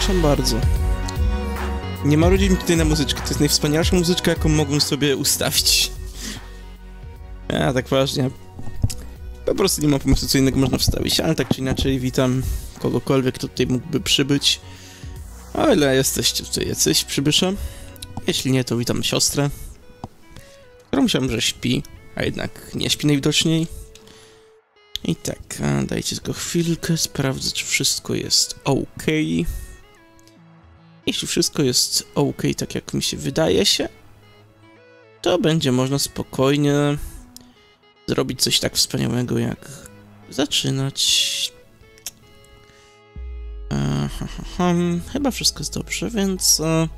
Przepraszam bardzo. Nie marudzi mi tutaj na muzyczkę. To jest najwspanialsza muzyczka, jaką mogłem sobie ustawić. A, tak ważnie. Po prostu nie mam pomysłu, co innego można wstawić, ale tak czy inaczej witam kogokolwiek, kto tutaj mógłby przybyć. O ile jesteście tutaj jacyś przybysze. Jeśli nie, to witam siostrę, którą myślałem, że śpi, a jednak nie śpi najwidoczniej. I tak, dajcie tylko chwilkę, sprawdzę, czy wszystko jest ok. Jeśli wszystko jest ok, tak jak mi się wydaje się, to będzie można spokojnie zrobić coś tak wspaniałego, jak zaczynać. Ha, ha. Chyba wszystko jest dobrze, więc... E,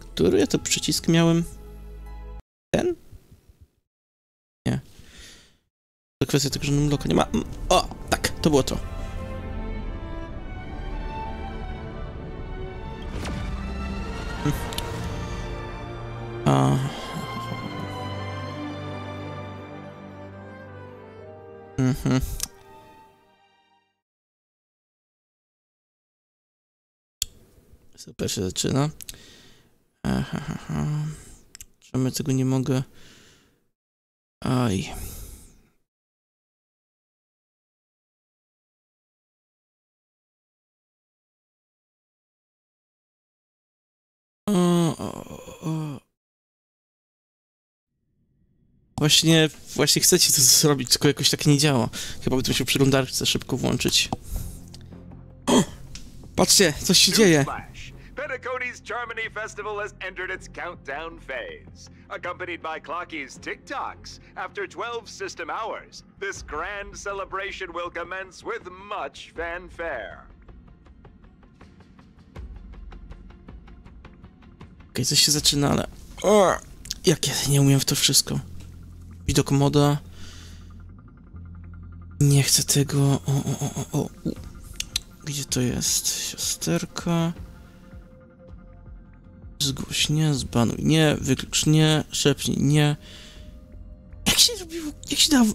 który ja to przycisk miałem? Ten? Nie. To kwestia tego, że numloka nie ma. Mm, O, tak, to było to. A. Mhm. Super się zaczyna. Aha, aha. Tego nie mogę? Aj. O, o, o. Właśnie, właśnie chcecie to zrobić, tylko jakoś tak nie działa. Chyba by to się przeglądarce szybko włączyć. O! Patrzcie, coś się dzieje. Pentacones Charmony Festival has entered its countdown phase. Accompanied by Clocky's TikToks, after 12 system hours, this grand celebration will commence with much fanfare. Okej, coś się zaczyna, ale... O! Jak ja nie umiem w to wszystko. Widok moda. Nie chcę tego... O, o, o, o. Gdzie to jest? Siosterka... Zgłoś nie, zbanuj nie, wyklucz nie, szepnij nie. Jak się robiło... Jak się dało...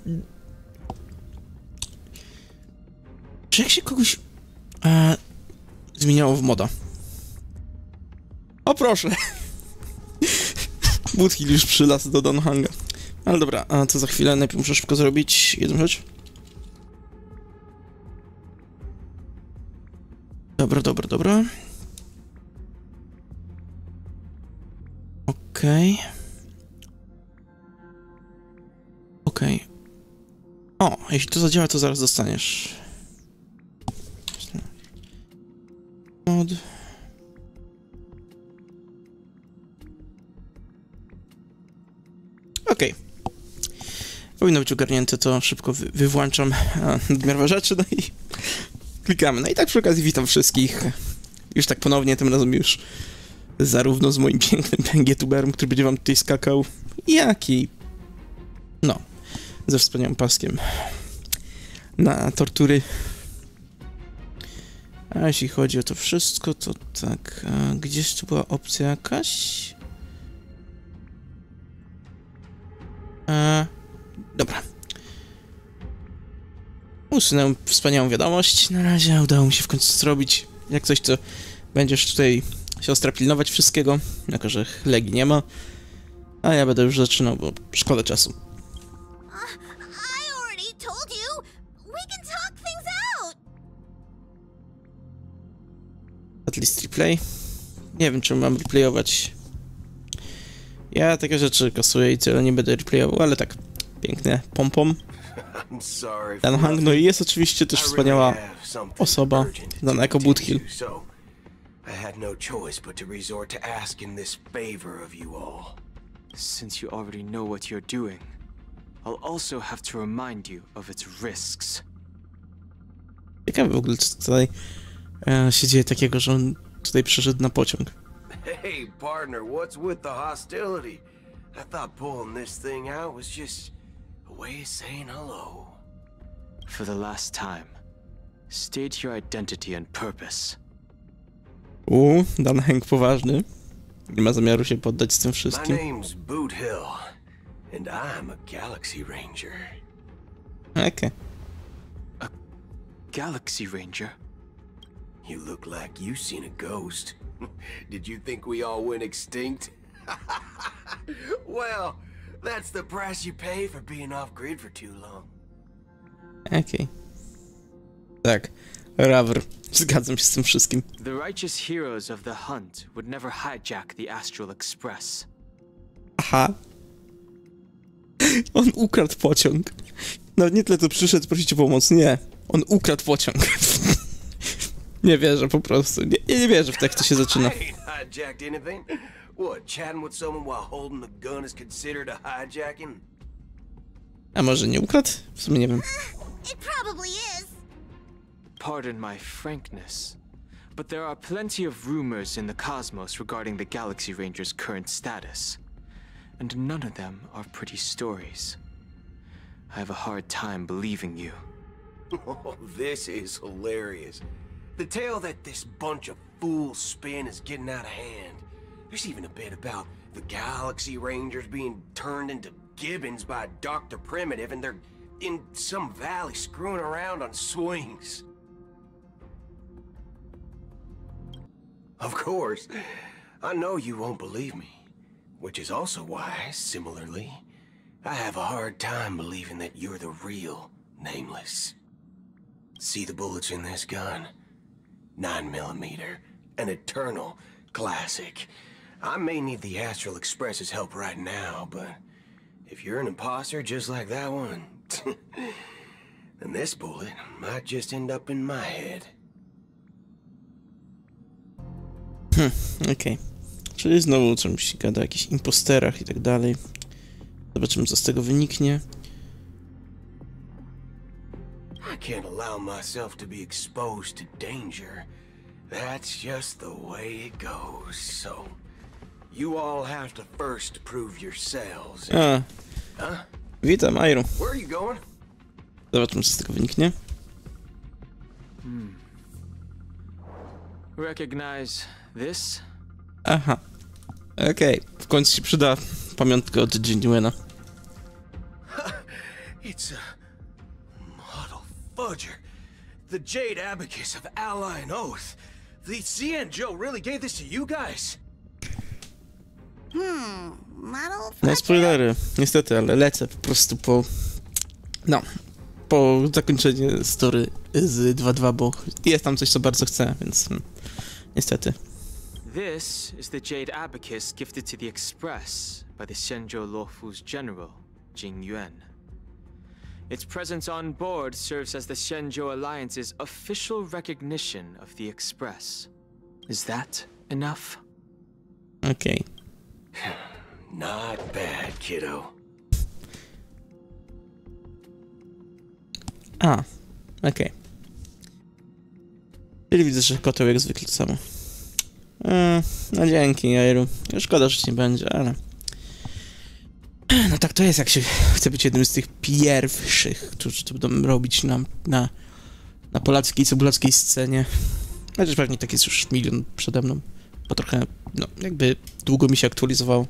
Czy jak się kogoś... E, zmieniało w moda? O proszę! Budkill już przylazł do Donhanga. Ale dobra, a to za chwilę. Najpierw muszę szybko zrobić jedną rzecz. Dobra, dobra, dobra. Okej. Okej. O, jeśli to zadziała, to zaraz dostaniesz. Mod. Okej. Powinno być ogarnięte, to szybko wy wywłączam e, nadmiarowe rzeczy, no i klikamy. No i tak przy okazji witam wszystkich. Już tak ponownie, tym razem już zarówno z moim pięknym PNG-tuberem, który będzie wam tutaj skakał, jak i no, ze wspaniałym paskiem na tortury. A jeśli chodzi o to wszystko, to tak, a gdzieś tu była opcja jakaś? E, dobra. Usunąłem wspaniałą wiadomość. Na razie udało mi się w końcu zrobić. Jak coś, to będziesz tutaj siostra pilnować wszystkiego, jako że legi nie ma. A ja będę już zaczynał, bo szkoda czasu. At least replay. Nie wiem, czy mam replayować. Ja takie rzeczy kasuję i tyle nie będę replayował, ale tak, piękne pom-pom. Dan Hang, no i jest oczywiście też wspaniała osoba, znana jako So, I had no choice but to resort to asking this favor of you all. Since you already know what you're doing, I'll also have to remind you of its risks. Ciekawe w ogóle, co tutaj e, się dzieje takiego, że on tutaj przyszedł na pociąg. Hey, partner, what's with the hostility? I thought pulling this thing out was just way saying hello. For the last time, state your identity and purpose. U, Dan Heng poważny. Nie ma zamiaru się poddać z tym My name's Boothill, and I'm a Galaxy Ranger. Okay. A Galaxy Ranger. You look like you've seen a ghost. Did you think we all went extinct? well, that's the price you pay for being off grid for too long. Okej. Tak. Rawr. Zgadzam się z tym wszystkim. The righteous heroes of the hunt would never hijack the Astral Express. Aha. On ukradł pociąg. Nawet nie tyle, co przyszedł prosić o pomoc, nie. On ukradł pociąg. nie wierzę po prostu. Nie, nie, wierzę w to, jak to się zaczyna. I ain't hijacked anything. What, chatting with someone while holding a gun is considered a hijacking? A może nie ukradł? W sumie nie wiem. It probably is. Pardon my frankness, but there are plenty of rumors in the cosmos regarding the Galaxy Ranger's current status, and none of them are pretty stories. I have a hard time believing you. Oh, this is hilarious. The tale that this bunch of fools spin is getting out of hand. There's even a bit about the Galaxy Rangers being turned into gibbons by Dr. Primitive, and they're in some valley screwing around on swings. Of course, I know you won't believe me, which is also why, similarly, I have a hard time believing that you're the real Nameless. See the bullets in this gun? 9 millimeter, an eternal classic. I may need the Astral Express's help right now, but if you're an imposter just like that one, then this bullet might just end up in my head. Hmm, okej. Czyli znowu czymś gada, o jakichś imposterach i tak dalej. Zobaczymy, co z tego wyniknie. I can't allow myself to be exposed to danger. That's just the way it goes, so... You all have to first prove yourselves. A. Witam, Iron. Where are you going? Zobaczymy, co z tego wyniknie. Hmm. Recognize this? Aha. Okej. W końcu się przyda pamiątka od Genuina. It's a model fudger. The Jade Abacus of Ally and Oath. The Xianzhou really gave this to you guys? Model No spoilery, niestety, ale lecę po prostu po... No, po zakończeniu story z 2.2, bo jest tam coś, co bardzo chcę, więc mm, niestety. This is the Jade Abacus gifted to the Express by the Xianzhou Luofu's general, Jing Yuan. Its presence on board serves as the Xianzhou Alliance's official recognition of the Express. Is that enough? Okej. Not bad, kiddo. A, okej. Czyli widzę, że koteł jak zwykle samo. E, no dzięki, Jairu. Szkoda, że nie będzie, ale... No tak to jest, jak się chce być jednym z tych pierwszych, którzy to będą robić na, na, na polackiej, cebulackiej scenie. Chociaż pewnie tak jest już milion przede mną, bo trochę, no, jakby długo mi się aktualizowało.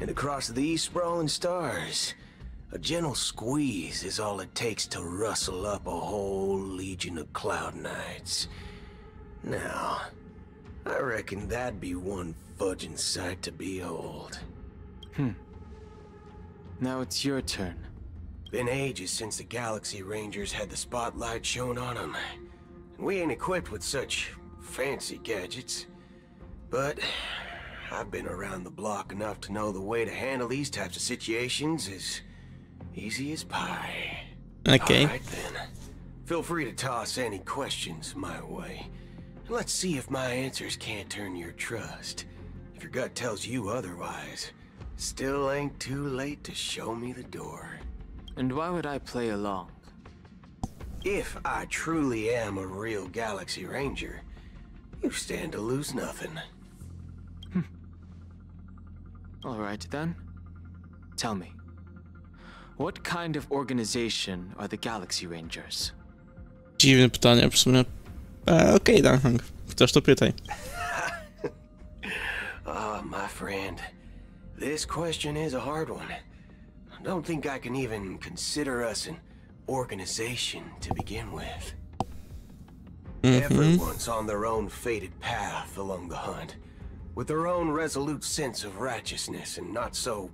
And across these sprawling stars, a gentle squeeze is all it takes to rustle up a whole legion of Cloud Knights. Now, I reckon that'd be one fudging sight to behold. Hmm. Now it's your turn. Been ages since the Galaxy Rangers had the spotlight shown on them. And we ain't equipped with such fancy gadgets. But I've been around the block enough to know the way to handle these types of situations is easy as pie. Okay. Alright then. Feel free to toss any questions my way. And let's see if my answers can't turn your trust. If your gut tells you otherwise, still ain't too late to show me the door. And why would I play along? If I truly am a real Galaxy Ranger, you stand to lose nothing. Alright then. Tell me. What kind of organization are the Galaxy Rangers? Dziwne pytanie, w sumie. E, Okej, okay, Dan Heng. Chcesz to pytaj. Ah, my friend. This question is a hard one. I don't think I can even consider us an organization to begin with. Everyone's on their own fated path along the hunt, with their own resolute sense of righteousness and not so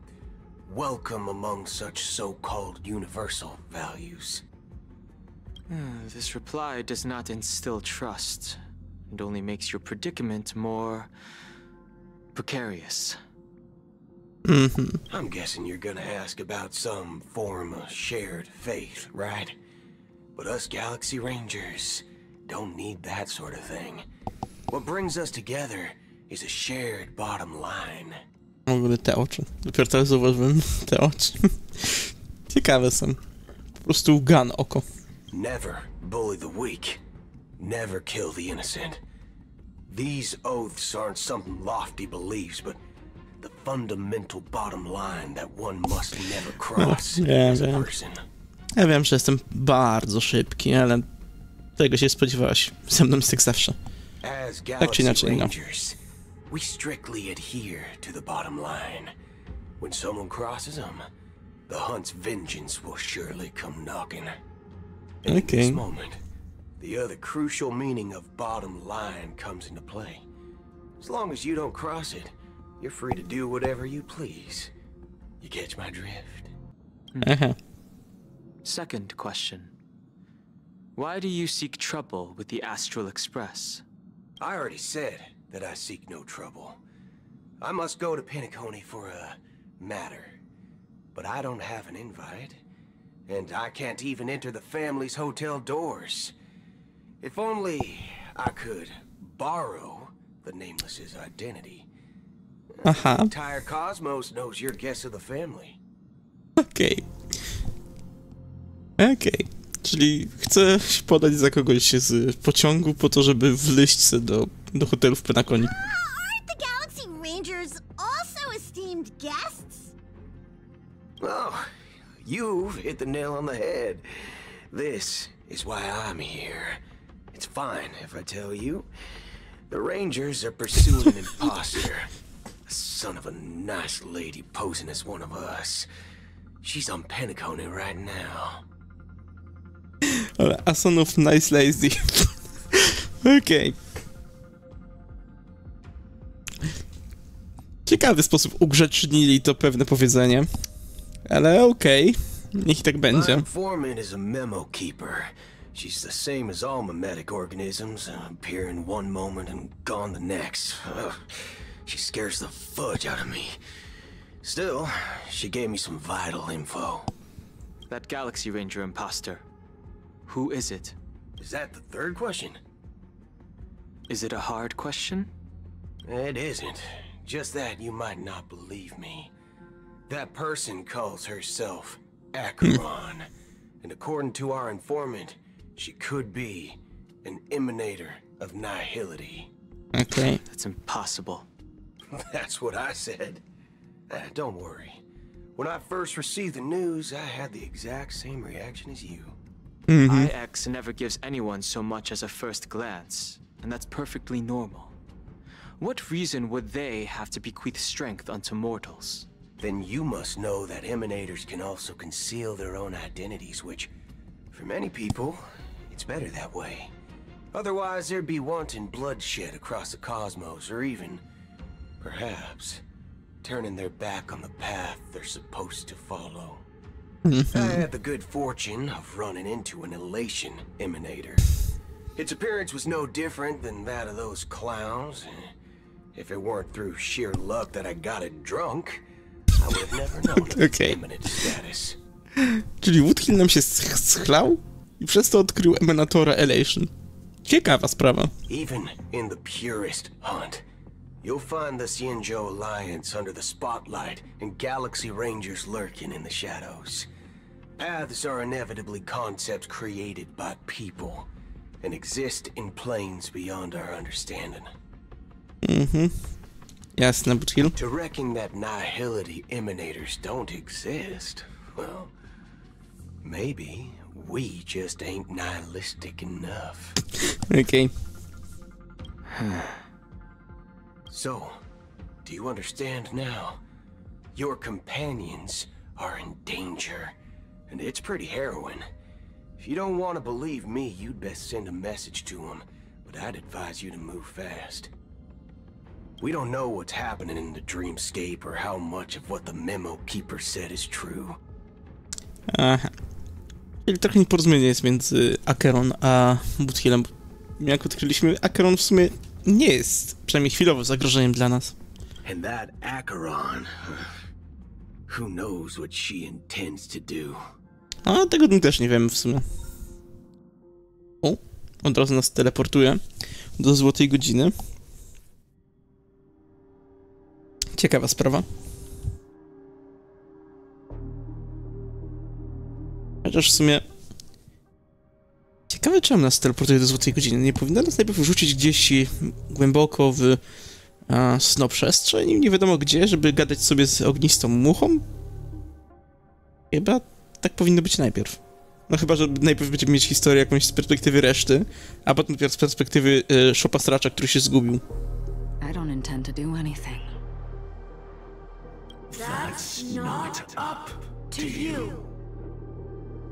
welcome among such so-called universal values. Hmm, this reply does not instill trust, and only makes your predicament more precarious. Mm-hmm. I'm guessing you're gonna ask about some form of shared faith, right? But us Galaxy Rangers don't need that sort of thing. What brings us together is a shared bottom line. W ogóle te oczy. Dopiero teraz zauważyłem te oczy. Ciekawe są. Po prostu gun oko. Never bully the weak. Never kill the innocent. These oaths aren't some lofty beliefs, but the fundamental bottom line that one must never cross yeah, as a yeah. person. Ja wiem, że jestem bardzo szybki, ale tego się spodziewałaś. Ze mną jest tak zawsze. As czy inaczej, no. Rangers, we strictly adhere to the bottom line. When someone crosses them, the hunt's vengeance will surely come knocking. And in Okay. this moment, the other crucial meaning of bottom line comes into play. As long as you don't cross it, you're free to do whatever you please. You catch my drift? Aha. Second question Why do you seek trouble with the Astral Express? I already said that I seek no trouble. I must go to Penacony for a matter. But I don't have an invite. And I can't even enter the family's hotel doors. If only I could borrow the Nameless's identity. Aha. The entire cosmos knows you're guest of the family. Okej. Okej. Czyli chcę się podać za kogoś z pociągu po to, żeby wleźć se do, do hotelu w Penaconi. Aren't the Galaxy Rangers also esteemed guests? Oh, you've hit the nail on the head. This is why I'm here. It's fine if I tell you. The Rangers are pursuing an imposter. A son of a nice lady posing as one of us. She's on Penacony right now. Ale A son of nice lazy. Okej. Ciekawy sposób ugrzecznili to pewne powiedzenie. Ale okej. Niech i tak My będzie. informant is a memo keeper. She's the same as all mimetic organisms, appear in one moment and gone the next. Ugh, she scares the fudge out of me. Still, she gave me some vital info. That Galaxy Ranger imposter. Who is it? Is that the third question? Is it a hard question? It isn't. Just that you might not believe me. That person calls herself Acheron. and according to our informant, she could be an emanator of nihility. Okay. That's impossible. That's what I said. Ah, don't worry. When I first received the news, I had the exact same reaction as you. Mm-hmm. IX never gives anyone so much as a first glance, and that's perfectly normal. What reason would they have to bequeath strength unto mortals? Then you must know that emanators can also conceal their own identities, which, for many people, it's better that way. Otherwise, there'd be wanton bloodshed across the cosmos, or even, perhaps, turning their back on the path they're supposed to follow. I had the good fortune of running into an elation emanator. Its appearance was no different than that of those clowns. If it weren't through sheer luck that I got it drunk, I would have never known its Okay. imminent status. Czyli Boothill nam się sch- schlał i przez to odkrył emanatora Elation. Ciekawa sprawa. Even in the purest hunt, you'll find the Xianzhou Alliance under the spotlight and Galaxy Rangers lurking in the shadows. Paths are inevitably concepts created by people and exist in planes beyond our understanding. Mm-hmm. Jasne, Boothill. To reckon that nihility emanators don't exist, well, maybe we just ain't nihilistic enough. Okej. So, do you understand now? Your companions are in danger, and it's pretty harrowing. If you don't want to believe me, you'd best send a message to them but I'd advise you to move fast. We don't know what's happening in the dreamscape or how much of what the memo keeper said is true. Aha. Czyli trochę nieporozumienie jest między Acheron a Boothillem. Jak odkryliśmy, Acheron w sumie nie jest, przynajmniej chwilowo, zagrożeniem dla nas. And that Acheron, who knows what she intends to do. A tego my też nie wiemy w sumie. O, od razu nas teleportuje do złotej godziny. Ciekawa sprawa. Chociaż w sumie... Ciekawe czemu nas teleportuje do złotej godziny. Nie powinno nas najpierw rzucić gdzieś głęboko w a, snoprzestrzeń, nie wiadomo gdzie, żeby gadać sobie z ognistą muchą? Chyba tak powinno być najpierw. No chyba, że najpierw będziemy mieć historię jakąś z perspektywy reszty, a potem dopiero z perspektywy y, Szopa Stracza, który się zgubił. I don't intend to do anything. That's not up to you.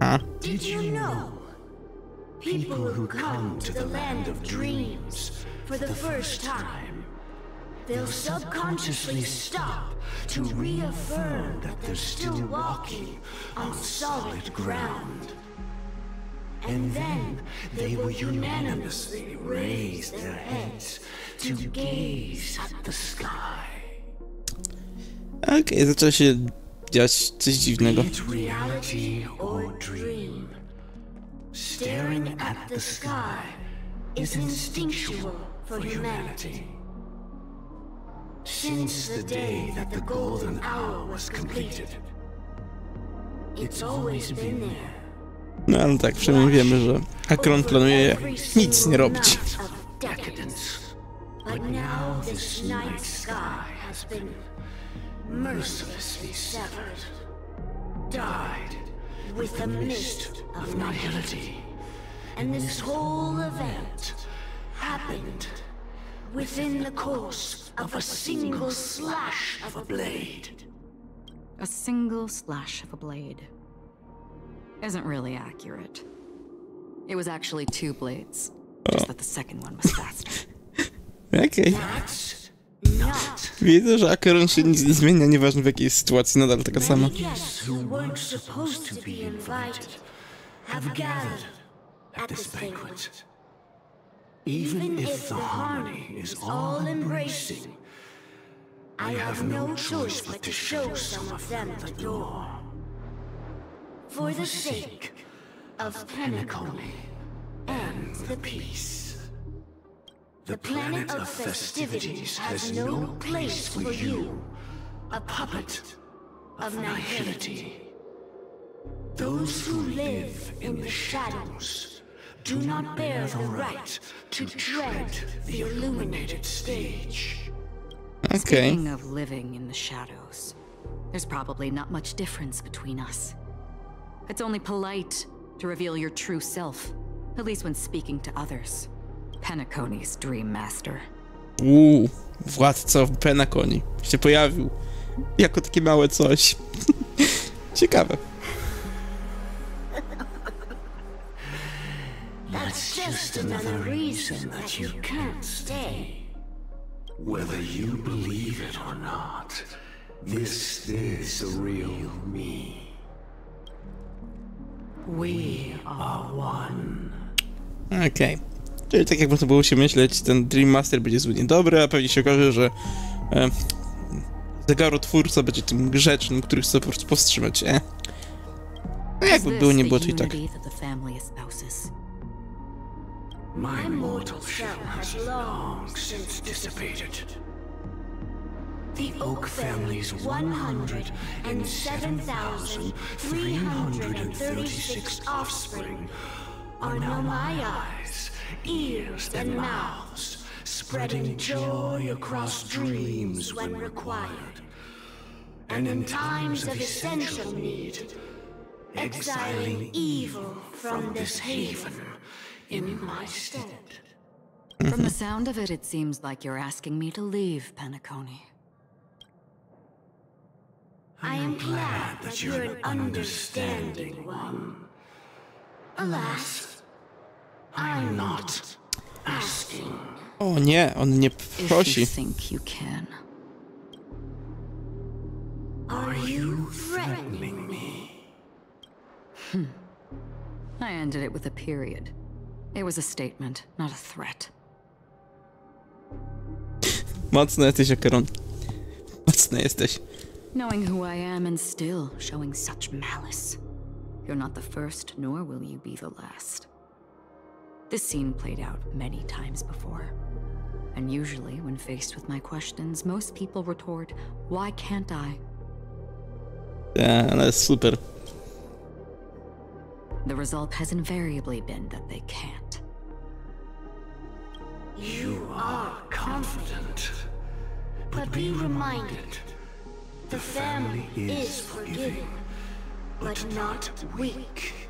A? Did you know? People who come to the land of dreams for the first time, they'll subconsciously stop to reaffirm that they're still walking on solid ground. And then they will unanimously raise their heads to gaze at the sky. Okej, zaczęło się dziać coś dziwnego. Be it reality or dream, staring at the sky is instinctual for humanity. Since the day that the golden hour was completed, it's always been there. No ale tak, przynajmniej wiemy, że Acheron planuje Every nic single nie robić. night. But now this night sky has been mercilessly severed, dyed with the mist of nihility. And this whole event happened within the course of a single slash of a blade. A single slash of a blade. Isn't really accurate. It was actually two blades. Just that the second one was faster. okay. That's not Widzę, że Akeron się nic nie zmienia, nieważne w jakiej sytuacji, nadal taka sama. Even if the harmony is all embracing, I have no choice but to show some of them the door. For the sake of Penacony and the peace. The planet of festivities has no place for you, a puppet of nihility. Those who live in the shadows do not bear the right to tread the illuminated stage. Okej. Speaking of living in the shadows, there's probably not much difference between us. It's only polite to reveal your true self, at least when speaking to others. Penacony's Dream Master. Uuu, władca Penaconi się pojawił. Jako takie małe coś. Ciekawe. That's just another reason that you can't stay. Whether you believe it or not, this is the real me. We are one. Okej. Czyli tak jak można było się myśleć, ten Dream Master będzie zły niedobry, a pewnie się okaże, że e, zegarotwórca będzie tym grzecznym, który chce po prostu powstrzymać, e? No jakby było, nie było, to i tak. My mortal shell has long since dissipated. The Oak family's 107,336 offspring are now my eyes, ears, and mouths, spreading joy across dreams when required. And in times of essential need, exiling evil from this haven in my stead. From the sound of it, it seems like you're asking me to leave Penacony. I am glad that you're an understanding one. Alas, I'm not. asking. O nie, on nie If you prosi. think you can. Are you threatening me? Hmm. I ended it with a period. It was a statement, not a threat. Mocny jesteś, Acheron. Mocny jesteś. Knowing who I am and still showing such malice. You're not the first, nor will you be the last. This scene played out many times before. And usually, when faced with my questions, most people retort, Why can't I? Ja, ale super. The result has invariably been that they can't. You are confident. But be reminded, the family is forgiving, but not weak.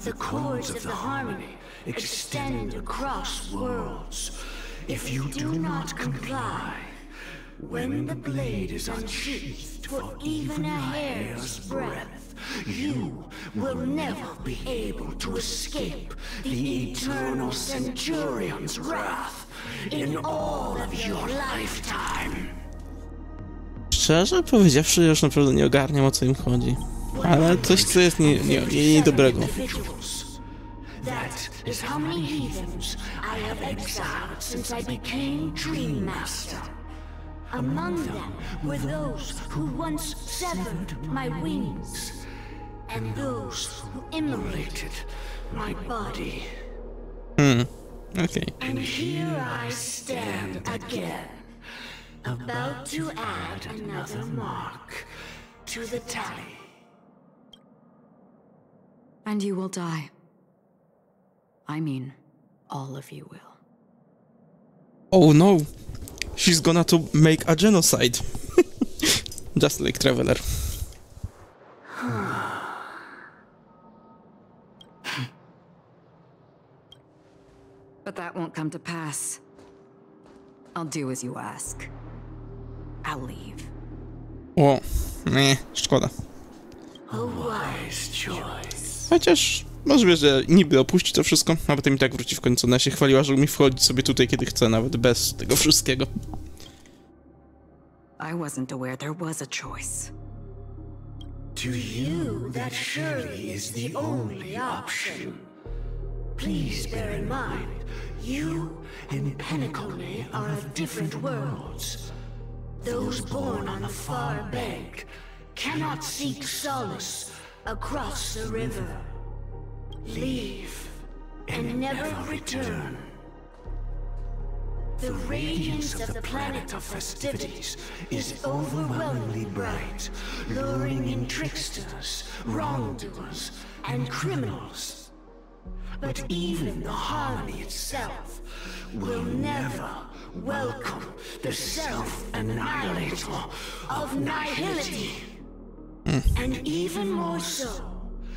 The cords of the harmony extend across worlds. If you do not comply, when the blade is unsheathed for even a hair's breadth, you will never be able to escape the eternal Centurion's wrath in all of your lifetime. Szczerze powiedziawszy, już naprawdę nie ogarniam o co im chodzi. Ale coś, co jest nie, nie, nie, niedobrego. Individuals. That is how many heathens I have exiled since I became Dream Master. Among them were those who once severed my wings, and those who immolated my body. Hmm. Okay. And here I stand again, about to add another mark to the tally. And you will die. I mean, all of you will. Oh no! She's gonna to make a genocide. Just like Traveler. But that won't come to pass. I'll do as you ask. I'll leave. Oh, o, nie, szkoda. A wise choice. Chociaż możliwe, że niby opuści to wszystko, a potem i tak wróci w końcu. Ona się chwaliła, że umie wchodzić sobie tutaj kiedy chce, nawet bez tego wszystkiego. I wasn't aware there was a choice. To you, that surely is the only option. Please bear in mind, you and Penacony are of different worlds. Those born on the far bank cannot seek solace across the river. Leave and never return. The radiance of the planet of festivities is overwhelmingly bright, luring in tricksters, wrongdoers, and criminals. But even the harmony itself will never welcome the self-annihilator of nihility. Hmm. And even more so,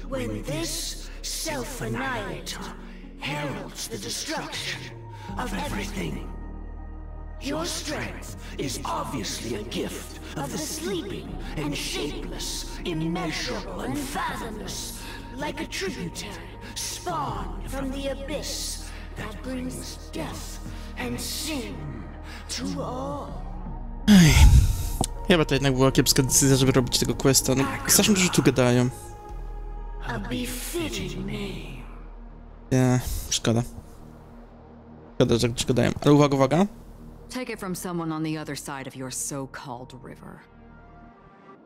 when this self-annihilator heralds the destruction of everything. Your strength is obviously a gift of the sleeping and shapeless, immeasurable and fathomless, like a tributary spawned from the abyss that brings death and sin to all. Chyba to jednak była kiepska decyzja, żeby robić tego questa. No, strasznie dużo tu gadają. Nie, szkoda. Szkoda, że gadają. Ale uwaga, uwaga. Take it from someone on the other side of your so-called river.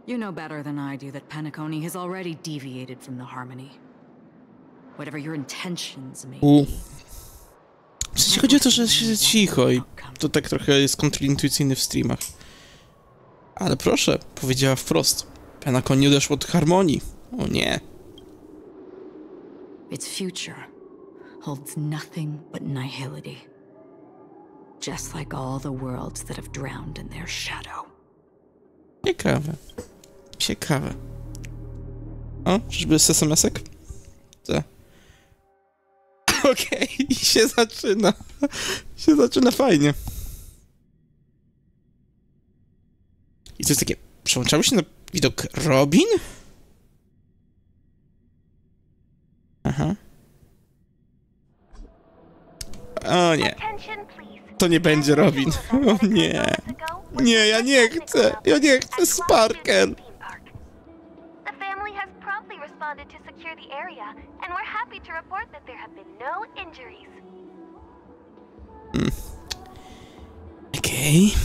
You know better than I do that Penacony has already deviated from the harmony. Whatever your intentions may be. W sensie chodzi o to, że się cicho i to tak trochę jest kontrintuicyjny w streamach. Ale proszę, powiedziała wprost. Penakon nie odeszło od harmonii. O nie. Its future holds nothing but nihility. Just like all the worlds that have drowned in their shadow. Ciekawe. Ciekawe. O, czyżby z SMS-ek? Co? Okej, się zaczyna. się zaczyna fajnie. I to jest takie... Przełączały się na widok Robin? Aha. O nie, to nie będzie Robin. O nie. Nie, ja nie chcę. Ja nie chcę Sparkle. The family has promptly responded to secure the area, and we're happy to report that there have been no injuries. Hmm. Okej.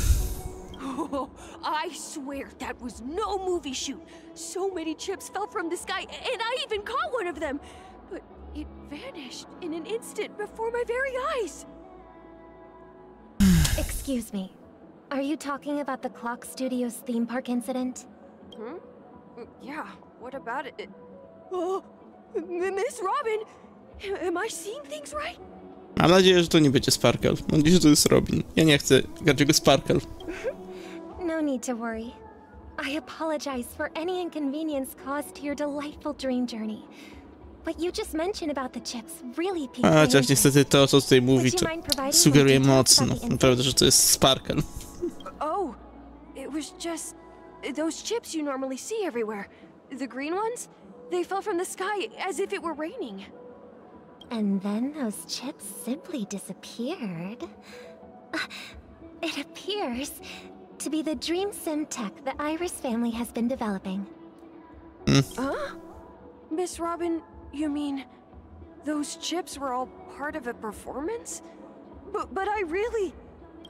Oh, I swear that was no movie shoot. So many chips fell from the sky, and I even caught one of them. But it vanished in an instant before my very eyes. Excuse me. Are you talking about the Clock Studios theme park incident? Hmm? Yeah, what about it? Oh, Miss Robin! Am I seeing things right? Mam nadzieję, że to nie będzie Sparkle. Mam nadzieję, że to jest Robin. Ja nie chcę dlaczego Sparkle. No need to worry. I apologize for any inconvenience caused to your delightful dream journey. A, my chociaż interest. niestety to, co tutaj mówi, to you mind providing sugeruje more details mocno. about the Naprawdę, że to jest Sparkle. Oh, it was just those chips you normally see everywhere. The green ones? They fell from the sky as if it were raining. And then those chips simply disappeared. Uh, it appears to be the Dream Sim tech the Iris family has been developing. Hmm. Huh? Miss Robin, you mean those chips were all part of a performance? But but I really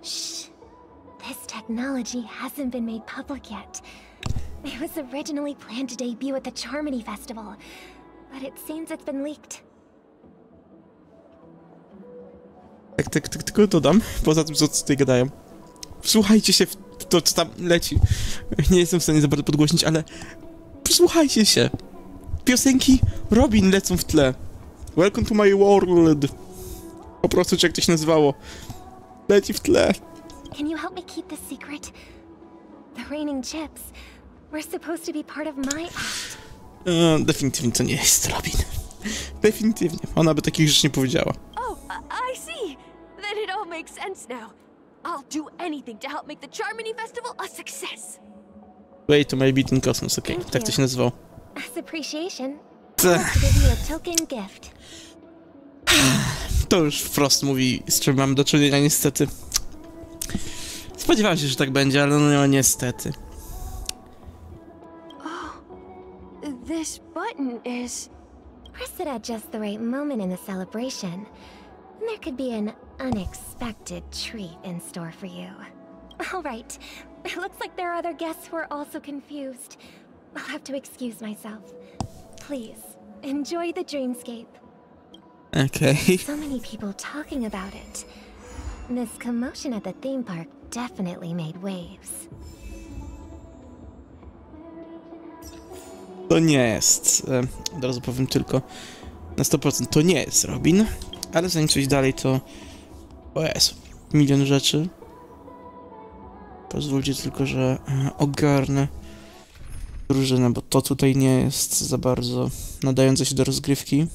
Shh. This technology hasn't been made public yet. It was originally planned to debut at the Charmony Festival, but it seems it's been leaked. Tak, tak, tak, tylko dodam, poza tym, co tutaj gadają. Wsłuchajcie się w to, co tam leci. Nie jestem w stanie za bardzo podgłośnić, ale przysłuchajcie się. Piosenki Robin lecą w tle. Welcome to my world. Po prostu, czy jak to się nazywało. Leci w tle. Can you help me keep this secret? The raining chips were supposed to be part of my act. E, definitywnie to nie jest Robin. Definitywnie. Ona by takich rzeczy nie powiedziała. Oh, I, see. Then it all makes sense now. I'll do anything to help make the Charmony Festival a success. Way to my beating cosmos, okej. Thank Tak to się nazywało. As appreciation, I'd Te, like to give you a token gift. to już wprost mówi, z czym mam do czynienia, niestety. Spodziewałem się, że tak będzie, ale no niestety. Oh, this button is. Press it at just the right moment in the celebration. and There could be an unexpected treat in store for you. All right. It looks like there are other guests who are also confused. I'll have to excuse myself. Please, enjoy the dreamscape. Okej. So many people talking about it. This commotion at the theme park definitely made waves. To nie jest. E, od razu powiem tylko na 100%. To nie jest Robin. Ale zanim coś dalej, to. O jest. Milion rzeczy. Pozwólcie tylko, że e, ogarnę drużynę, bo to tutaj nie jest za bardzo nadające się do rozgrywki.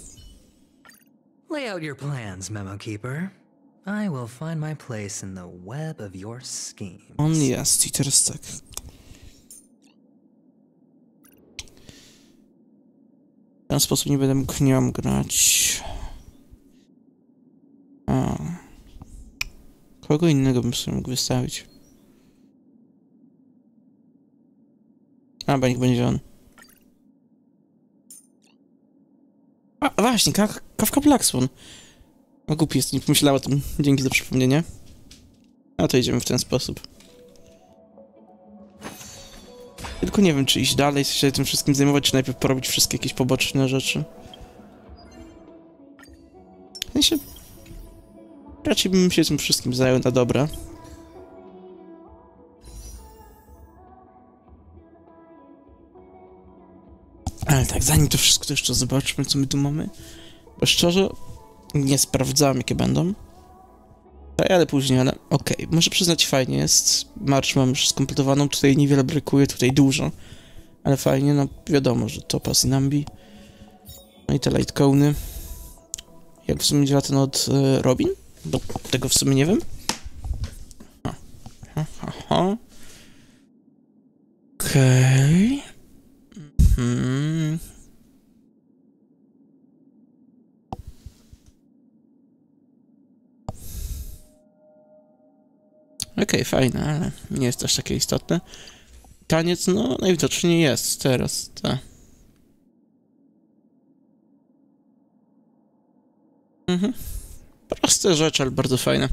Lay out your plans, Memo Keeper. I will find my place in the web of your schemes. On jest i teraz tak. W ten sposób nie będę mógł nią grać. A. Kogo innego bym sobie mógł wystawić? A, niech będzie on. A, właśnie, Ka- Kawka Black Swan. No głupi jest, nie pomyślałem o tym. Dzięki za przypomnienie. A to idziemy w ten sposób. Tylko nie wiem, czy iść dalej, się tym wszystkim zajmować, czy najpierw porobić wszystkie jakieś poboczne rzeczy. W sensie... Raczej bym się tym wszystkim zajął na dobre. Ale tak, zanim to wszystko, to jeszcze zobaczmy, co my tu mamy. Bo szczerze, nie sprawdzałem, jakie będą. Ale później, ale okej. Muszę przyznać, fajnie jest. Marcz mam już skompletowaną, tutaj niewiele brakuje, tutaj dużo. Ale fajnie, no wiadomo, że to Pass Nambi. No i te Lightcony. Jak w sumie działa ten od e, Robin? Bo tego w sumie nie wiem. Ha, ha, ha, ha. Okej. Mhm. Okej, fajne, ale nie jest też takie istotne. Taniec, no najwidoczniej jest teraz, tak. Mhm. Proste rzeczy, ale bardzo fajne.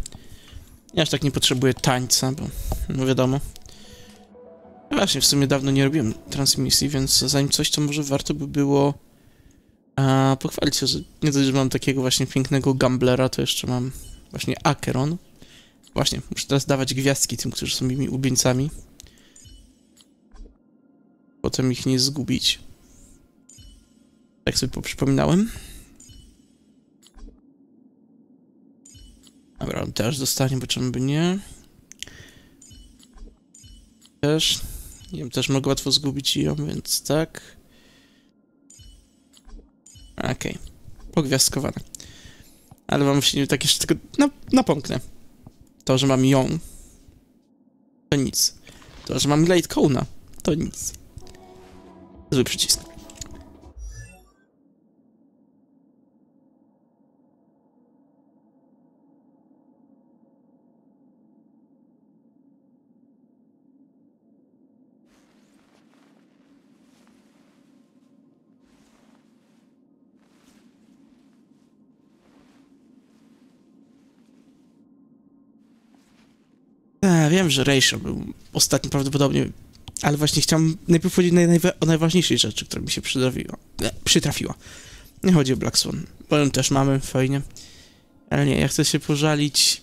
Ja aż tak nie potrzebuję tańca, bo no wiadomo. Właśnie, w sumie dawno nie robiłem transmisji, więc zanim coś, to może warto by było a, pochwalić się, że nie dość, że mam takiego właśnie pięknego gamblera, to jeszcze mam właśnie Acheron. Właśnie, muszę teraz dawać gwiazdki tym, którzy są moimi ulubieńcami. Potem ich nie zgubić. Tak sobie poprzypominałem. Dobra, on też dostanie, bo czemu by nie? Też. Nie wiem, też mogę łatwo zgubić ją, więc tak. Okej. Okay. Pogwiazdkowane. Ale mam właśnie tak jeszcze tylko na, napomknę. To, że mam ją, to nic. To, że mam Glade Cone'a, to nic. Zły przycisk. Że Ratio był ostatni prawdopodobnie, ale właśnie chciałem najpierw powiedzieć naj, najwa o najważniejszej rzeczy, która mi się przytrafiła. E, przytrafiła. Nie chodzi o Black Swan, bo ją też mamy, fajnie. Ale nie, ja chcę się pożalić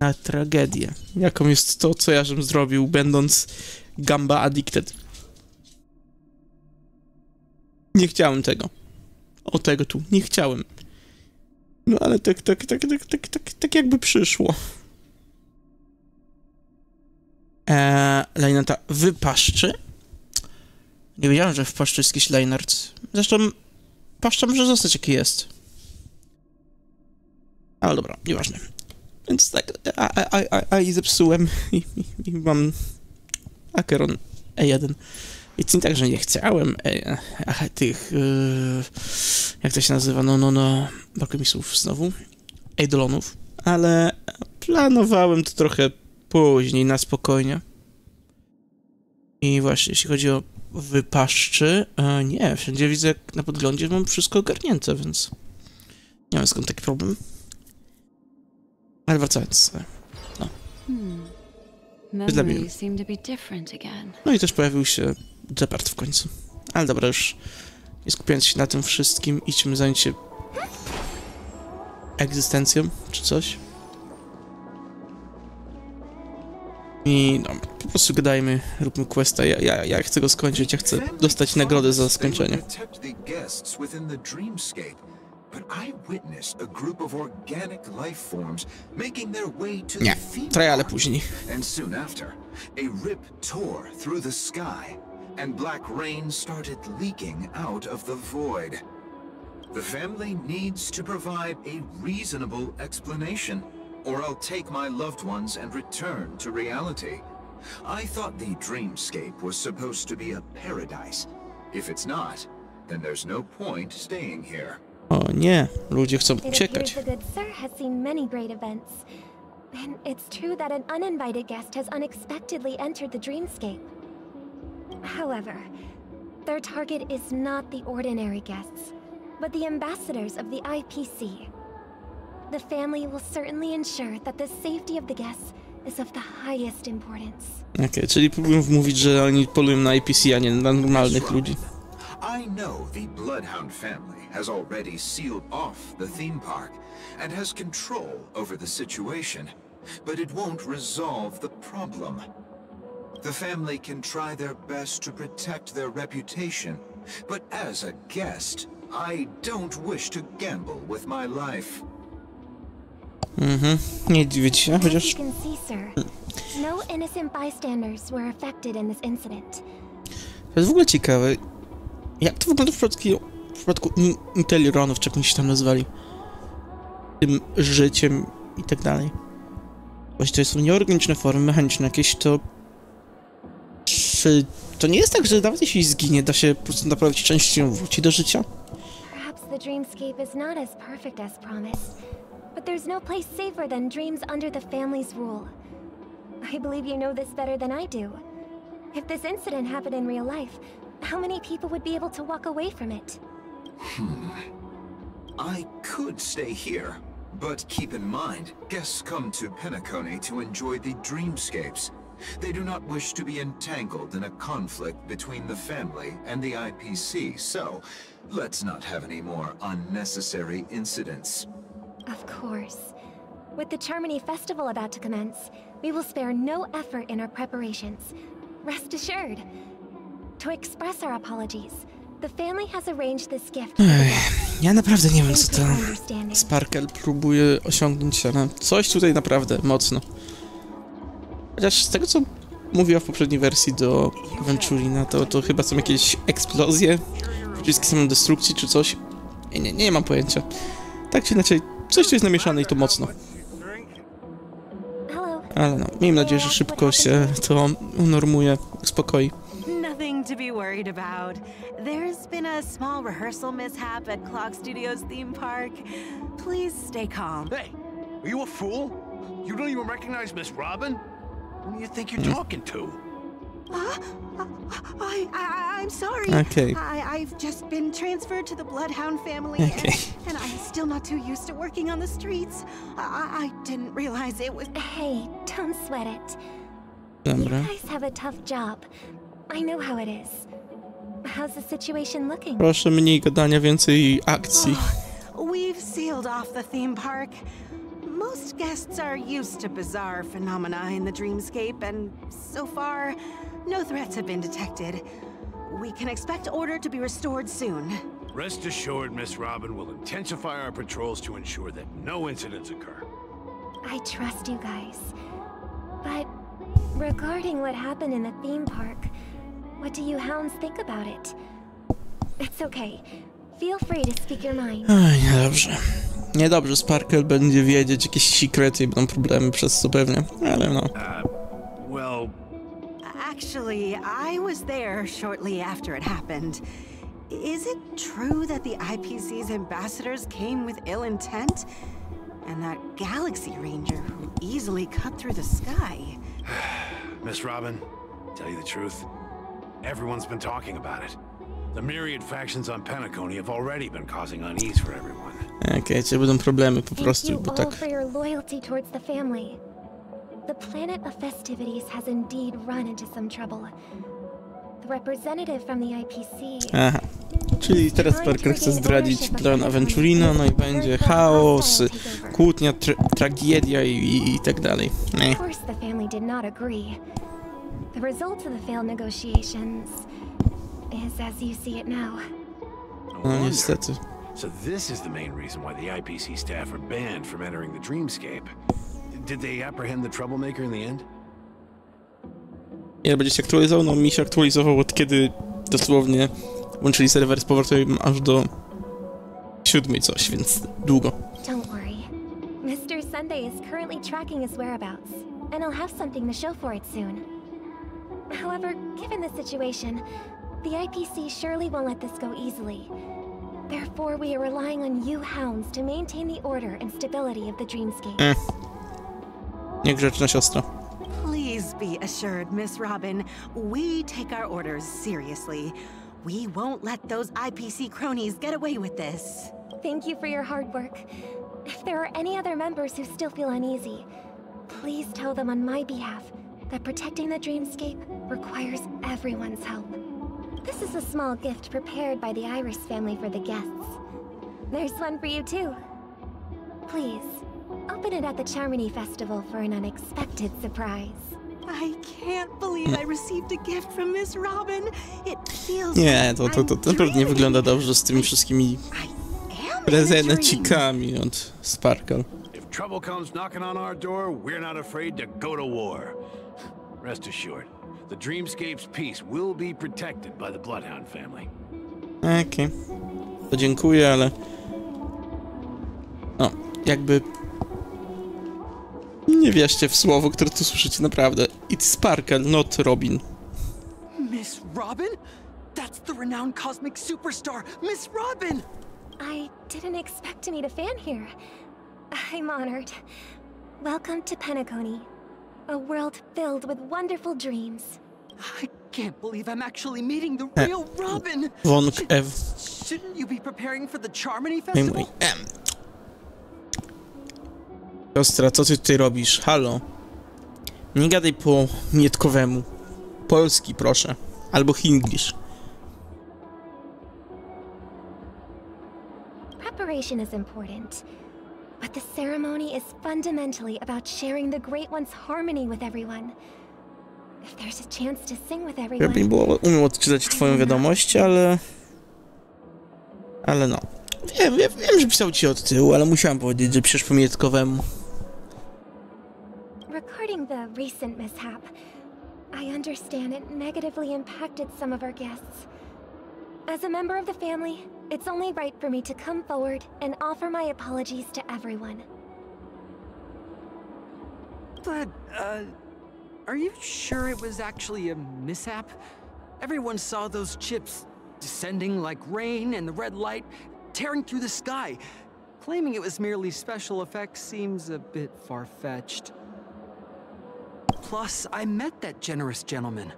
na tragedię, jaką jest to, co ja żem zrobił, będąc Gamba Addicted. Nie chciałem tego. O tego tu, nie chciałem. No ale tak, tak, tak, tak, tak, tak, tak jakby przyszło. Eee, Lejnarda wypaszczy. Nie wiedziałem, że w paszczy jest jakiś Lejnard. Zresztą paszcza może zostać jaki jest. Ale dobra, nieważne. Więc tak, a, a, a, a i zepsułem i, i, i mam Acheron E1. I tak, że nie chciałem e, a, tych, yy, jak to się nazywa, no, no, no, brakuje mi słów znowu, Eidolonów, ale planowałem to trochę później, na spokojnie. I właśnie, jeśli chodzi o wypaszczy, e, nie, wszędzie widzę, jak na podglądzie mam wszystko ogarnięte, więc nie wiem skąd taki problem. Ale wracając, no. Again. No i też pojawił się Shepard w końcu. Ale dobra, już nie skupiając się na tym wszystkim, idźmy zająć się egzystencją, czy coś. I no, po prostu gadajmy, róbmy questa. Ja, ja, ja chcę go skończyć, ja chcę dostać nagrodę za skończenie. protect the guests within the dreamscape. But I witnessed a group of organic life forms making their way to Nie, the theme trajale park. później. And soon after, a rip tore through the sky, and black rain started leaking out of the void. The family needs to provide a reasonable explanation, or I'll take my loved ones and return to reality. I thought the dreamscape was supposed to be a paradise. If it's not, then there's no point staying here. O nie, ludzie chcą It appears uciekać. the good sir has seen many great events. And it's true that an uninvited guest has unexpectedly entered the dreamscape. However, their target is not the ordinary guests, but the ambassadors of the IPC. The family will certainly ensure that the safety of the guests is of the highest importance. Okej, czyli próbują wmówić, że oni polują na IPC, a nie na normalnych ludzi. I know the Bloodhound family has already sealed off the theme park and has control over the situation, but it won't resolve the problem. The family can try their best to protect their reputation, but as a guest, I don't wish to gamble with my life. Mhm, nie dziwię się, As you chociaż... no. To jest w ogóle ciekawe. Jak to wygląda w przypadku, w przypadku In- Intelionów, czy jak oni się tam nazwali? Tym życiem i tak dalej. Właśnie to są nieorganiczne formy mechaniczne jakieś, to... Czy to nie jest tak, że nawet jeśli zginie, da się po prostu naprawić część i wróci do życia? Perhaps the dreamscape is not as perfect as promised, but there's no place safer than dreams under the family's rule. I believe you know this better than I do. If this incident happened in real life, how many people would be able to walk away from it? Hmm. I could stay here, but keep in mind, guests come to Penacony to enjoy the dreamscapes. They do not wish to be entangled in a conflict between the family and the IPC, so let's not have any more unnecessary incidents. Of course. With the Charmony Festival about to commence, we will spare no effort in our preparations. Rest assured. To express our apologies, the family has arranged this gift. Ech, ja naprawdę nie wiem, co to Sparkle próbuje osiągnąć, ale coś tutaj naprawdę mocno. Chociaż z tego, co mówiła w poprzedniej wersji do Venturina, to, to chyba są jakieś eksplozje, przyciski samodestrukcji czy coś. Nie, nie, nie mam pojęcia. Tak czy inaczej, coś tu jest namieszane i to mocno. Ale no, miejmy nadzieję, że szybko się to unormuje, uspokoi. Nothing to be worried about. There's been a small rehearsal mishap at Clock Studios theme park. Please stay calm. Hey, are you a fool? You don't even recognize Miss Robin? Who do you think you're talking to? Uh, I, I, I'm sorry. Okay. I, I've just been transferred to the Bloodhound family, Okay. and, and I'm still not too used to working on the streets. I, I didn't realize it was. Hey, don't sweat it. Dobra. You guys have a tough job. I know how it is. How's the situation looking? Proszę mniej gadania, więcej akcji. We've sealed off the theme park. Most guests are used to bizarre phenomena in the dreamscape, and so far, no threats have been detected. We can expect order to be restored soon. Rest assured, Miss Robin will intensify our patrols to ensure that no incidents occur. I trust you guys. But regarding what happened in the theme park, what do you hounds think about it? It's okay. Feel free to speak your mind. Oj, niedobrze. Niedobrze, Sparkle będzie wiedzieć jakieś sekrety i będą problemy przez to pewnie, ale no. Uh, well, Actually, I was there shortly after it happened. Is it true that the IPC's ambassadors came with ill intent? And that Galaxy Ranger who easily cut through the sky? Miss Robin, tell you the truth, everyone's been talking about it. The myriad factions on Penacony have already been causing unease for everyone. Okej, okay, będą problemy po Thank prostu, you bo all tak... for your loyalty towards the family. The planet of festivities has indeed run into some trouble. The representative from the IPC Aha. Czyli teraz Sparkle chce zdradzić plan Aventurino, no i będzie chaos, kłótnia, tra tragedia i, i, i tak dalej. Nie. Of course, the family did not agree. The result of the failed negotiations is as you see it now. No niestety. So this is the main reason why the IPC staff are banned from entering the dreamscape. Did they apprehend the troublemaker in the end? Ile będzie się aktualizował? No mi się aktualizował od kiedy dosłownie włączyli serwer z powrotem aż do siódmej coś, więc długo. Don't worry. Mr. Sunday is currently tracking his whereabouts, and I'll have something to show for it soon. However, given the situation, the IPC surely won't let this go easily. Therefore, we are relying on you hounds to maintain the order and stability of the dreamscape. Eh. Niegrzeczna siostra. Please be assured, Miss Robin, we take our orders seriously. We won't let those IPC cronies get away with this. Thank you for your hard work. If there are any other members who still feel uneasy, please tell them on my behalf that protecting the dreamscape requires everyone's help. This is a small gift prepared by the Iris family for the guests. There's one for you too. Please, open it at the Charmony Festival for an unexpected surprise. I can't believe I received a gift from Miss Robin. It feels Nie, like to, to, to I'm naprawdę nie wygląda dobrze z tymi wszystkimi am prezencikami od Sparkle. If trouble comes knocking on our door, we're not afraid to go to war. Rest assured, the Dreamscape's peace will be protected by the Bloodhound family. Okej. To dziękuję, ale... No, jakby... Nie wierzcie w słowo, które tu słyszycie, naprawdę. It's Sparkle, not Robin. Miss Robin? That's the renowned cosmic superstar, Miss Robin! I didn't expect to meet a fan here. I'm honored. Welcome to Penacony. A world filled with wonderful dreams. I can't believe I'm actually meeting the Eh, real Robin. Wonk Ew. Shouldn't you be preparing for the Charmony Festival? Siostra, co ty tutaj robisz? Halo? Nie gadaj po mietkowemu. Polski, proszę. Albo Hinglish. Preparation is important, but the ceremony is fundamentally about sharing the Great One's harmony with everyone. If there's a chance to sing with Lepiej everyone, było umiem odczytać twoją wiadomość, ale... Ale no. Wiem, wiem, wiem, że pisał ci od tyłu, ale musiałem powiedzieć, że piszesz po mietkowemu. Regarding the recent mishap, I understand it negatively impacted some of our guests. As a member of the family, it's only right for me to come forward and offer my apologies to everyone. But, uh, are you sure it was actually a mishap? Everyone saw those chips descending like rain and the red light tearing through the sky. Claiming it was merely special effects seems a bit far-fetched. Plus, I met that generous gentleman.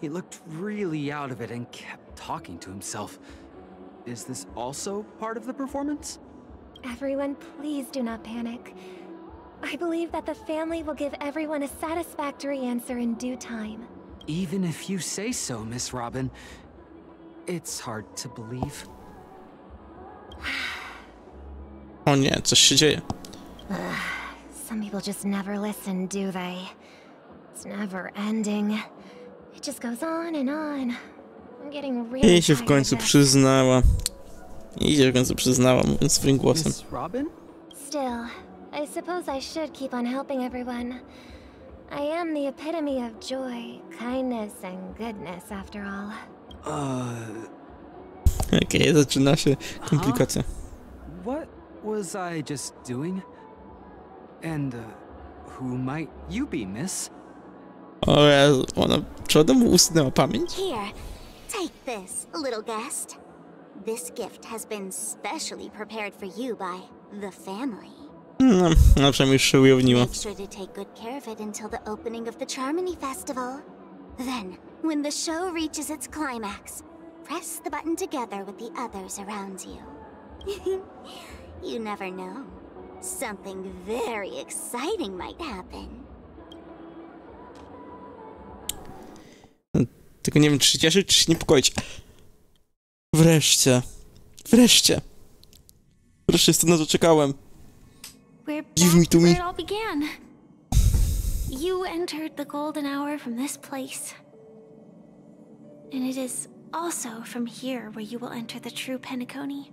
He looked really out of it and kept talking to himself. Is this also part of the performance? Everyone, please do not panic. I believe that the family will give everyone a satisfactory answer in due time. Even if you say so, Miss Robin, it's hard to believe. oh, nie, coś się dzieje. Ugh, some people just never listen, do they? It's never ending. It just goes on and on. I'm getting really I się w tired końcu of przyznała. I się w końcu przyznała, mówiąc swoim głosem. Robin? Still, I suppose I should keep on helping everyone. I am the epitome of joy, kindness, and goodness, after all. Uh, Okej, zaczyna się komplikacja. what was I just doing? And, uh, who might you be, miss? O Jezu, ona... Mu usunęła pamięć? Here, take this, little guest. This gift has been specially prepared for you by the family. No, no przynajmniej już się ujawniła. Make sure to take good care of it until the opening of the Charmony Festival. Then, when the show reaches its climax, press the button together with the others around you. you never know. Something very exciting might happen. Tylko nie wiem, czy się cieszyć, czy się niepokoić. Wreszcie. Wreszcie. Wreszcie jest to, na co czekałem. Give me to me. You entered the golden hour from this place. And it is also from here where you will enter the true Penacony.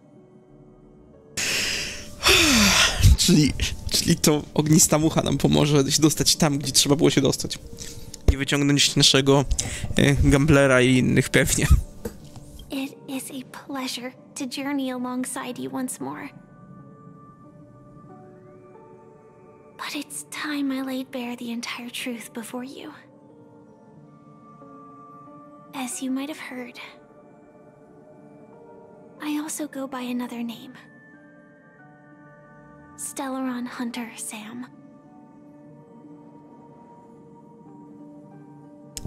Czyli, czyli to ognista mucha nam pomoże się dostać tam, gdzie trzeba było się dostać. I wyciągnąć naszego e, gamblera i innych pewnie. It is a pleasure to journey alongside you once more. But it's time I laid bare the entire truth before you. As you might have heard, I also go by another name Stellaron Hunter Sam.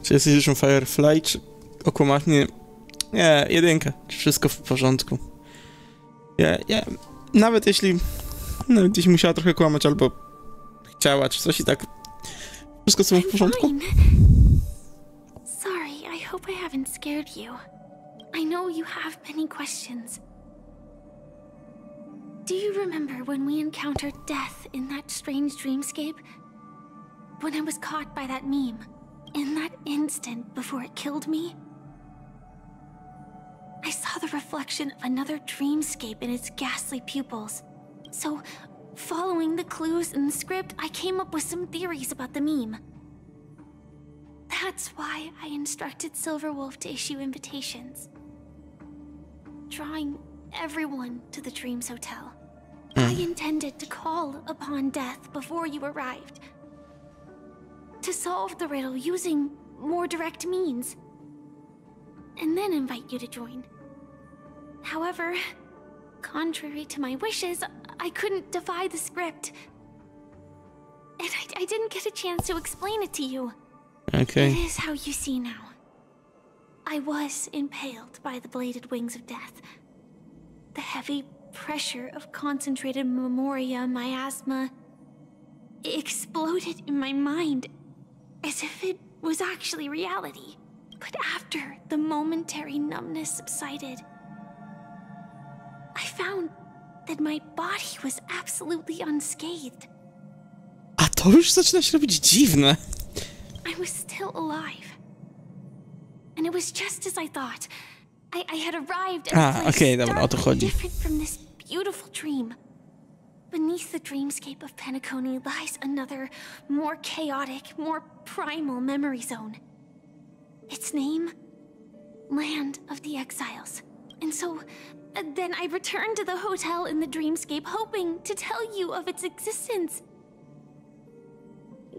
Czy jesteś już Firefly, czy okłamać mnie? Nie, jedynka. Czy wszystko w porządku? Ja, ja, nawet jeśli, nawet jeśli musiała trochę kłamać, albo chciała, czy coś i tak, wszystko są w porządku? Sorry, I hope I haven't scared you. I know you have many questions. Do you remember when we encountered death in that strange dreamscape? When I was caught by that meme? In that instant before it killed me? I saw the reflection of another dreamscape in its ghastly pupils. So, following the clues in the script, I came up with some theories about the meme. That's why I instructed Silverwolf to issue invitations. Drawing everyone to the Dreams Hotel. I hmm. intended to call upon death before you arrived. To solve the riddle using more direct means. And then invite you to join. However, contrary to my wishes, I couldn't defy the script. And I, I didn't get a chance to explain it to you. Okay. It is how you see now. I was impaled by the bladed wings of death. The heavy pressure of concentrated memoria miasma exploded in my mind as if it was actually reality. But after the momentary numbness subsided, I found that my body was absolutely unscathed. A to już zaczyna się robić dziwne. I was still alive. And it was just as I thought. I, I had arrived at a A, place okej, dobra, o to chodzi. different from this beautiful dream. Beneath the dreamscape of Penacony lies another, more chaotic, more primal memory zone. Its name? Land of the Exiles. And so, uh, then I returned to the hotel in the dreamscape, hoping to tell you of its existence.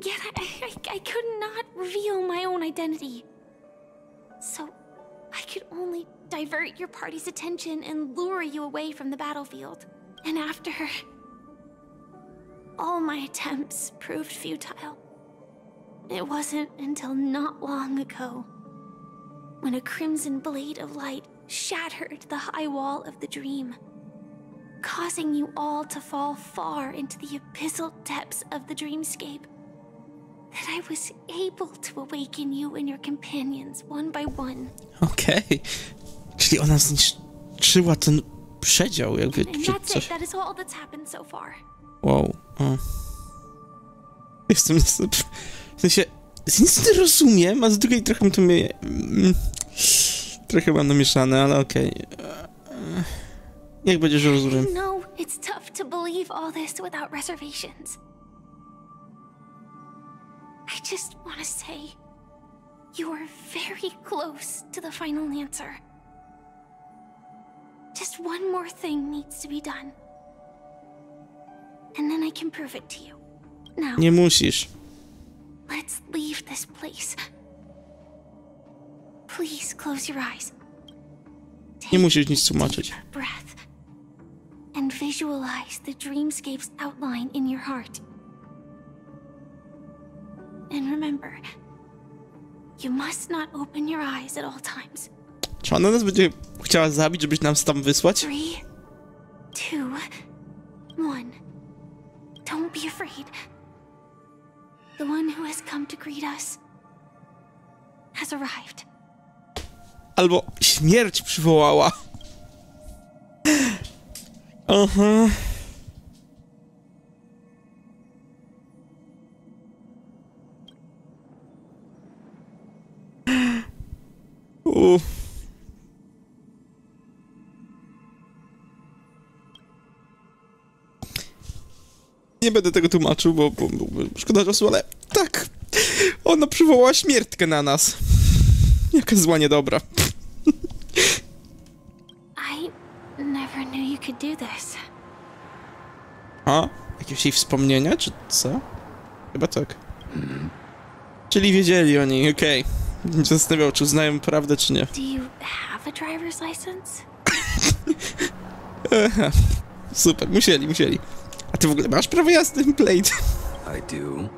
Yet I, I, I could not reveal my own identity. So, I could only divert your party's attention and lure you away from the battlefield. And after. All my attempts proved futile. It wasn't until not long ago when a crimson blade of light shattered the high wall of the dream, causing you all to fall far into the abyssal depths of the dreamscape, that I was able to awaken you and your companions one by one. Okej. Czyli ona zniszczyła ten przedział, jakby, And that's it, that is all that's happened so far. Wow. O. Jestem... W sensie... Z jednej strony rozumiem, a z drugiej trochę to mnie... mm, Trochę mam namieszane, ale okej. E, Niech będzie, że rozumiem. I know it's tough to believe all this without reservations. I just want to say, you are very close to the final answer. Just one more thing needs to be done. And then I can prove it to you. Now, Nie musisz. let's leave this place. Please close your eyes. Nie musisz nic tłumaczyć. breath and visualize the dreamscape's outline in your heart. And remember, you must not open your eyes at all times. Czy ona nas będzie chciała zabić, żebyś nam tam wysłać? Three, two, one. Don't be afraid. The one who has come to greet us has arrived. Albo śmierć przywołała. Aha. Uff. Nie będę tego tłumaczył, bo, bo, bo szkoda czasu, ale tak. Ona przywołała śmiertkę na nas. Jaka zła niedobra. I never knew you could do this. A? Jakieś jej wspomnienia, czy co? Chyba tak. Czyli wiedzieli o niej, okej. Nie zastanawiał, czy uznają prawdę, czy nie. Do you have a driver's license? Aha. Super, musieli, musieli. Ty w ogóle masz prawo jazdy, Blade? I do.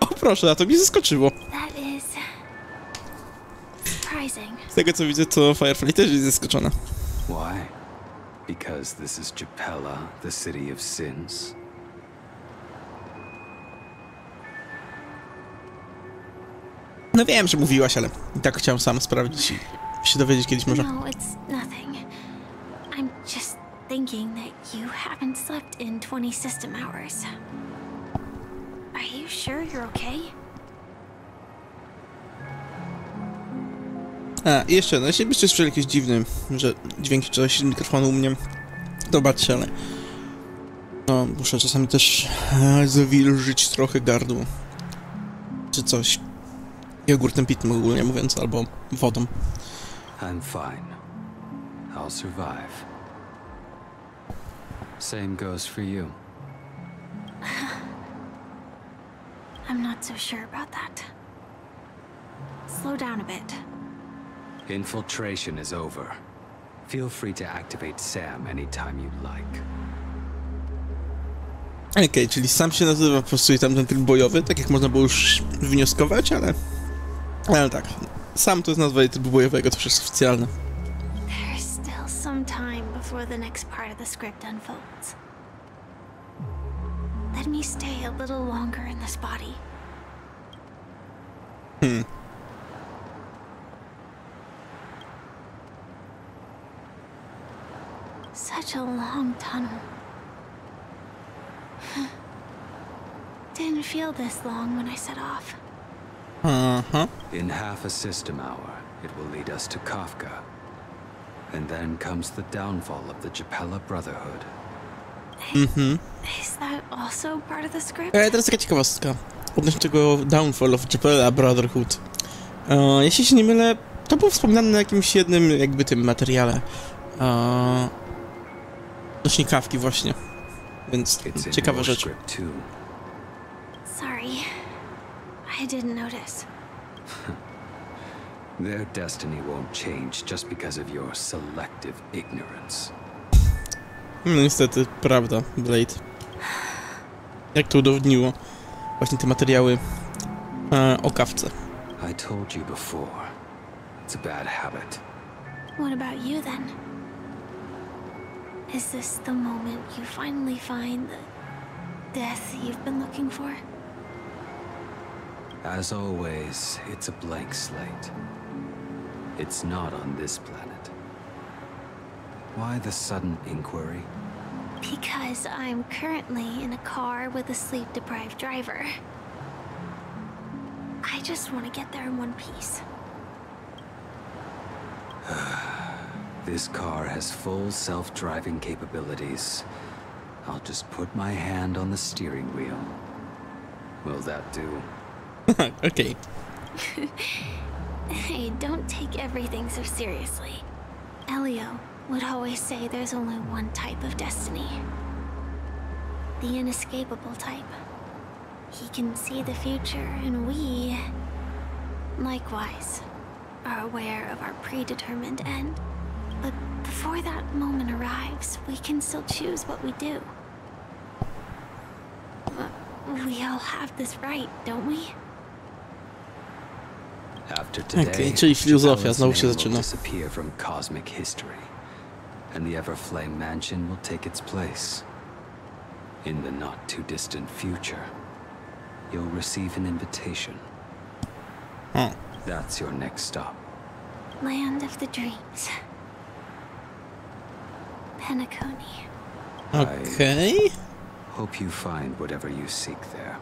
O proszę, a to mnie zaskoczyło. That is surprising. Z tego co widzę, to Firefly też jest zaskoczona. Why? Because this is Japella, the city of sins? No wiem, że mówiłaś, ale i tak chciałem sam sprawdzić się dowiedzieć kiedyś może. No, it's nothing. Thinking that you haven't slept in 20 system hours. Are you sure you're okay? A, i jeszcze, no jeśli byście słyszeli jakieś dziwne, że dźwięki czy coś z mikrofonu u mnie, to baczcie, ale... No, muszę czasami też e, zawilżyć trochę gardło. Czy coś. Jogurtem pitnym ogólnie mówiąc, albo wodą. I'm fine. I'll survive. Same goes for you. I'm not so sure about that. Slow down a bit. Infiltration is over. Feel free to activate Sam anytime you like. Okej, okay, czyli sam się nazywa po prostu tamten tryb bojowy, tak jak można było już wnioskować, ale... Ale tak, sam to jest nazwa trybu bojowego, to wszystko oficjalne. There's still some time before the next part of the script unfolds. Let me stay a little longer in this body. Hmm. Such a long tunnel. Didn't feel this long when I set off. Uh-huh. In half a system hour, it will lead us to Kafka. And then comes the downfall of the Japella Brotherhood. Mhm. Is that also part of the script? E, teraz taka ciekawostka. Odnośnie tego Downfall of Japella Brotherhood. E, jeśli się nie mylę, to było wspomniane na jakimś jednym jakby tym materiale. E, odnośnie kawki właśnie. Więc ciekawa rzecz. Sorry. I didn't notice. Their destiny won't change just because of your selective ignorance. No niestety, prawda, Blade. Jak to udowodniło właśnie te materiały e, o kawce. I told you before. It's a bad habit. What about you then? Is this the moment you finally find the death you've been looking for? As always, it's a blank slate. It's not on this planet. Why the sudden inquiry? Because I'm currently in a car with a sleep-deprived driver. I just want to get there in one piece. This car has full self-driving capabilities. I'll just put my hand on the steering wheel. Will that do? okay. hey, don't take everything so seriously. Elio would always say there's only one type of destiny. The inescapable type. He can see the future, and we, likewise, are aware of our predetermined end. But before that moment arrives, we can still choose what we do. We all have this right, don't we? After today, okay, czyli filozofia znowu się will zaczyna. disappear from cosmic history, and the Everflame Mansion will take its place. In the not too distant future, you'll receive an invitation. Huh. That's your next stop. Land of the Dreams. Penacony. Okay. Hope you find whatever you seek there.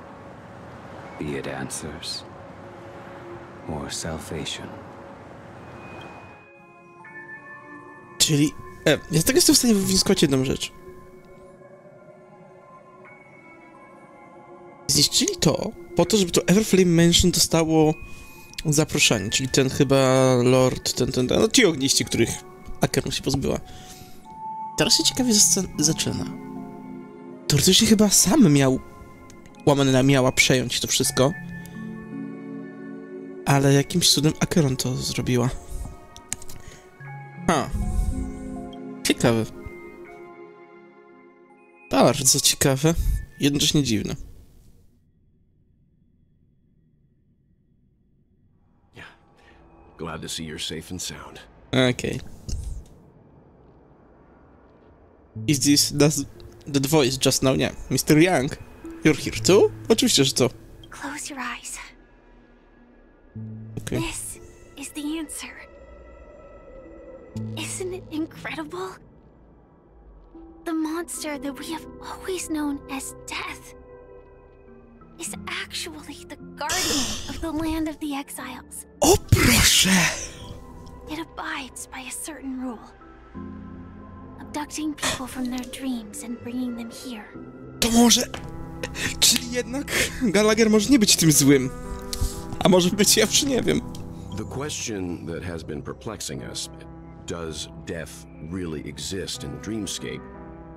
Be it answers or salvation. Czyli... E, ja z tego jestem w stanie wywnioskować jedną rzecz. Zniszczyli to po to, żeby to Everflame Mansion dostało zaproszenie, czyli ten chyba Lord, ten, ten, ten no ci ogniści, których Akeron się pozbyła. Teraz się ciekawie zaczyna. Teoretycznie chyba sam miał, łamany miała przejąć to wszystko, ale jakimś cudem Akeron to zrobiła. Ha. Ciekawe. Bardzo ciekawe. Jednocześnie dziwne. Glad to see you're safe and sound. Okay. Is this does that voice just now? Nie. Mr. Young, you're here too? Oczywiście, że to. Close your eyes. Okay. This is the answer. Isn't it incredible? The monster that we have always known as death is actually the guardian of the land of the exiles. O proszę! It abides by a certain rule. Abducting people from their dreams and bringing them here. To może... Czyli jednak Gallagher może nie być tym złym. A może być, ja nie wiem. The question that has been perplexing us, does death really exist in the dreamscape,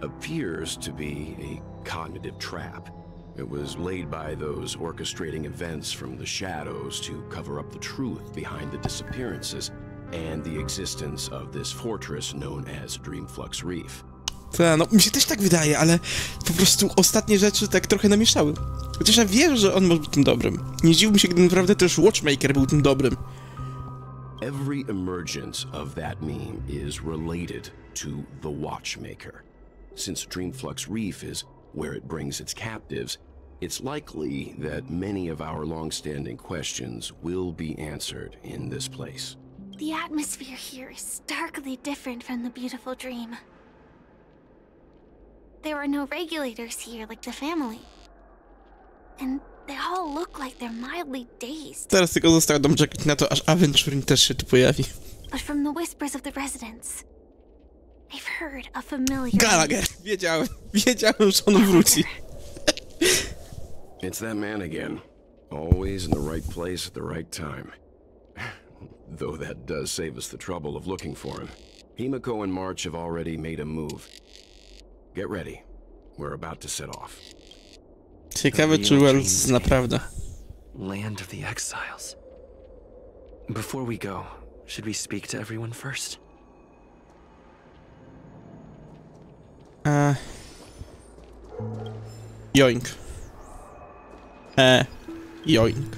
appears to be a cognitive trap. It was laid by those orchestrating events from the shadows to cover up the truth behind the disappearances and the existence of this fortress known as Dreamflux Reef. Ta, no mi się też tak wydaje, ale po prostu ostatnie rzeczy tak trochę namieszały. Chociaż ja wierzę, że on może być tym dobrym. Nie dziwiłbym się, gdy naprawdę też Watchmaker był tym dobrym. Every emergence of that meme is related to the Watchmaker. Since Dreamflux Reef is where it brings its captives, it's likely that many of our long-standing questions will be answered in this place. The atmosphere here is starkly different from the beautiful dream. There are no regulators here like the family. And they all look like they're mildly dazed. Teraz tylko zostało nam czekać na to, aż Aventurin też się tu pojawi. But from the whispers of the residents, I've heard a familiar... Gallagher! Wiedziałem, wiedziałem, że on wróci. It's that man again. Always in the right place at the right time. Though that does save us the trouble of looking for him. Himeko and March have already made a move. Get ready. We're about to set off. Ciekawe, czy Wells naprawdę. Land of the exiles. Before we go, should we speak to everyone first? E... Joink. E... Joink.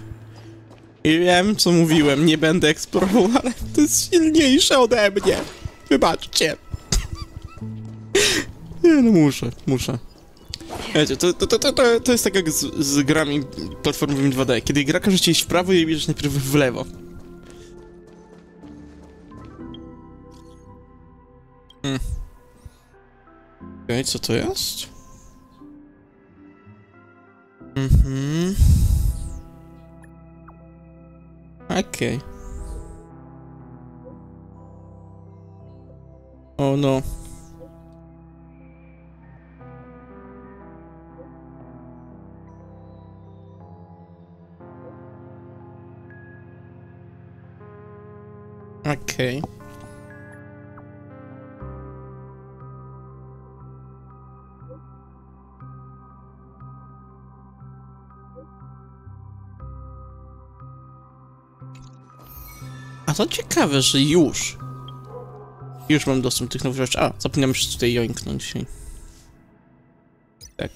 I wiem, co mówiłem, nie będę eksplorował, ale to jest silniejsze ode mnie. Wybaczcie. Nie no, muszę, muszę. Wiecie, to, to, to, to, to jest tak jak z, z grami platformowymi 2D. Kiedy gra każe ci iść w prawo i bierzesz najpierw w lewo. Hmm. Okej, okay, co to jest? Mhm. Okej. Okay. O no. Okej. Okay. A to ciekawe, że już. Już mam dostęp do tych nowych rzeczy. A, zapomniałem już tutaj joinknąć. Tak.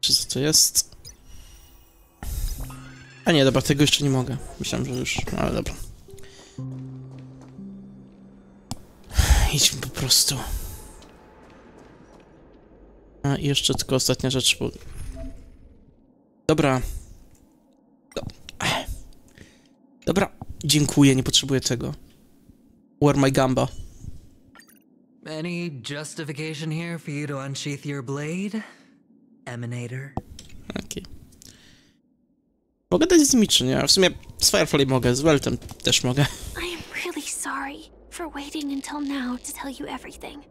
Czy co to jest? A nie, dobra, tego jeszcze nie mogę. Myślałem, że już, ale dobra. Idźmy po prostu. A, i jeszcze tylko ostatnia rzecz, bo... Dobra. Do... Dobra, dziękuję, nie potrzebuję tego. Where my gamba? Any justification here for you to unsheath your blade, Emanator? Okay. Mogę dać z nie? W sumie z Firefly mogę, z Weltem też mogę. I am really sorry for waiting until now to tell you everything.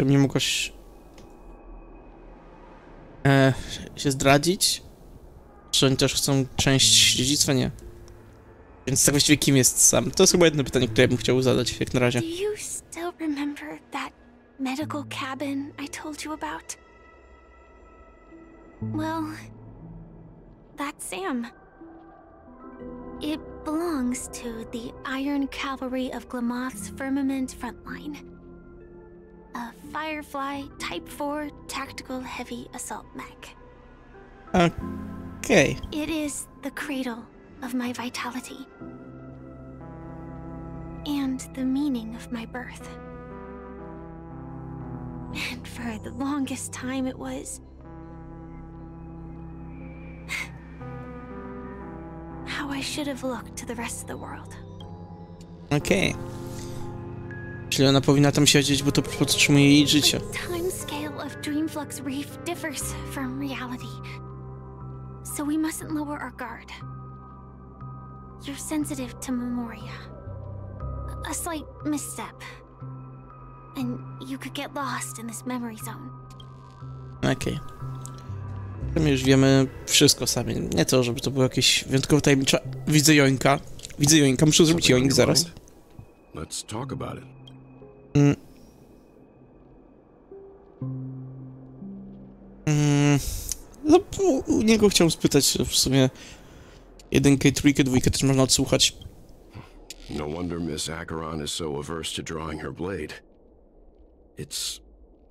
Nie mogłaś... E, się zdradzić? Czy oni też chcą część dziedzictwa? Nie. Więc tak właściwie kim jest sam? To jest chyba jedno pytanie, które ja bym chciał zadać jak na razie. Do you still remember that medical cabin I told you about? Well, that's Sam. It belongs to the Iron Cavalry of Glamoth's Firmament Frontline. A Firefly Type 4 Tactical Heavy Assault Mech. Okay. It is the cradle of my vitality. And the meaning of my birth. And for the longest time it was... how I should have looked to the rest of the world. Okej. Okay. Czyli ona powinna tam siedzieć, bo to podtrzymuje jej życie. The time scale of Dreamflux Reef differs from reality. So we mustn't lower our guard. You're sensitive to Memoria. A slight misstep. And you could get lost in this memory zone. Okay. My już wiemy wszystko sami. Nie to, żeby to było jakieś wyjątkowo tajemnicze. Widzę Joinka. Widzę Joinka, muszę zrobić Joink zaraz. Let's talk about it. Mm. Mm. No, u niego chciałem spytać w sumie jedynkę, trójkę, dwójkę też można odsłuchać. No wonder Miss Acheron is so averse to drawing her blade. It's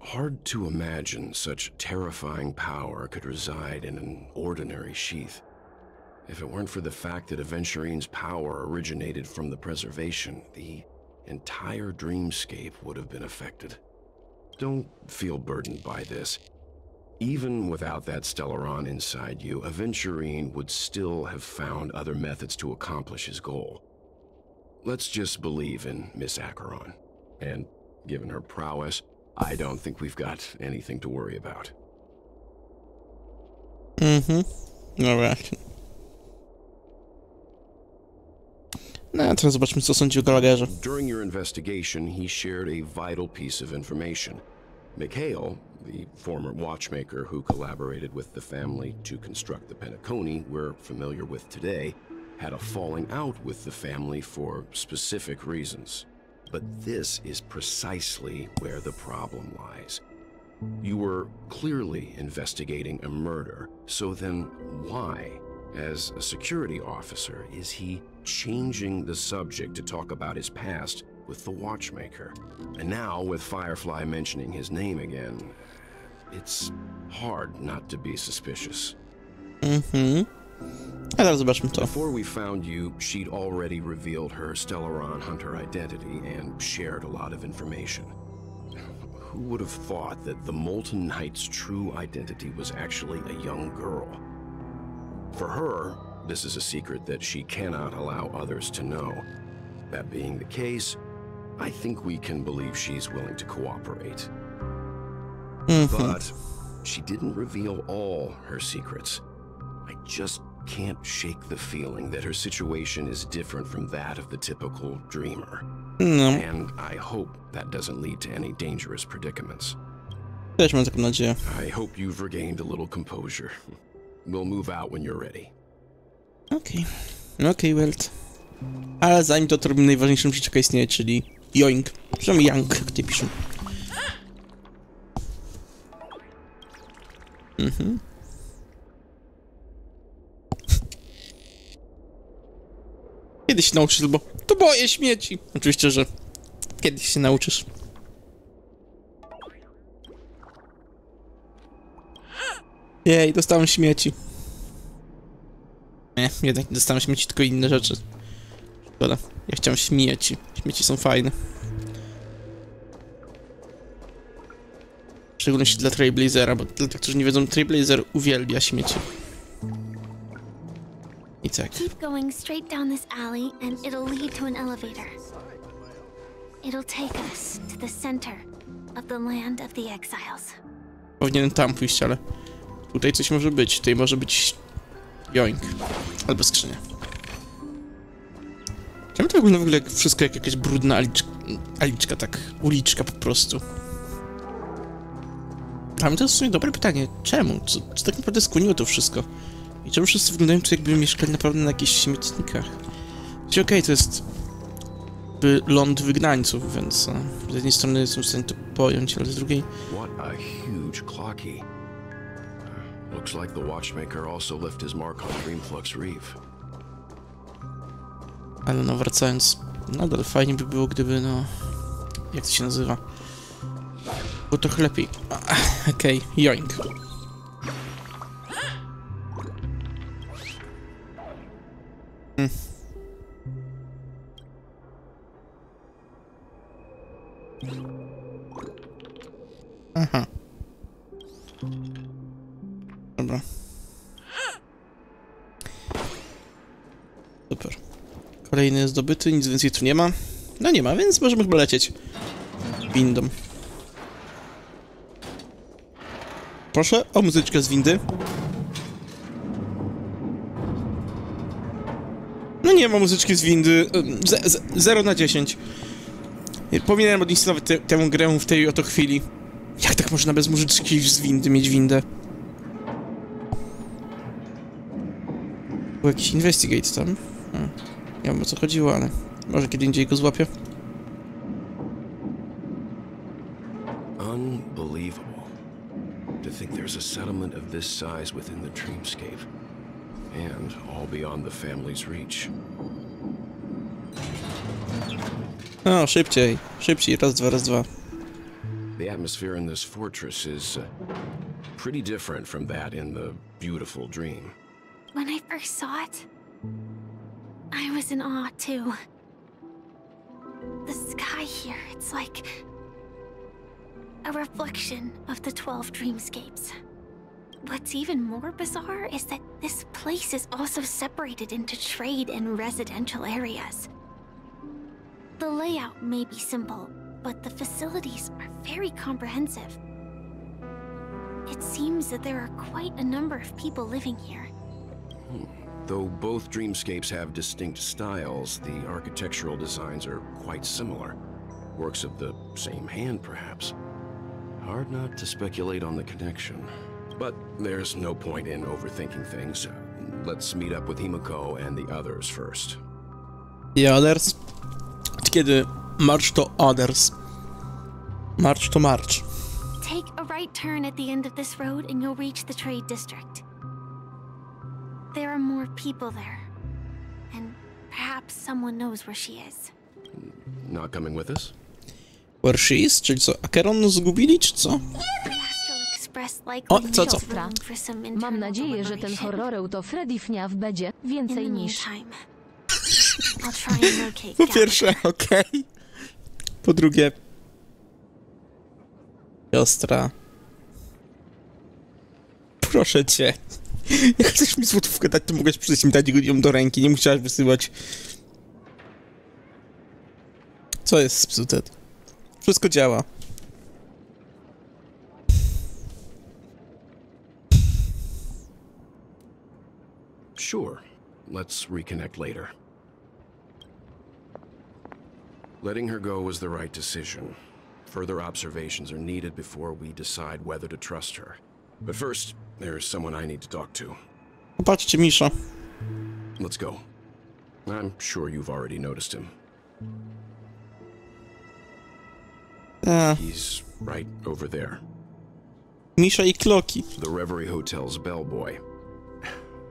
hard to imagine such terrifying power could reside in an ordinary sheath. If it weren't for the fact that Aventurine's power originated from the preservation, the entire dreamscape would have been affected. Don't feel burdened by this. Even without that Stellaron inside you, Aventurine would still have found other methods to accomplish his goal. Let's just believe in Miss Acheron. And given her prowess, I don't think we've got anything to worry about. Mm-hmm. No właśnie. No, teraz zobaczmy, co sądzi o Gallagherze. During your investigation, he shared a vital piece of information. Mikhail, the former watchmaker who collaborated with the family to construct the Penacony we're familiar with today, had a falling out with the family for specific reasons. But this is precisely where the problem lies. You were clearly investigating a murder, so then why, as a security officer, is he changing the subject to talk about his past with the watchmaker? And now, with Firefly mentioning his name again, it's hard not to be suspicious. Mm Mhm. A teraz zobaczmy to. Before we found you, she'd already revealed her Stellaron Hunter identity and shared a lot of information. Who would have thought that the Molten Knight's true identity was actually a young girl? For her, this is a secret that she cannot allow others to know. That being the case, I think we can believe she's willing to cooperate. Mhm. But she didn't reveal all her secrets. I just can't shake the feeling that her situation is different from that of the typical dreamer. No. And I hope that doesn't lead to any dangerous predicaments. Też mam taką nadzieję. I hope you've regained a little composure. We'll move out when you're ready. Okej. Okej, Welt. Ale zanim to, to robimy najważniejszą rzecz, jaka istnieje, czyli joink. Przynajmniej jak nie piszą. Mhm. Kiedyś się nauczysz, bo to boję śmieci. Oczywiście, że kiedyś się nauczysz. Jej, dostałem śmieci. Nie, jednak nie dostałem śmieci, tylko inne rzeczy. Szkoda. Ja chciałem śmieci. Śmieci są fajne. W szczególności dla Trailblazera, bo dla tych, którzy nie wiedzą, Trailblazer uwielbia śmieci. I tak. Keep going straight down this alley, and it'll lead to an elevator. It'll take us to the center of the land of the exiles. Powinienem tam pójść, ale tutaj coś może być. Tutaj może być joink. Albo skrzynia. Czemu to wygląda w ogóle wszystko jak jakaś brudna aliczka, aliczka, tak, uliczka po prostu. A to jest w sumie dobre pytanie. Czemu? Co, co tak naprawdę skłoniło to wszystko? I czemu wszyscy wyglądają tu jakby mieszkali naprawdę na jakichś śmietnikach? Czyli okej, to jest by ląd wygnańców, więc e, z jednej strony jestem w stanie to pojąć, ale z drugiej... What a huge clocky. Looks like the watchmaker also left his mark on Dreamflux Reef. Ale no wracając, nadal fajnie by było, gdyby no... Jak to się nazywa? Było trochę lepiej. Okej, okay. joink. Hmm. Aha. Dobra. Super. Kolejny zdobyty, nic więcej tu nie ma. No nie ma, więc możemy chyba lecieć windą. Proszę o muzyczkę z windy. No nie ma muzyczki z windy. 0 na 10. Powinienem odinstalować te, tę grę w tej oto chwili. Jak tak można bez muzyczki z windy mieć windę? Był jakiś investigate tam. A, nie wiem o co chodziło, ale może kiedy indziej go złapię. Unbelievable. To think there's a settlement of this size within the dreamscape. And all beyond the family's reach. O, szybciej. Szybciej. Raz, dwa, raz, dwa. The atmosphere in this fortress is uh, pretty different from that in the beautiful dream. When I first saw it, I was in awe too. The sky here, it's like a reflection of the 12 dreamscapes. What's even more bizarre is that this place is also separated into trade and residential areas. The layout may be simple, but the facilities are very comprehensive. It seems that there are quite a number of people living here. Though both dreamscapes have distinct styles, the architectural designs are quite similar. Works of the same hand, perhaps. Hard not to speculate on the connection. But there's no point in overthinking things. Let's meet up with Himeko and the others first. The others? Kiedy march to others? March to march. Take a right turn at the end of this road and you'll reach the trade district. There are more people there. And perhaps someone knows where she is. Not coming with us? Where she is? Czyli co, Acheron zgubili, czy co? O, co, co? Mam nadzieję, że ten horroreł to Freddy FNAF będzie więcej niż... meantime, I'll try and locate Po pierwsze, okej. Po drugie... Siostra. Proszę cię. Jak chcesz mi złotówkę dać, to mogłeś przyjść mi dać ją do ręki, nie musiałaś wysyłać. Co jest spsute? Wszystko działa. Sure. Let's reconnect later. Letting her go was the right decision. Further observations are needed before we decide whether to trust her. But first, there's someone I need to talk to. Misza. Let's go. I'm sure you've already noticed him. A, He's right over there. Misza i Kloki. The Reverie Hotel's bellboy.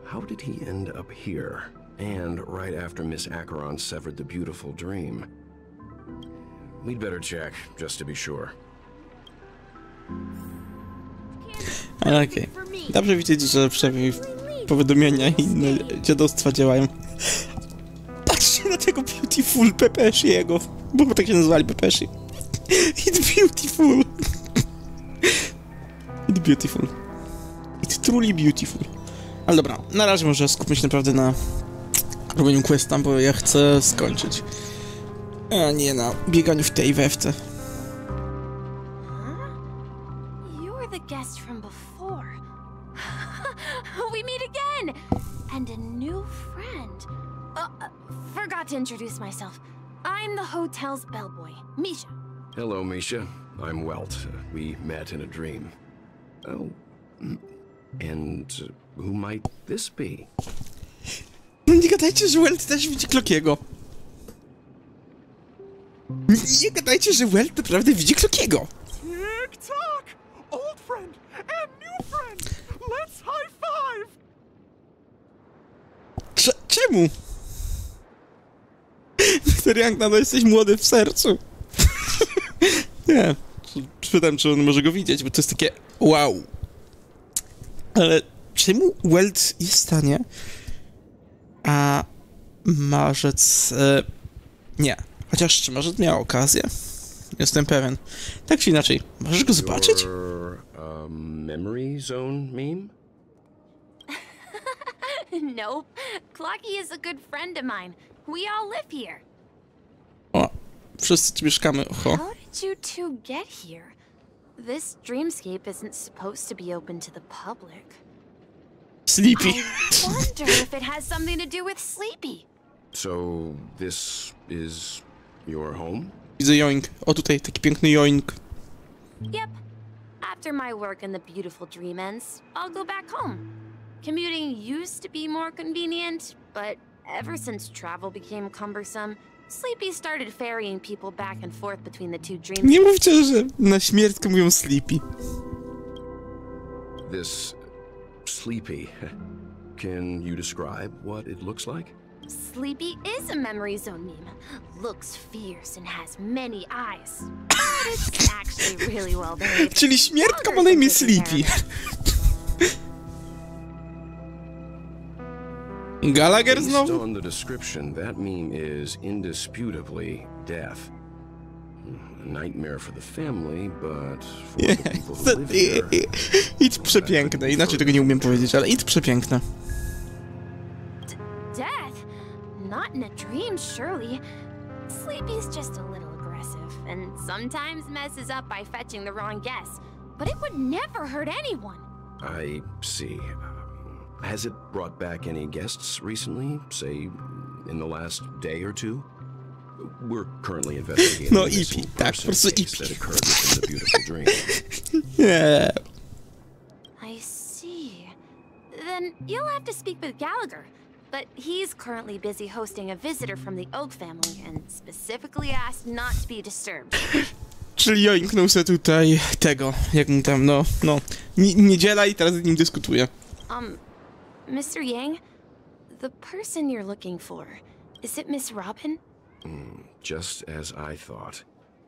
How did he end up here? And right after Miss Acheron severed the beautiful dream. We'd better check, just to be sure. Ale okej. Dobrze widzieć, że przynajmniej powiadomienia i inne dziadostwa działają. Patrzcie na tego Beautiful Pepeshiego, bo tak się nazywali Pepeshi. It's beautiful. It's beautiful. It's truly beautiful. Ale dobra, na razie może skupmy się naprawdę na robieniu questa, bo ja chcę skończyć. A nie na bieganiu w tej wewce. And a new friend. Uh, uh, forgot to introduce myself. I'm the hotel's bellboy, Misha. Hello, Misha. I'm Welt. Uh, we met in a dream. Oh. mm, And uh, who might this be? No nie gadajcie, że Welt też widzi Klokiego. Nie, nie gadajcie, że Welt naprawdę widzi Klokiego. Tick tock! Old friend and new friend! Let's high five! Cze czemu? Seriank, nadal jesteś młody w sercu. nie, pytam, czy on może go widzieć, bo to jest takie wow. Ale czemu Welt jest w stanie, a Marzec... E, nie. Chociaż czy Marzec miał okazję? Jestem pewien. Tak czy inaczej, możesz go zobaczyć? Your, um, memory zone meme? nope. Clocky is a good friend of mine. We all live here. O, wszyscy tu mieszkamy, oho. How did you two get here? This dreamscape isn't supposed to be open to the public. Sleepy. I wonder if it has something to do with Sleepy. So, this is your home? Widzę joink. O, tutaj taki piękny joink. Yep. After my work in the beautiful dream ends, I'll go back home. Commuting used to be more convenient, but ever since travel became cumbersome, Sleepy started ferrying people back and forth between the two dreams. Nie mówcie, że na śmiertkę mówią Sleepy. This sleepy. Can you describe what it looks like? Sleepy is a memory zone meme. Looks fierce and has many eyes. But it's actually really well behaved. Czyli śmiertka ma na imię Sleepy. Gallagher Based on the description, that meme is indisputably death. A nightmare for the family, but for Nie, the people who live here. Idź przepiękne, inaczej tego nie umiem powiedzieć, ale idź przepiękne. Death? Not in a dream, surely. Sleepy's just a little aggressive, and sometimes messes up by fetching the wrong guess. But it would never hurt anyone. I see. Um, has it brought back any guests recently? Say, in the last day or two? We're currently investigating No, a missing EP, tak, po person prostu that occurred within the beautiful dream. Nie. I see. Then you'll have to speak with Gallagher. But he's currently busy hosting a visitor from the Oak family and specifically asked not to be disturbed. Czyli joinknął se tutaj tego, jak mu tam, no, no. Ni niedziela i teraz z nim dyskutuję. Um, Mr. Yang, the person you're looking for, is it Miss Robin? Hmm, Just as I thought.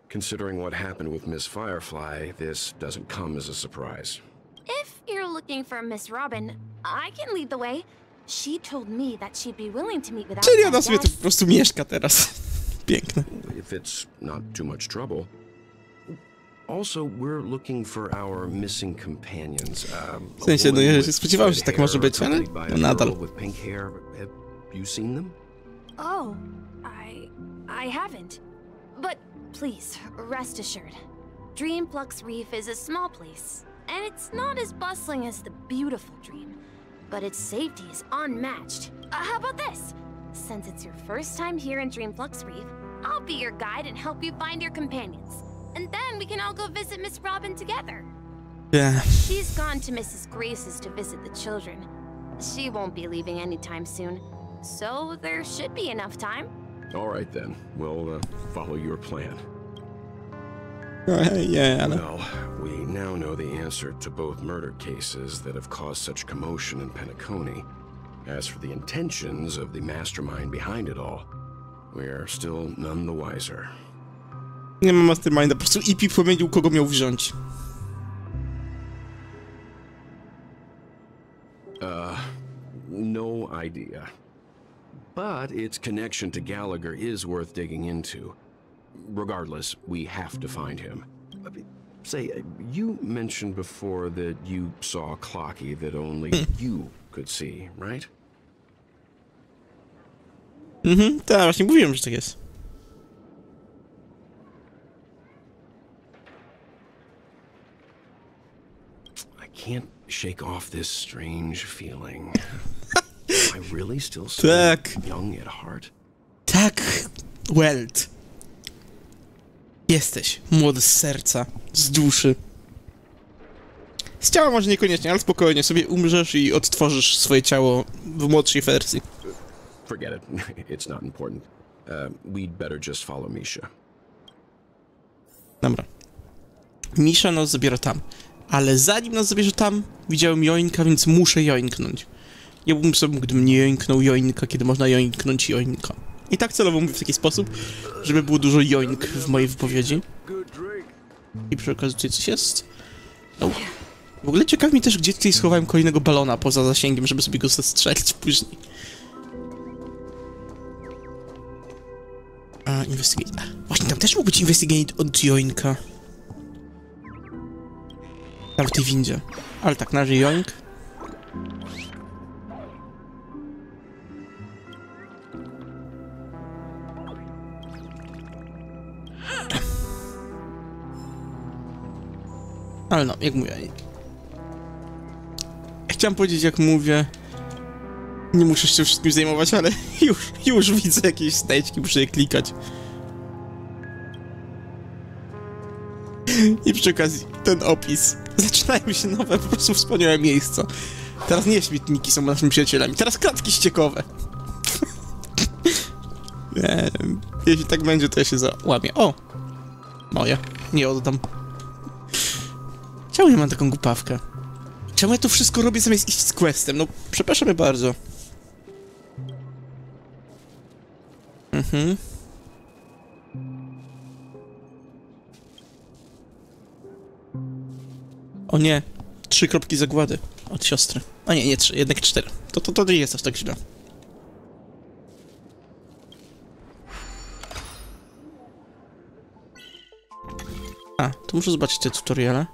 Considering what happened with Miss Firefly, this doesn't come as a surprise. If you're looking for Miss Robin, I can lead the way. She told me that she'd be willing to meet with Czyli outside ona sobie tu po prostu mieszka teraz. Piękne. If it's not too much trouble. Also, we're looking for our missing companions. Um, W sensie, no a woman ja się with spodziewałem, że tak może być, ale no nadal. girl with pink hair. Have you seen them? Oh, I... Haven't. But please, rest assured. Dreamflux Reef is a small place, and it's not as bustling as the beautiful Dream. But its safety is unmatched. Uh, how about this? Since it's your first time here in Dreamflux Reef, I'll be your guide and help you find your companions. And then we can all go visit Miss Robin together. Yeah. She's gone to Mrs. Grace's to visit the children. She won't be leaving anytime soon, so there should be enough time. All right then. We'll uh, follow your plan. Right, Yeah. Well, we now know the answer to both murder cases that have caused such commotion in Penacony. As for the intentions of the mastermind behind it all, we are still none the wiser. Nie mam masterminda, po prostu EP pomylił, kogo miał wziąć. Uh, no idea. But its connection to Gallagher is worth digging into. Regardless, we have to find him. Say, uh, you mentioned before that you saw Clockie that only you could see, right? Mhm, tak, właśnie mówiłem, że tak jest. I can't shake off this strange feeling. Tak. Tak, Welt. Jesteś młody z serca, z duszy. Z ciała może niekoniecznie, ale spokojnie, sobie umrzesz i odtworzysz swoje ciało w młodszej wersji. Forget it. It's not important. Uh, we'd better just follow Misha. Dobra. Misza nas zabiera tam. Ale zanim nas zabierze tam, widziałem joinka, więc muszę joinknąć. Nie byłbym sobie, gdybym nie joinknął joinka, kiedy można joinknąć joinka. I tak celowo mówię w taki sposób, żeby było dużo joink w mojej wypowiedzi. I przy okazji tutaj coś jest. No. W ogóle ciekawi mnie też, gdzie tutaj schowałem kolejnego balona poza zasięgiem, żeby sobie go zastrzelić później. A, investigate. Właśnie, tam też mógł być investigate od joinka. Tam w tej windzie. Ale tak, na razie joink. Ale no, jak mówię... Chciałem powiedzieć, jak mówię... Nie muszę się wszystkim zajmować, ale już, już widzę jakieś steczki, muszę je klikać. I przy okazji ten opis. Zaczynają się nowe, po prostu wspaniałe miejsca. Teraz nie śmietniki są naszymi przyjacielami, teraz klatki ściekowe. jeśli tak będzie, to ja się załamię. O! Moje. Nie oddam. Czemu ja mam taką głupawkę? Czemu ja to wszystko robię zamiast iść z questem? No, przepraszamy bardzo. Mhm. O nie, trzy kropki zagłady od siostry. A nie, nie trzy, jednak cztery. To, to, to nie jest aż tak źle. A, to muszę zobaczyć te tutoriale.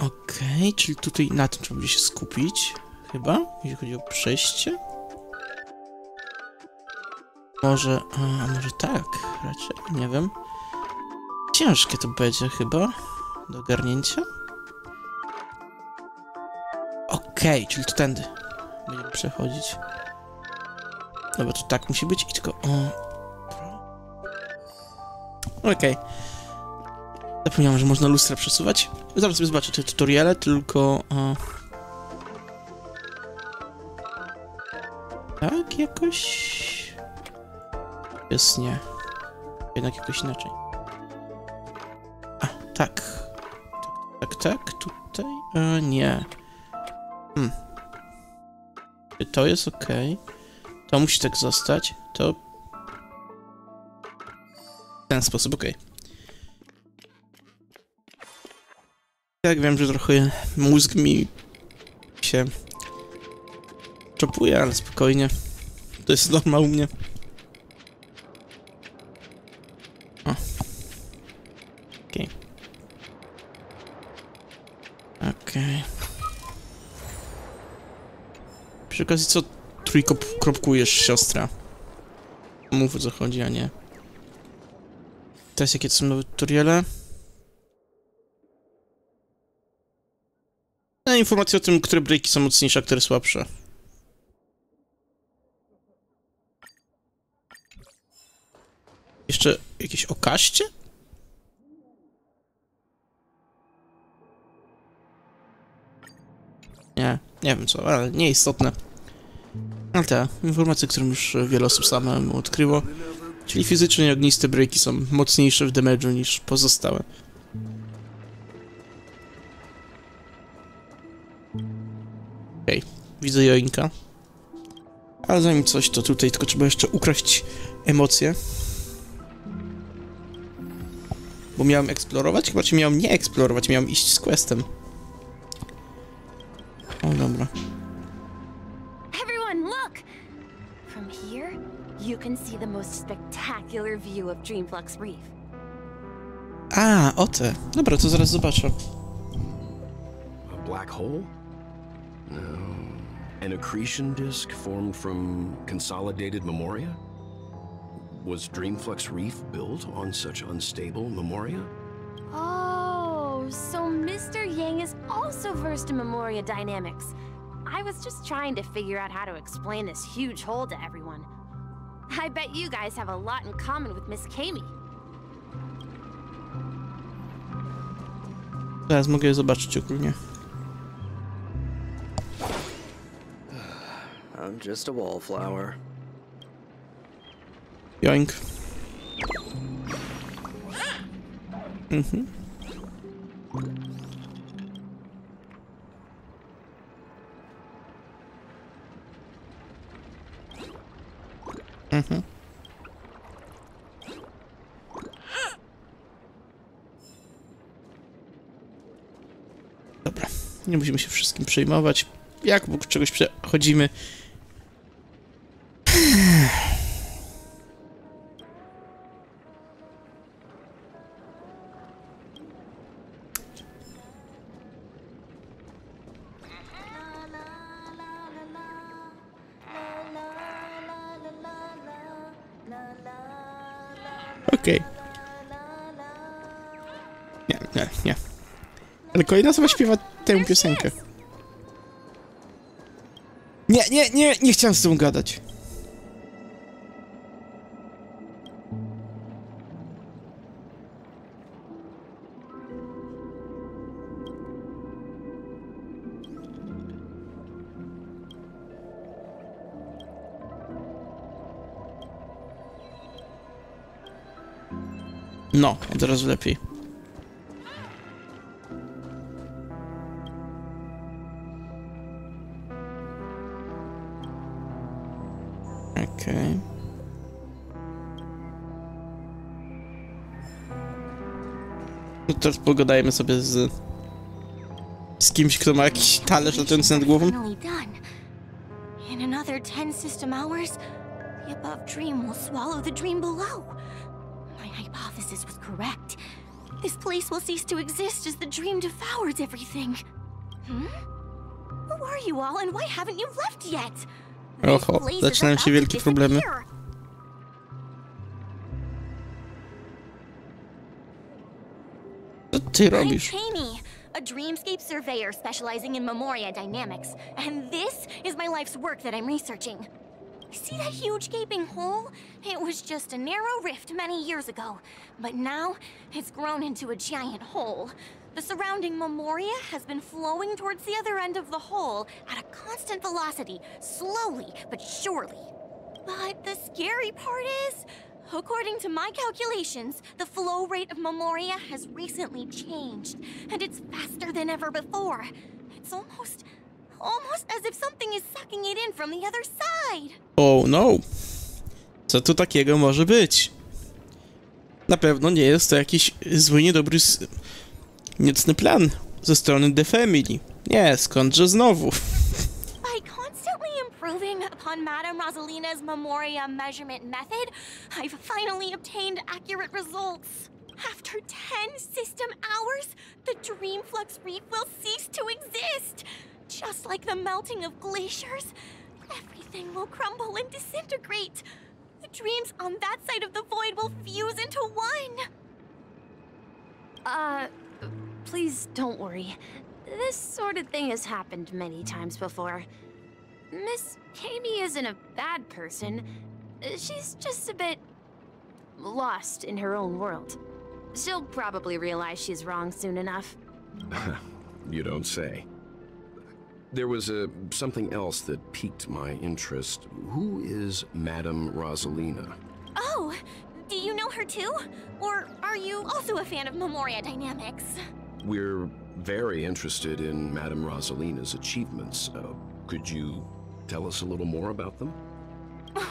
Okej, czyli tutaj na tym trzeba będzie się skupić. Chyba, jeśli chodzi o przejście. Może, a może tak, raczej, nie wiem. Ciężkie to będzie chyba do ogarnięcia. Okej, czyli to tędy będziemy przechodzić. Dobra, to tak musi być i tylko... O. Okej. Zapomniałem, że można lustra przesuwać. Zaraz sobie zobaczę te tutoriale, tylko... O. Tak, jakoś... Jest nie. Jednak jakoś inaczej. A, tak. Tak, tak, tak, tutaj... E, nie. Hmm. To jest ok. To musi tak zostać. To... W ten sposób, ok. Tak, wiem, że trochę mózg mi się czopuje, ale spokojnie. To jest norma u mnie. O. Okej. Okay. Okej. Okay. Przy okazji, co trójkropkujesz, siostra? Mów o co chodzi, a nie. Teraz jakie to są nowe tutoriale? Informacje o tym, które breaki są mocniejsze, a które słabsze. Jeszcze jakieś okaście? Nie, nie wiem co, ale nieistotne. Ale te informacje, które już wiele osób samemu odkryło, czyli fizycznie ogniste breaki są mocniejsze w damage'u niż pozostałe. Okej, okay. widzę joinka. Ale zanim coś, to tutaj tylko trzeba jeszcze ukraść emocje. Bo miałem eksplorować? Chyba czy miałem nie eksplorować, miałem iść z questem. O, dobra. Everyone, look! From here, you can see the most spectacular view of Dreamflux Reef. A, o te. Dobra, to zaraz zobaczę. A black hole? No. An accretion disk formed from consolidated memoria? Was Dreamflux Reef built on such unstable memoria? Oh, so Mr. Yang is also versed in Memoria dynamics. I was just trying to figure out how to explain this huge hole to everyone. I bet you guys have a lot in common with Miss Kami. Teraz mogę zobaczyć ogólnie. I'm just a wallflower. Joink. Mhm. Mhm. Dobra, nie musimy się wszystkim przejmować. Jak obok czegoś przechodzimy. Okej. Nie, nie, nie. Ale kolejna osoba śpiewa tę piosenkę. Nie, nie, nie, nie chciałem z tą gadać. No, od razu lepiej. Okej. Okay. Teraz pogadajmy sobie z... z kimś, kto ma jakiś talerz latający nad głową. In another 10 system hours, the above dream will swallow the dream below. My was correct. This place will cease to exist as the dream devours everything. Hmm? Who are you all and why haven't you left yet? Oho, zaczynają się wielkie problemy. Co ty robisz? A dreamscape surveyor specializing in Memoria dynamics, and this is my life's work that I'm researching. See that huge gaping hole? It was just a narrow rift many years ago, but now it's grown into a giant hole. The surrounding Memoria has been flowing towards the other end of the hole at a constant velocity, slowly but surely. But the scary part is, according to my calculations, the flow rate of Memoria has recently changed, and it's faster than ever before. It's almost, almost as if something is sucking it in from the other side. Oh no. Co tu takiego może być? Na pewno nie jest to jakiś zły, niedobry, niecny plan ze strony The Family. Nie, skądże znowu? By constantly improving upon Madame Rosalina's Memoria measurement method, I've finally obtained accurate results. After 10 system hours, the Dreamflux Reef will cease to exist. Just like the melting of glaciers, everything will crumble and disintegrate. The dreams on that side of the void will fuse into one. Uh, please don't worry. This sort of thing has happened many times before. Miss Kami isn't a bad person. She's just a bit lost in her own world. She'll probably realize she's wrong soon enough. you don't say. There was uh, something else that piqued my interest. Who is Madame Rosalina? Oh, do you know her too? Or are you also a fan of Memoria Dynamics? We're very interested in Madame Rosalina's achievements. Uh, could you tell us a little more about them?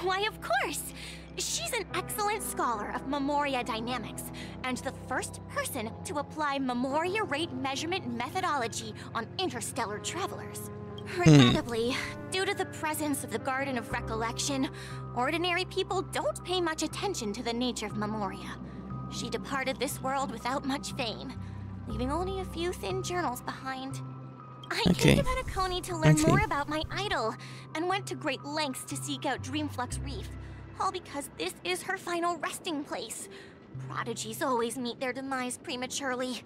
Why, of course! She's an excellent scholar of Memoria Dynamics, and the first person to apply Memoria rate measurement methodology on interstellar travelers. Hmm. Regrettably, due to the presence of the Garden of Recollection, ordinary people don't pay much attention to the nature of Memoria. She departed this world without much fame, leaving only a few thin journals behind. I Okay. came to Penacony to learn Okay. more about my idol, and went to great lengths to seek out Dreamflux Reef, all because this is her final resting place. Prodigies always meet their demise prematurely.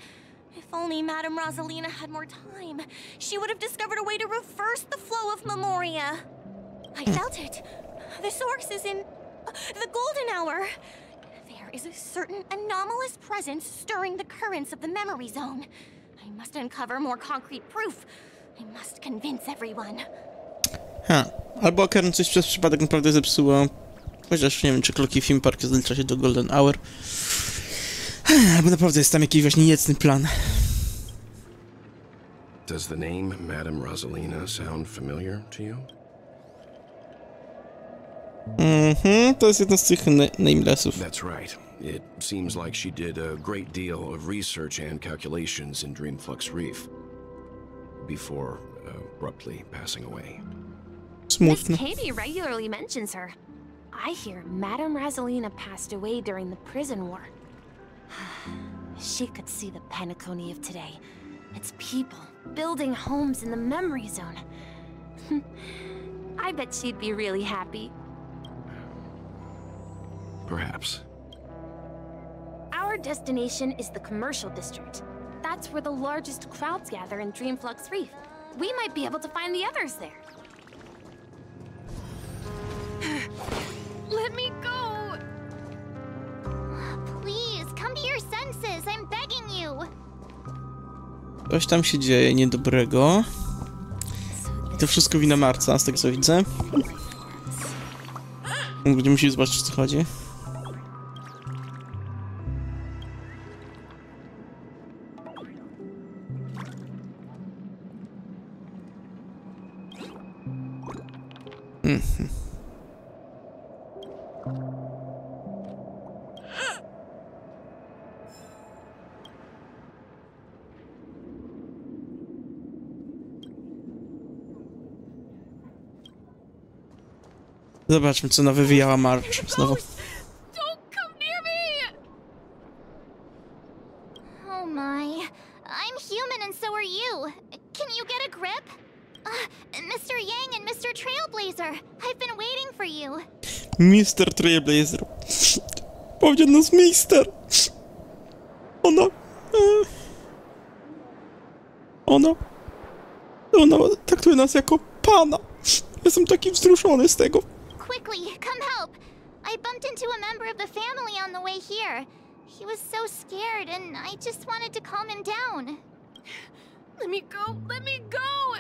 If only Madame Rosalina had more time, she would have discovered a way to reverse the flow of Memoria. I felt it. The source is in uh, the Golden Hour. There is a certain anomalous presence stirring the currents of the memory zone. I must uncover more concrete proof. I must convince everyone. Ha. Albo coś przez przypadek naprawdę zepsuła. Chociaż nie wiem, czy Clocky Film Park zalicza się do Golden Hour. Albo naprawdę jest tam jakiś właśnie niecny plan. Does the name Madame Rosalina sound familiar to you? Mhm, to jest jeden z tych na- namelessów. That's right. It seems like she did a great deal of research and calculations in Dreamflux Reef before uh, abruptly passing away. Miss Smutno. Katie regularly mentions her. I hear Madame Rosalina passed away during the prison war. she could see the Penacony of today. Its people building homes in the memory zone. I bet she'd be really happy. Perhaps. Our destination is the commercial district. That's where the largest crowds gather in Dreamflux Reef. We might be able to find the others there. Let me go! Please, come to your senses. I'm begging you. Coś tam się dzieje niedobrego. I to wszystko wina Marca, z tego co widzę. Będziemy musieli zobaczyć, o co chodzi. Mhm. I've been waiting for you. Mister Trailblazer. Powiedział nas mister. Ona... e, Ona... Ona traktuje nas jako pana. Jestem taki wzruszony z tego. Quickly, come help. I bumped into a member of the family on the way here. He was so scared and I just wanted to calm him down. Let me go! Let me go!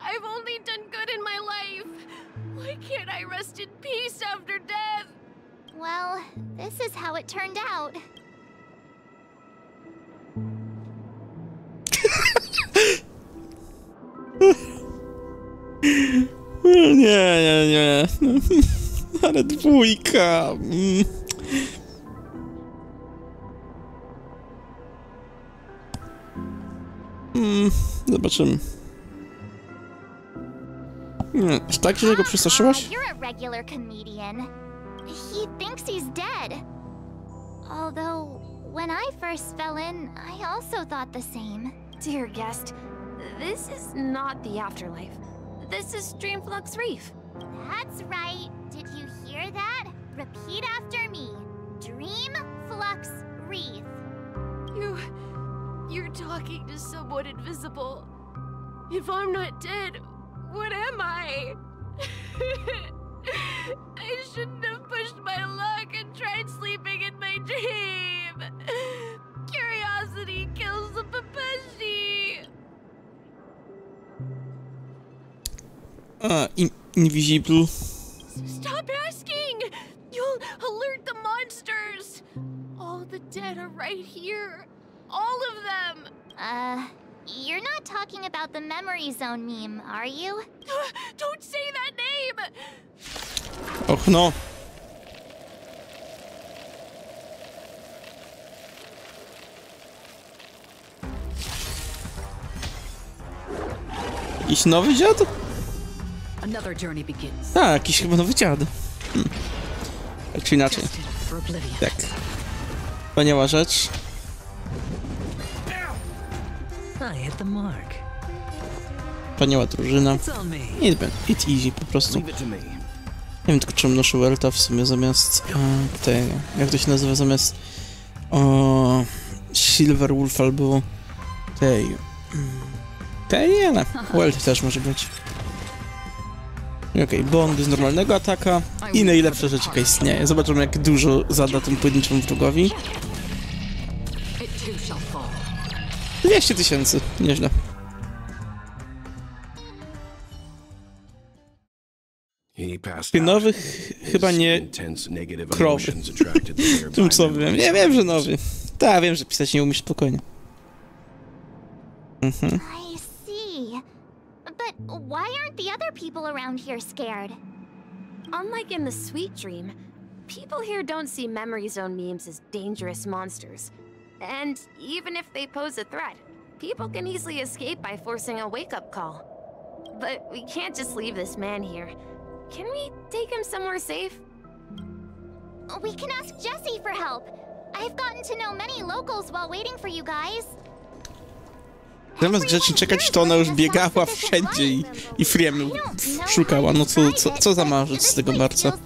I've only done good in my life. Why can't I rest in peace after death? Well, this is how it turned out. Nie, nie, nie. Ale dwójka. mm. Mm, zobaczymy. Nie, aż tak, że go przestraszyłaś? You're a regular comedian. He thinks he's dead. Although, when I first fell in, I also thought the same. Dear guest, this is not the afterlife. This is Dreamflux Reef. That's right. Did you hear that? Repeat after me. Dreamflux Reef. You. You're talking to someone invisible. If I'm not dead, what am I? I shouldn't have pushed my luck and tried sleeping in my dream. Curiosity kills the Papashi. A, in, invisible. Stop asking! You'll alert the monsters! All the dead are right here. All of them! Uh, you're not talking about the memory zone meme, are you? Don't say that name! Och no. Jakiś nowy dziad? Another journey begins. Tak, jakiś chyba nowy dziad. Hmm. Tak czy inaczej. Tak. Wspaniała rzecz. Wspaniała drużyna. Me. It, easy po prostu. Nie wiem tylko czemu noszę Welta w sumie zamiast e, tego. Jak to się nazywa zamiast o, Silver Wolf albo tej. mm, Tej, ale Welt też może być. Okej, okay, bondy z normalnego ataka i najlepsza rzecz jaka istnieje. Zobaczymy jak dużo zada tym pojedynczym wrogowi. It too shall fall. 200 tysięcy, nieźle. Nowych chyba nie krowy. Tym co wiem. of wiem, że nowy. Tak, wiem, że pisać nie umiesz spokojnie. Mhm. But why aren't the other people around here scared? Unlike in the Sweet Dream, people here don't see Memory Zone memes as dangerous monsters. And even if they pose a threat, people can easily escape by forcing a wake-up call. But we can't just leave this man here. Can we take him somewhere safe? We can ask Jessie for help. I've gotten to know many locals while waiting for you guys. Zamiast grzecznie czekać, to ona już biegała wszędzie i, i Friemy szukała. No co, co, co za marzec z tego dreamscape.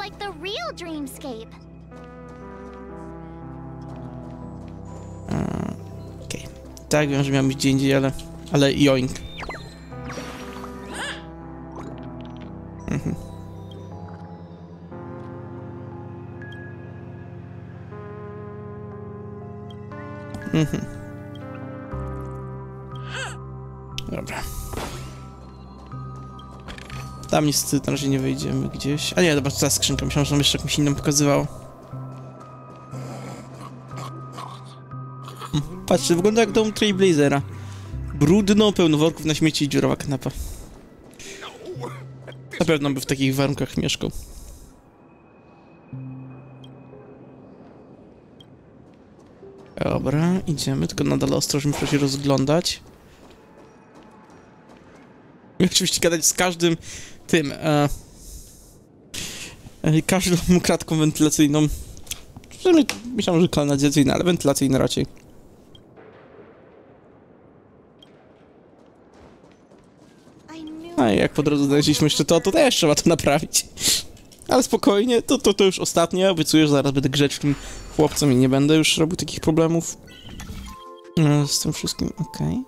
Okej. Tak, wiem, że miałem być gdzie indziej, ale... Ale joink. Mhm. Mhm. Dobra. Tam niestety na razie nie wejdziemy gdzieś. A nie, dobra, to ta skrzynka. Myślałem, że nam jeszcze jakąś inną pokazywało. Patrzcie, wygląda jak dom Trailblazera. Brudno, pełno worków na śmieci i dziurawa kanapa. Na pewno by w takich warunkach mieszkał. Dobra, idziemy, tylko nadal ostrożnie muszę się rozglądać. I oczywiście gadać z każdym tym, e, e, każdą kratką wentylacyjną. Myślałem, że kanalizacyjna, ale wentylacyjna raczej. A jak po drodze znaleźliśmy jeszcze to, to też trzeba to naprawić. Ale spokojnie, to, to, to już ostatnie, obiecuję, że zaraz będę grzecznym chłopcem i nie będę już robił takich problemów e, z tym wszystkim, okej.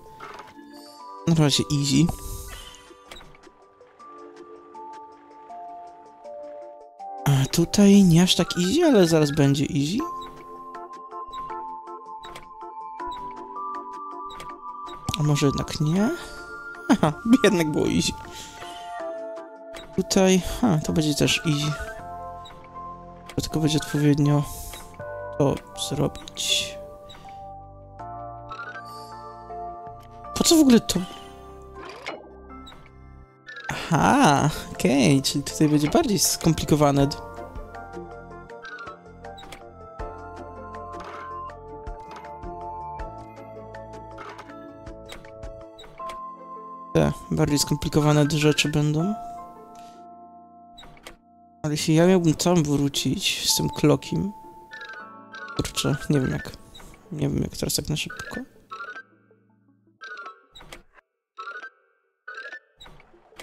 Na razie easy. Tutaj nie aż tak easy, ale zaraz będzie easy. A może jednak nie? Aha, jednak było easy. Tutaj, ha, to będzie też easy. Tylko będzie odpowiednio to zrobić. Po co w ogóle to... Aha, okej, okay, czyli tutaj będzie bardziej skomplikowane. Te bardziej skomplikowane rzeczy będą. Ale jeśli ja miałbym tam wrócić z tym klokiem... Kurczę, nie wiem jak. Nie wiem jak teraz tak na szybko.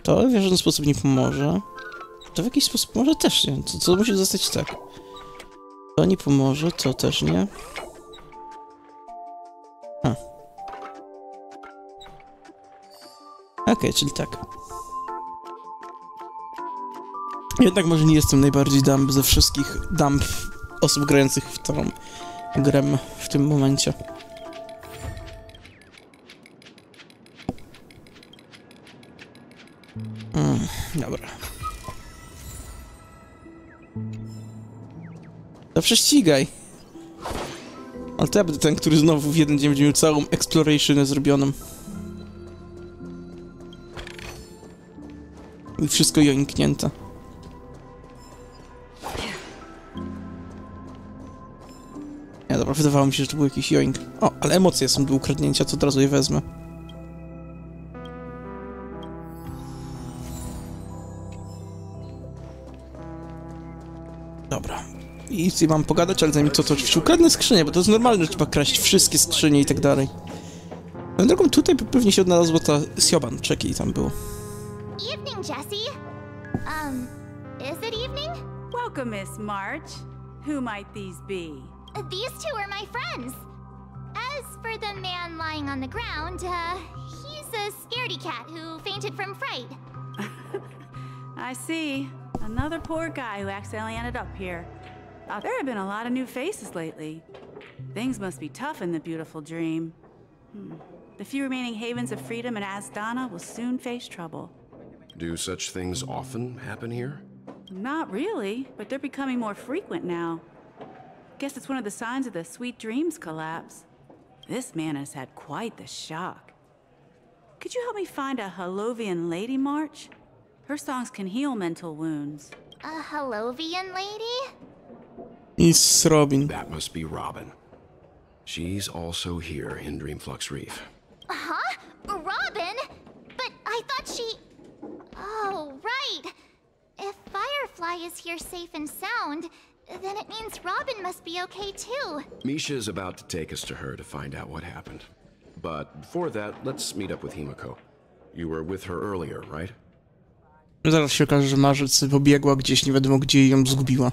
To w żaden sposób nie pomoże. To w jakiś sposób może też nie. To, to musi zostać tak. To nie pomoże, to też nie. Ha. Okay, czyli tak. Jednak może nie jestem najbardziej dump ze wszystkich dump osób grających w tą grę w tym momencie. Mm, dobra. To prześcigaj. Ale to ja będę ten, który znowu w jeden dzień będzie miał całą exploration zrobioną. Wszystko jońknięte. Nie, dobra, wydawało mi się, że to był jakiś joink. O, ale emocje są do ukradnięcia, to od razu je wezmę. Dobra. I mam pogadać, ale zanim to, to oczywiście ukradnę skrzynię, bo to jest normalne, że trzeba kraść wszystkie skrzynie i tak dalej. Na drogą tutaj pewnie się odnalazło ta Sioban, czeki tam było. Evening, Jessie. Um, is it evening? Welcome, Miss March. Who might these be? These two are my friends. As for the man lying on the ground, uh, he's a scaredy cat who fainted from fright. I see. Another poor guy who accidentally ended up here. Uh, there have been a lot of new faces lately. Things must be tough in the beautiful dream. Hmm. The few remaining havens of freedom in Asdana will soon face trouble. Do such things often happen here? Not really, but they're becoming more frequent now. Guess it's one of the signs of the Sweet Dreams collapse. This man has had quite the shock. Could you help me find a Halovian lady, March? Her songs can heal mental wounds. A Halovian lady? It's Robin. That must be Robin. She's also here in Dreamflux Reef. Huh? Robin? But I thought she... Oh, right. If Firefly is here safe and sound, then it means Robin must be okay too. Misha is about to take us to her to find out what happened. But before that, let's meet up with Himeko. You were with her earlier, right? Zaraz się okaże, że Marzec pobiegła gdzieś, nie wiadomo gdzie ją zgubiła.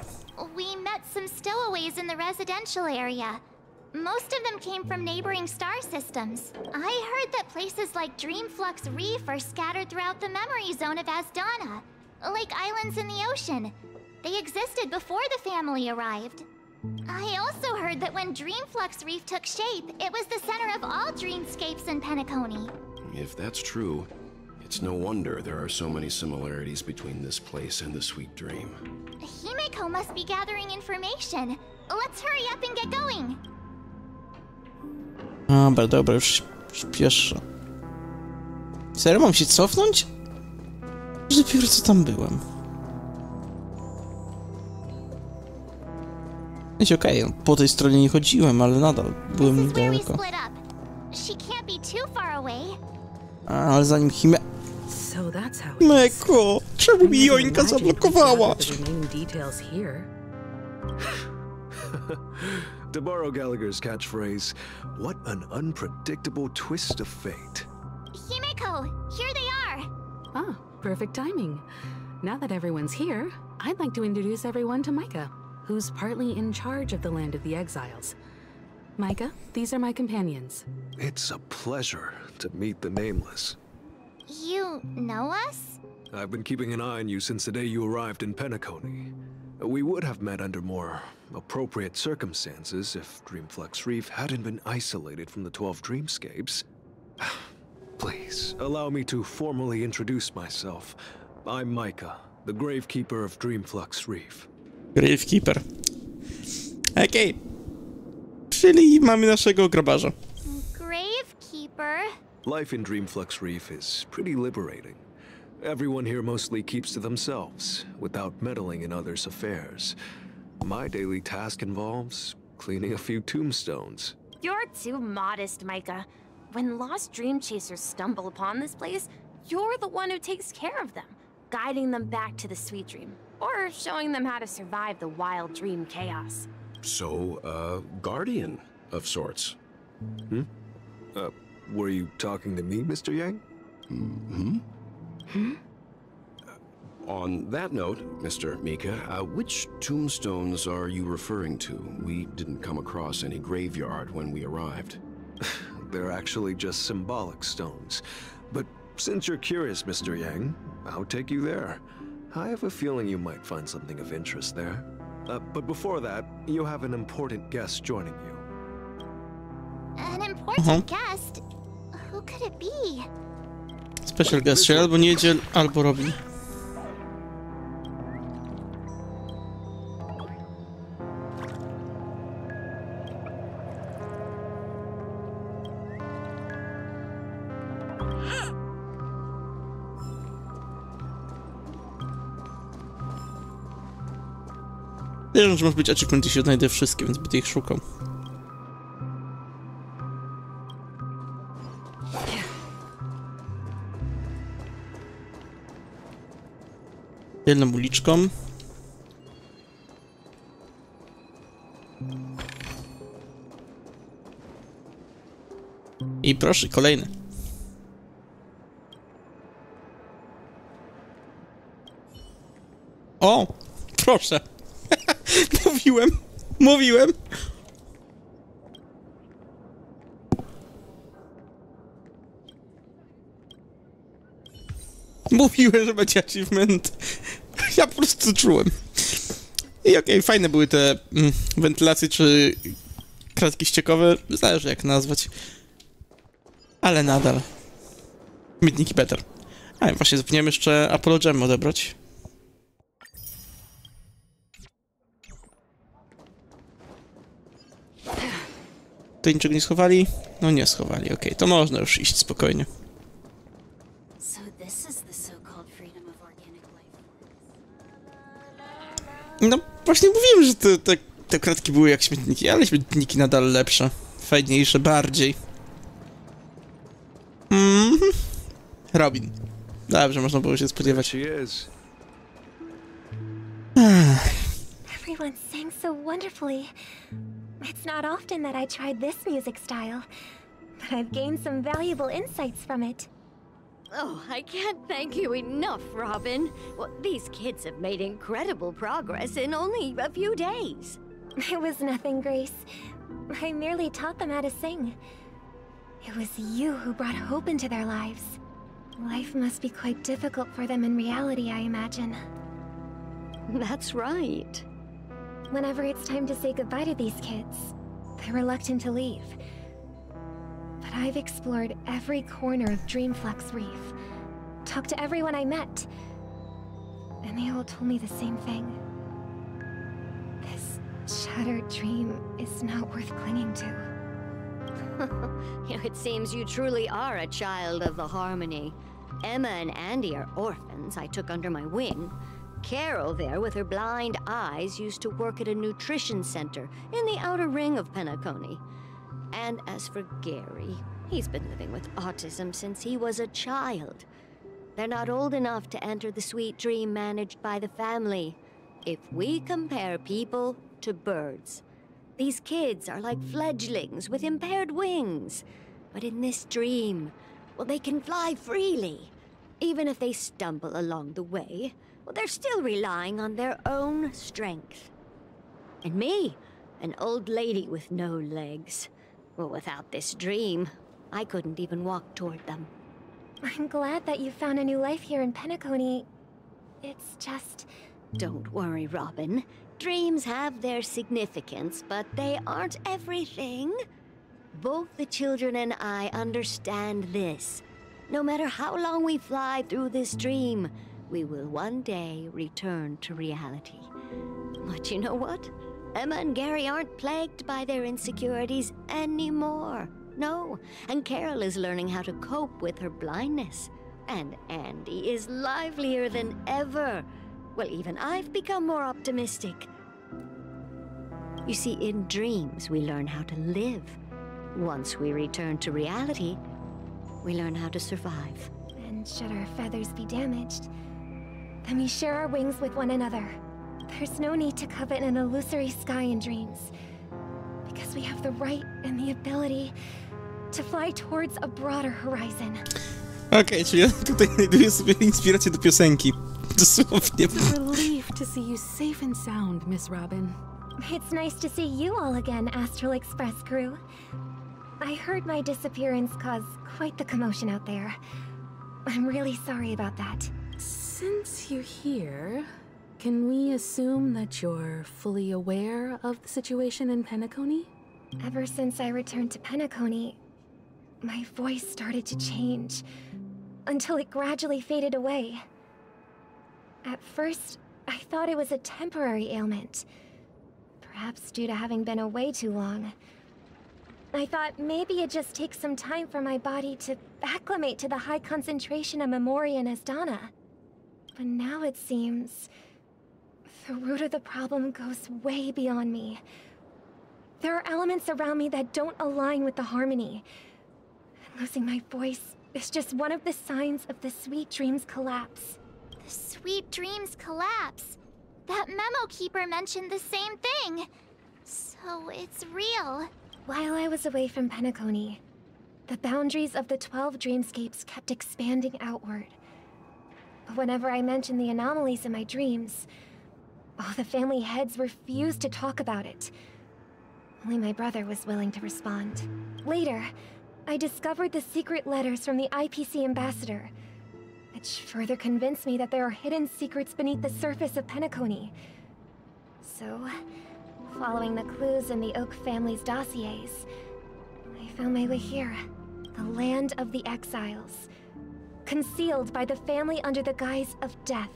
We met some stowaways in the residential area. Most of them came from neighboring star systems. I heard that places like Dreamflux Reef are scattered throughout the memory zone of Asdana, like islands in the ocean. They existed before the family arrived. I also heard that when Dreamflux Reef took shape, it was the center of all dreamscapes in Penacony. If that's true, it's no wonder there are so many similarities between this place and the Sweet Dream. Himeko must be gathering information. Let's hurry up and get going. Dobra, dobra, już śpieszę. Serio, mam się cofnąć? Dopiero co tam byłem. Wiecie, okej, okay, po tej stronie nie chodziłem, ale nadal byłem niedaleko. A, ale zanim Hime... Meko, czemu mi Joinka zablokowała? The remaining details here. To borrow Gallagher's catchphrase, what an unpredictable twist of fate. Himeko, here they are. Ah, perfect timing. Now that everyone's here, I'd like to introduce everyone to Micah, who's partly in charge of the Land of the Exiles. Micah, these are my companions. It's a pleasure to meet the Nameless. You know us? I've been keeping an eye on you since the day you arrived in Penacony. We would have met under more appropriate circumstances if Dreamflux Reef hadn't been isolated from the 12 Dreamscapes. Please, allow me to formally introduce myself. I'm Micah, the Gravekeeper of Dreamflux Reef. Gravekeeper. Okej. Czyli mamy naszego grabarza. Gravekeeper? Life in Dreamflux Reef is pretty liberating. Everyone here mostly keeps to themselves, without meddling in others' affairs. My daily task involves cleaning a few tombstones. You're too modest, Micah. When lost dream chasers stumble upon this place, you're the one who takes care of them, guiding them back to the sweet dream, or showing them how to survive the wild dream chaos. So, uh, guardian of sorts. Hmm? Uh, were you talking to me, Mr. Yang? Hmm? Hmm? On that note, Mr. Mika, uh, which tombstones are you referring to? We didn't come across any graveyard when we arrived. They're actually just symbolic stones. But since you're curious, Mr. Yang, I'll take you there. I have a feeling you might find something of interest there. Uh, but before that, you have an important guest joining you. An important guest? Who could it be? Special guest, czyli albo Niedziel, albo Robin. Wiem, że może być achievement, jeśli odnajdę wszystkie, więc będę ich szukał. Jedną uliczką. I proszę, kolejny. O! Proszę. Mówiłem, mówiłem. Mówiłem, że będzie achievement. Ja po prostu czułem. I okej, okay, fajne były te mm, wentylacje czy kratki ściekowe, zależy jak nazwać. Ale nadal. Śmietniki better. A właśnie zapomniałem jeszcze Apollo Gem odebrać. Tutaj niczego nie schowali? No nie schowali, okej, okay, to można już iść spokojnie. No właśnie mówiłem, że te, te, te kratki były jak śmietniki, ale śmietniki nadal lepsze, fajniejsze, bardziej. Mm -hmm. Robin. Dobrze, można było się spodziewać. Everyone sang so wonderfully. It's not often that I tried this music style, but I've gained some valuable insights from it. Oh, I can't thank you enough, Robin. Well, these kids have made incredible progress in only a few days. It was nothing, Grace. I merely taught them how to sing. It was you who brought hope into their lives. Life must be quite difficult for them in reality, I imagine. That's right. Whenever it's time to say goodbye to these kids, they're reluctant to leave. But I've explored every corner of Dreamflux Reef, talked to everyone I met, and they all told me the same thing. This shattered dream is not worth clinging to. it seems you truly are a child of the Harmony. Emma and Andy are orphans I took under my wing. Carol there, with her blind eyes, used to work at a nutrition center in the outer ring of Penacony. And as for Gary, he's been living with autism since he was a child. They're not old enough to enter the sweet dream managed by the family. If we compare people to birds, these kids are like fledglings with impaired wings. But in this dream, well, they can fly freely. Even if they stumble along the way, well, they're still relying on their own strength. And me, an old lady with no legs. Well, without this dream, I couldn't even walk toward them. I'm glad that you found a new life here in Penacony. It's just... Don't worry, Robin. Dreams have their significance, but they aren't everything. Both the children and I understand this. No matter how long we fly through this dream, we will one day return to reality. But you know what? Emma and Gary aren't plagued by their insecurities anymore. No, and Carol is learning how to cope with her blindness. And Andy is livelier than ever. Well, even I've become more optimistic. You see, in dreams, we learn how to live. Once we return to reality, we learn how to survive. And should our feathers be damaged, then we share our wings with one another. There's no need to covet an illusory sky in dreams. Because we have the right and the ability to fly towards a broader horizon. Okej, czyli ja tutaj znajduję sobie inspirację do piosenki. Dosłownie. Relief to see you safe and sound, Miss Robin. It's nice to see you all again, Astral Express crew. I heard my disappearance caused quite the commotion out there. I'm really sorry about that. Since you're here, can we assume that you're fully aware of the situation in Penacony? Ever since I returned to Penacony, my voice started to change until it gradually faded away. At first, I thought it was a temporary ailment, perhaps due to having been away too long. I thought maybe it just takes some time for my body to acclimate to the high concentration of Memoria and Asdana. But now it seems the root of the problem goes way beyond me. There are elements around me that don't align with the harmony. Losing my voice is just one of the signs of the Sweet Dreams collapse. The Sweet Dreams collapse. That memo keeper mentioned the same thing. So it's real. While I was away from Penacony, the boundaries of the Twelve Dreamscapes kept expanding outward. Whenever I mentioned the anomalies in my dreams, all the family heads refused to talk about it. Only my brother was willing to respond. Later, I discovered the secret letters from the IPC ambassador, which further convinced me that there are hidden secrets beneath the surface of Penacony. So, following the clues in the Oak family's dossiers, I found my way here, the land of the exiles, concealed by the family under the guise of death.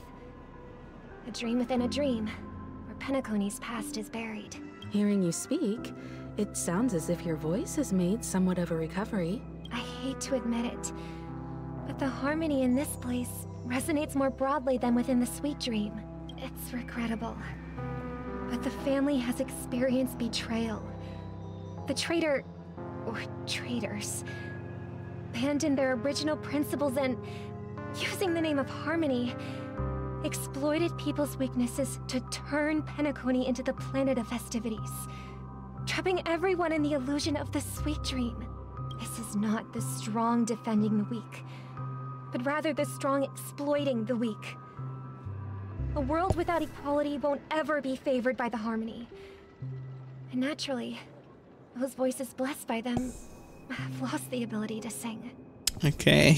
A dream within a dream, where Penacony's past is buried. Hearing you speak, it sounds as if your voice has made somewhat of a recovery. I hate to admit it, but the harmony in this place resonates more broadly than within the Sweet Dream. It's regrettable. But the family has experienced betrayal. The traitor, or traitors, abandoned their original principles and, using the name of Harmony, exploited people's weaknesses to turn Penacony into the planet of festivities, trapping everyone in the illusion of the sweet dream. This is not the strong defending the weak, but rather the strong exploiting the weak. A world without equality won't ever be favored by the Harmony. And naturally, those voices blessed by them have lost the ability to sing. Okay.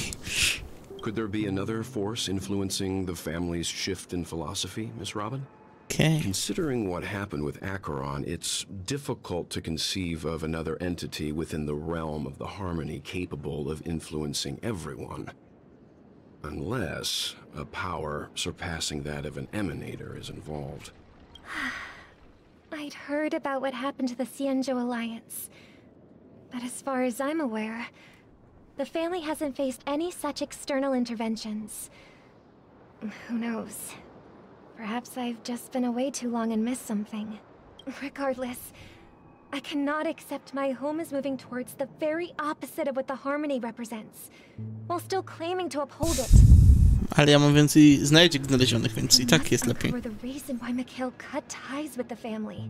Could there be another force influencing the family's shift in philosophy, Miss Robin? Okay. Considering what happened with Acheron, it's difficult to conceive of another entity within the realm of the Harmony capable of influencing everyone. Unless a power surpassing that of an emanator is involved. I'd heard about what happened to the Xianzhou Alliance. But as far as I'm aware, the family hasn't faced any such external interventions. Who knows? Perhaps I've just been away too long and missed something. Regardless, I cannot accept my home is moving towards the very opposite of what the Harmony represents, while still claiming to uphold it. ale ja mam więcej znajdziek znalezionych, więc i tak jest lepiej. The reason why Mikhail cut ties with the family,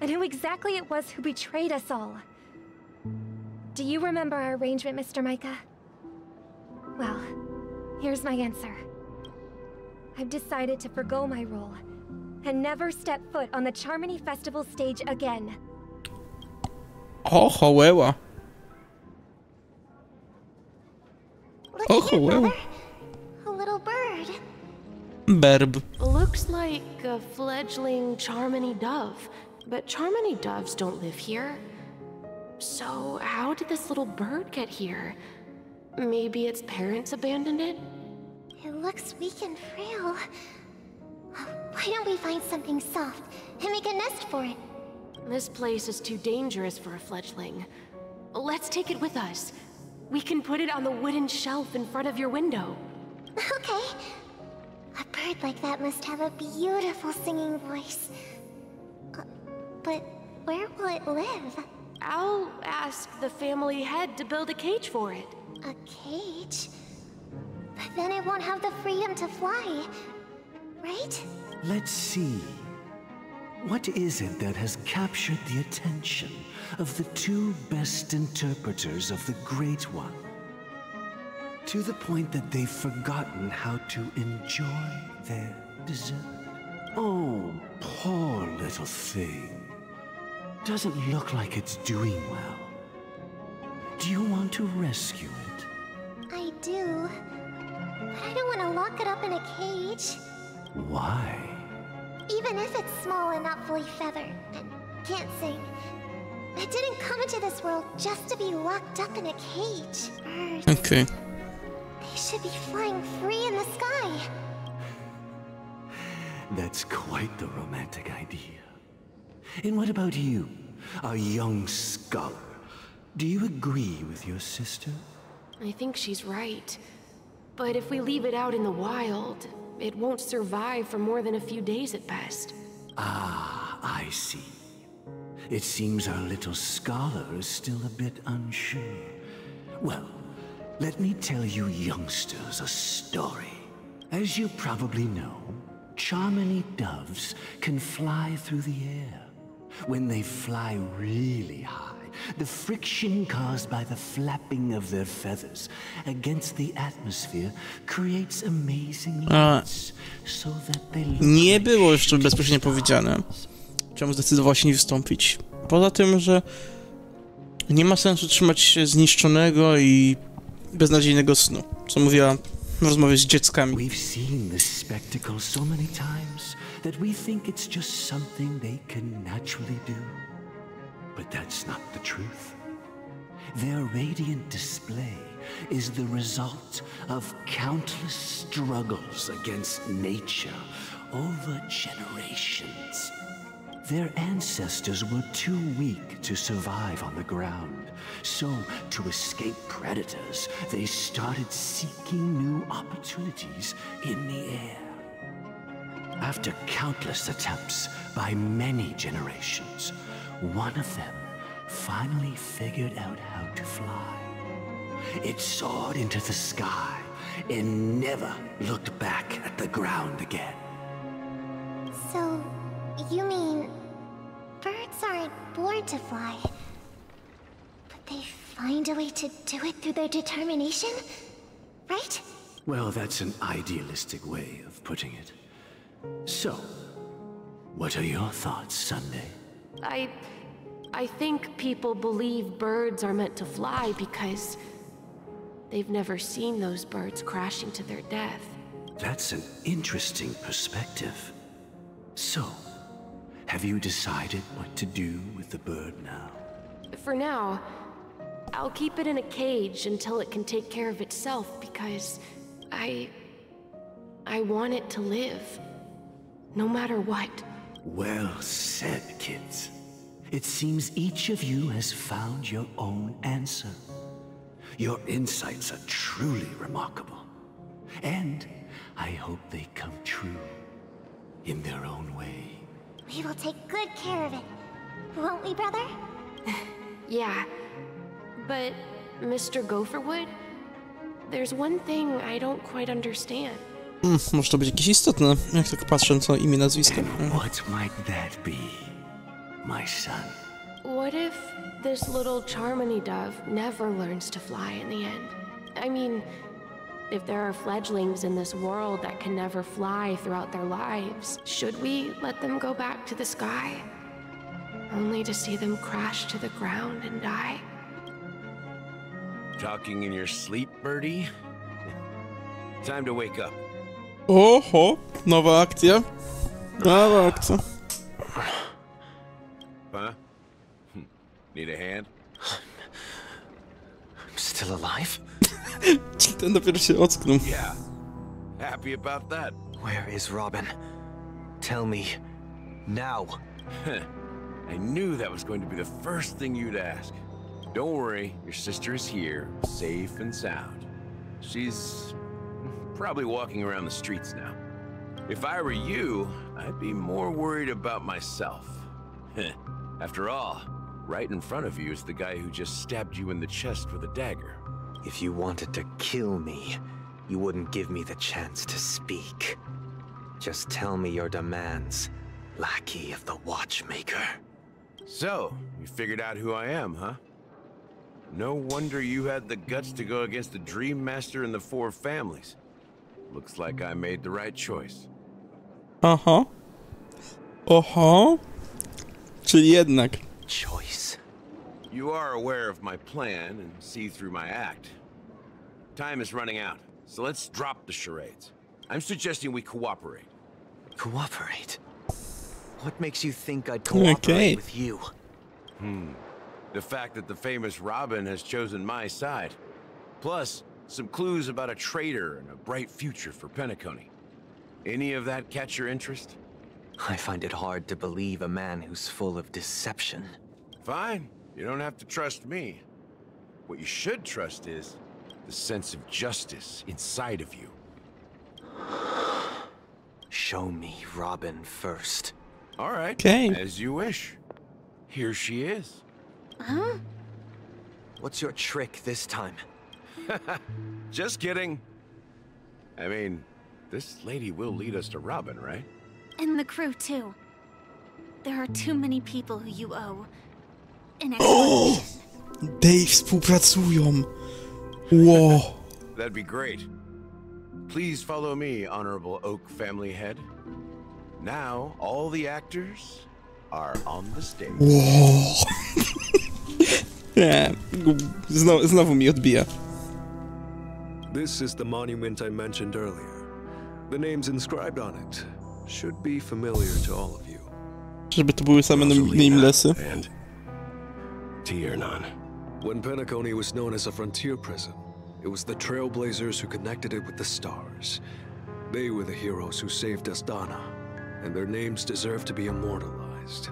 and who exactly it was who betrayed us all. Do you remember our arrangement, Mr. Micah? Well, here's my answer. I've decided to forgo my role and never step foot on the Charmony Festival stage again. Oh, chołeła. Look O, here, chołeła. brother. A little bird. Berb. Looks like a fledgling Charmony dove, but Charmony doves don't live here. So, how did this little bird get here? Maybe its parents abandoned it? It looks weak and frail. Why don't we find something soft and make a nest for it? This place is too dangerous for a fledgling. Let's take it with us. We can put it on the wooden shelf in front of your window. Okay. A bird like that must have a beautiful singing voice. Uh, but where will it live? I'll ask the family head to build a cage for it. A cage? But then it won't have the freedom to fly. Right? Let's see. What is it that has captured the attention of the two best interpreters of the Great One? To the point that they've forgotten how to enjoy their dessert. Oh, poor little thing. Doesn't look like it's doing well. Do you want to rescue it? I do. But I don't want to lock it up in a cage. Why? Even if it's small and not fully feathered and can't sing. It didn't come into this world just to be locked up in a cage. Birds, okay. they should be flying free in the sky. That's quite the romantic idea. And what about you, a young scholar? Do you agree with your sister? I think she's right. But if we leave it out in the wild, it won't survive for more than a few days at best. Ah, I see. It seems our little scholar is still a bit unsure. Well, let me tell you youngsters a story. As you probably know, Charmony doves can fly through the air. When they fly really high, the friction caused by the flapping of their feathers against the atmosphere creates amazing lights, so that they look nie było jeszcze bezpośrednio powiedziane, czemu zdecydował się nie wystąpić. Poza tym, że nie ma sensu trzymać się zniszczonego i beznadziejnego snu, co mówiła w rozmowie z dzieckami. We've seen this spectacle so many times that we think it's just something they can naturally do. But that's not the truth. Their radiant display is the result of countless struggles against nature over generations. Their ancestors were too weak to survive on the ground. So, to escape predators, they started seeking new opportunities in the air. After countless attempts by many generations, one of them finally figured out how to fly. It soared into the sky and never looked back at the ground again. So, you mean birds aren't born to fly, but they find a way to do it through their determination? Right? Well, that's an idealistic way of putting it. So, what are your thoughts, Sunday? I. I think people believe birds are meant to fly because they've never seen those birds crashing to their death. That's an interesting perspective. So, have you decided what to do with the bird now? For now, I'll keep it in a cage until it can take care of itself because I. I want it to live. No matter what. Well said, kids. It seems each of you has found your own answer. Your insights are truly remarkable. And I hope they come true in their own way. We will take good care of it. Won't we, brother? Yeah. But, Mr. Gopherwood, there's one thing I don't quite understand. Mm, może to być jakieś istotne, jak tak patrzę, co imię, nazwisko. Mm. What might that be, my son? What if this little Charmony dove never learns to fly in the end? I mean, if there are fledglings in this world that can never fly throughout their lives, should we let them go back to the sky? Only to see them crash to the ground and die? Talking in your sleep, Birdie? Time to wake up. Oho, nowa akcja. Nowa akcja. Huh? Hmm. Need a hand? I'm still alive? Czyli ten dopiero się ocknął. Yeah. Happy about that. Where is Robin? Tell me. Now. I knew that was going to be the first thing you'd ask. Don't worry, your sister is here, safe and sound. She's probably walking around the streets now. If I were you, I'd be more worried about myself. After all, right in front of you is the guy who just stabbed you in the chest with a dagger. If you wanted to kill me, you wouldn't give me the chance to speak. Just tell me your demands, lackey of the Watchmaker. So, you figured out who I am, huh? No wonder you had the guts to go against the Dream Master and the Four Families. Looks like I made the right choice. Aha. Oho. Czyli jednak. Choice. You are aware of my plan and see through my act. Time is running out, so let's drop the charades. I'm suggesting we cooperate. Cooperate? What makes you think I'd cooperate Okay. with you? Hmm. The fact that the famous Robin has chosen my side. Plus, some clues about a traitor and a bright future for Penacony. Any of that catch your interest? I find it hard to believe a man who's full of deception. Fine. You don't have to trust me. What you should trust is the sense of justice inside of you. Show me Robin first. All right. Okay. As you wish. Here she is. Huh? What's your trick this time? Just kidding. I mean, this lady will lead us to Robin, right? And the crew, too. There are too many people who you owe an O! explanation. Dave współpracują. Ło. That'd be great. Please follow me, Honorable Oak family head. Now, all the actors are on the stage. Ło. Nie, znowu, znowu mi odbija. This is the monument I mentioned earlier. The names inscribed on it should be familiar to all of you. Żeby to były same namelessy. And Tiernan. When Penacony was known as a frontier prison, it was the Trailblazers who connected it with the stars. They were the heroes who saved Asdana, and their names deserve to be immortalized.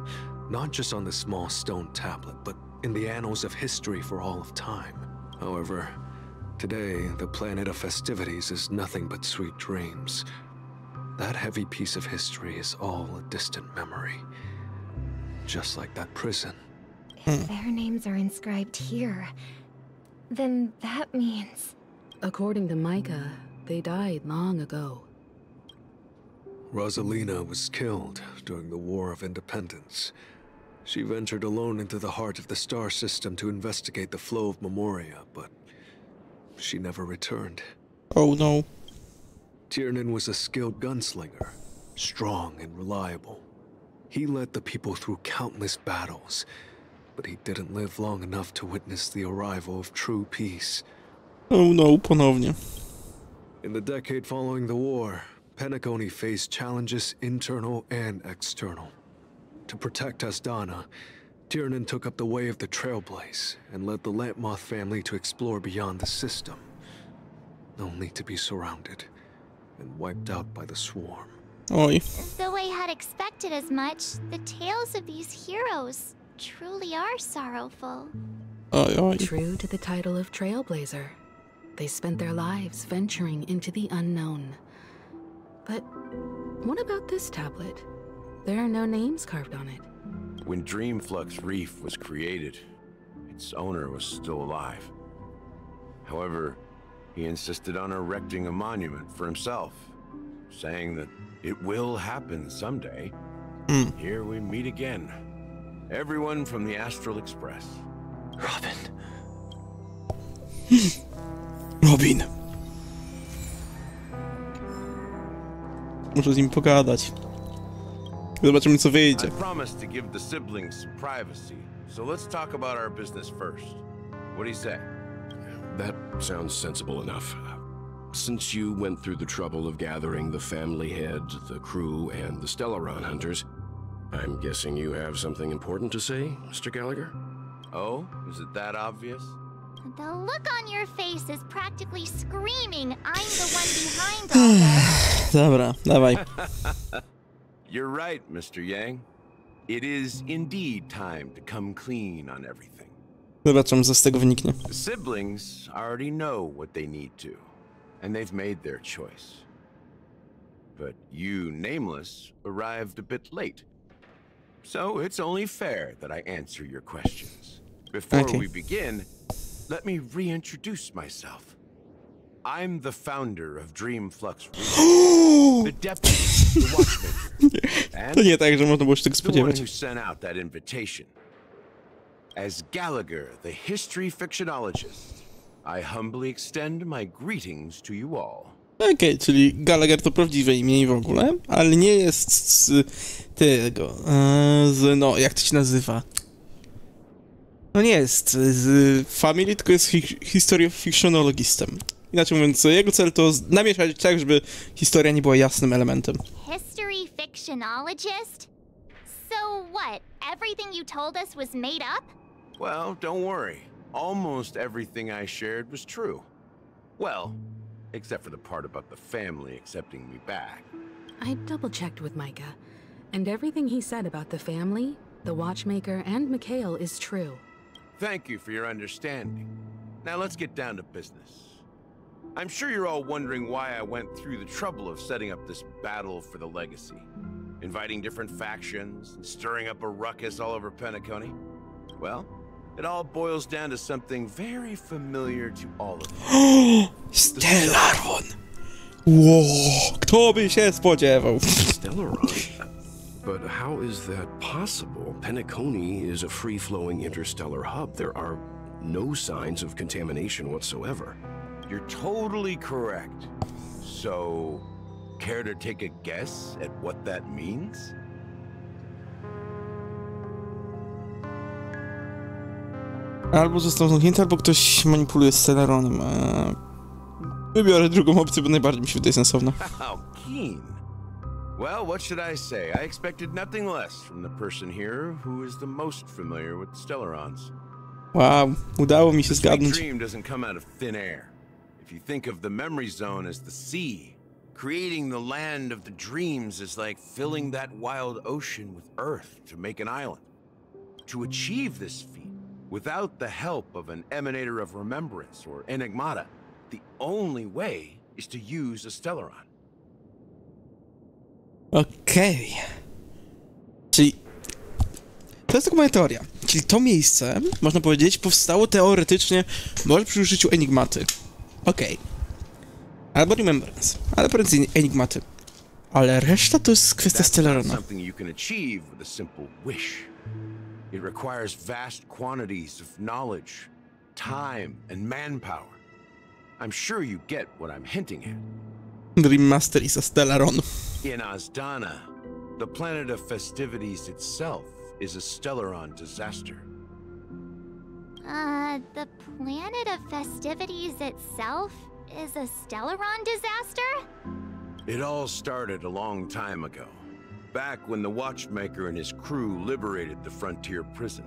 Not just on the small stone tablet, but in the annals of history for all of time. However, today, the planet of festivities is nothing but sweet dreams. That heavy piece of history is all a distant memory. Just like that prison. If their names are inscribed here, then that means. According to Micah, they died long ago. Rosalina was killed during the War of Independence. She ventured alone into the heart of the star system to investigate the flow of Memoria, but she never returned. Oh no. Tiernan was a skilled gunslinger, strong and reliable. He led the people through countless battles, but he didn't live long enough to witness the arrival of true peace. Oh no, ponownie. In the decade following the war, Penacony faced challenges internal and external. To protect Asdana, Tiernan took up the way of the Trailblaze and led the Lampmoth family to explore beyond the system, only to be surrounded and wiped out by the swarm. Oj. Though I had expected as much, the tales of these heroes truly are sorrowful. Oj, oj. True to the title of Trailblazer, they spent their lives venturing into the unknown. But what about this tablet? There are no names carved on it. When Dreamflux Reef was created, its owner was still alive. However, he insisted on erecting a monument for himself, saying that it will happen someday. Hmm. Here we meet again. Everyone from the Astral Express. Robin. Hmm. Robin. Muszę z nim pogadać. Zobaczymy co wyjdzie. I promised to give the siblings some privacy, so let's talk about our business first. What do you say? That sounds sensible enough. Since you went through the trouble of gathering the family head, the crew, and the Stellaron hunters, I'm guessing you have something important to say, Mr. Gallagher? Oh, is it that obvious? The look on your face is practically screaming, I'm the one behind all this. Dobra, dawaj. You're right, Mr. Yang. It is indeed time to come clean on everything. Zobaczmy co z tego wyniknie. The siblings already know what they need to, and they've made their choice. But you, Nameless, arrived a bit late. So it's only fair that I answer your questions. Before Okay. we begin, let me reintroduce myself. I'm the founder of Dream Flux Re- the deputy, the watchmaker, and To nie tak, że można było się tego spodziewać. As Gallagher, the history fictionologist, I humbly extend my greetings to you all. Okej, czyli Gallagher to prawdziwe imię i w ogóle, ale nie jest z tego, e, z, no, jak to się nazywa? No nie jest z Family, tylko jest hi historia fictionologistą. Inaczej mówiąc, jego cel to z- namieszać tak, żeby historia nie była jasnym elementem. History fictionologist? So what? Everything you told us was made up? Well, don't worry. Almost everything I shared was true. Well, except for the part about the family accepting me back. I double checked with Micah, and everything he said about the family, the watchmaker, and Mikhail is true. Thank you for your understanding. Now let's get down to business. I'm sure you're all wondering why I went through the trouble of setting up this battle for the legacy, inviting different factions and stirring up a ruckus all over Penacony. Well, it all boils down to something very familiar to all of you. Stellaron! Wow, kto by się spodziewał? Stellaron? But how is that possible? Penacony is a free-flowing interstellar hub. There are no signs of contamination whatsoever. You're totally correct. So, care to take a guess at what that means? Albo został zamknięty, albo ktoś manipuluje Stellaronem. Eee, wybiorę drugą opcję, bo najbardziej mi się wydaje sensowna. How keen. Well, what should I say? I expected nothing less from the person here who is the most familiar with Stellarons. Wow, udało mi się zgadnąć. dream doesn't come out of thin air. If you think of the memory zone as the sea, creating the land of the dreams is like filling that wild ocean with earth to make an island. To achieve this feat, without the help of an emanator of remembrance or enigmata, the only way is to use a Stellaron. Okej. Czyli... To jest taka moja teoria. Czyli to miejsce, można powiedzieć, powstało teoretycznie może przy użyciu Enigmaty. Okej. Albo Remembrance, ale prędzej Enigmaty. Ale reszta to jest kwestia Stellarona. something you can achieve with a simple wish. It requires vast quantities of knowledge, time, and manpower. I'm sure you get what I'm hinting at. Dream Master is a Stellaron. In Asdana, the planet of festivities itself is a Stellaron disaster. Uh, the planet of festivities itself is a Stellaron disaster? It all started a long time ago, back when the Watchmaker and his crew liberated the frontier prison.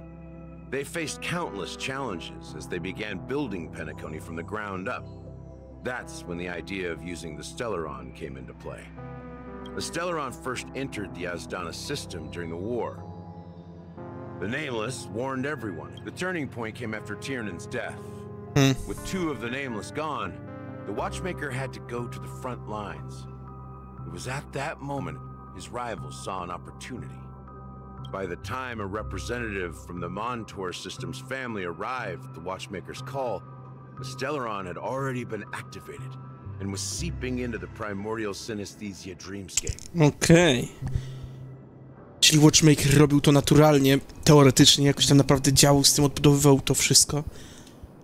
They faced countless challenges as they began building Penacony from the ground up. That's when the idea of using the Stellaron came into play. The Stellaron first entered the Asdana system during the war. The Nameless warned everyone. The turning point came after Tiernan's death. Hmm. With two of the Nameless gone, the Watchmaker had to go to the front lines. It was at that moment his rivals saw an opportunity. By the time a representative from the Montour Systems family arrived at the Watchmaker's call, the Stellaron had already been activated and was seeping into the primordial synesthesia dreamscape. Okej. Czyli Watchmaker robił to naturalnie, teoretycznie, jakoś tam naprawdę działał z tym, odbudowywał to wszystko.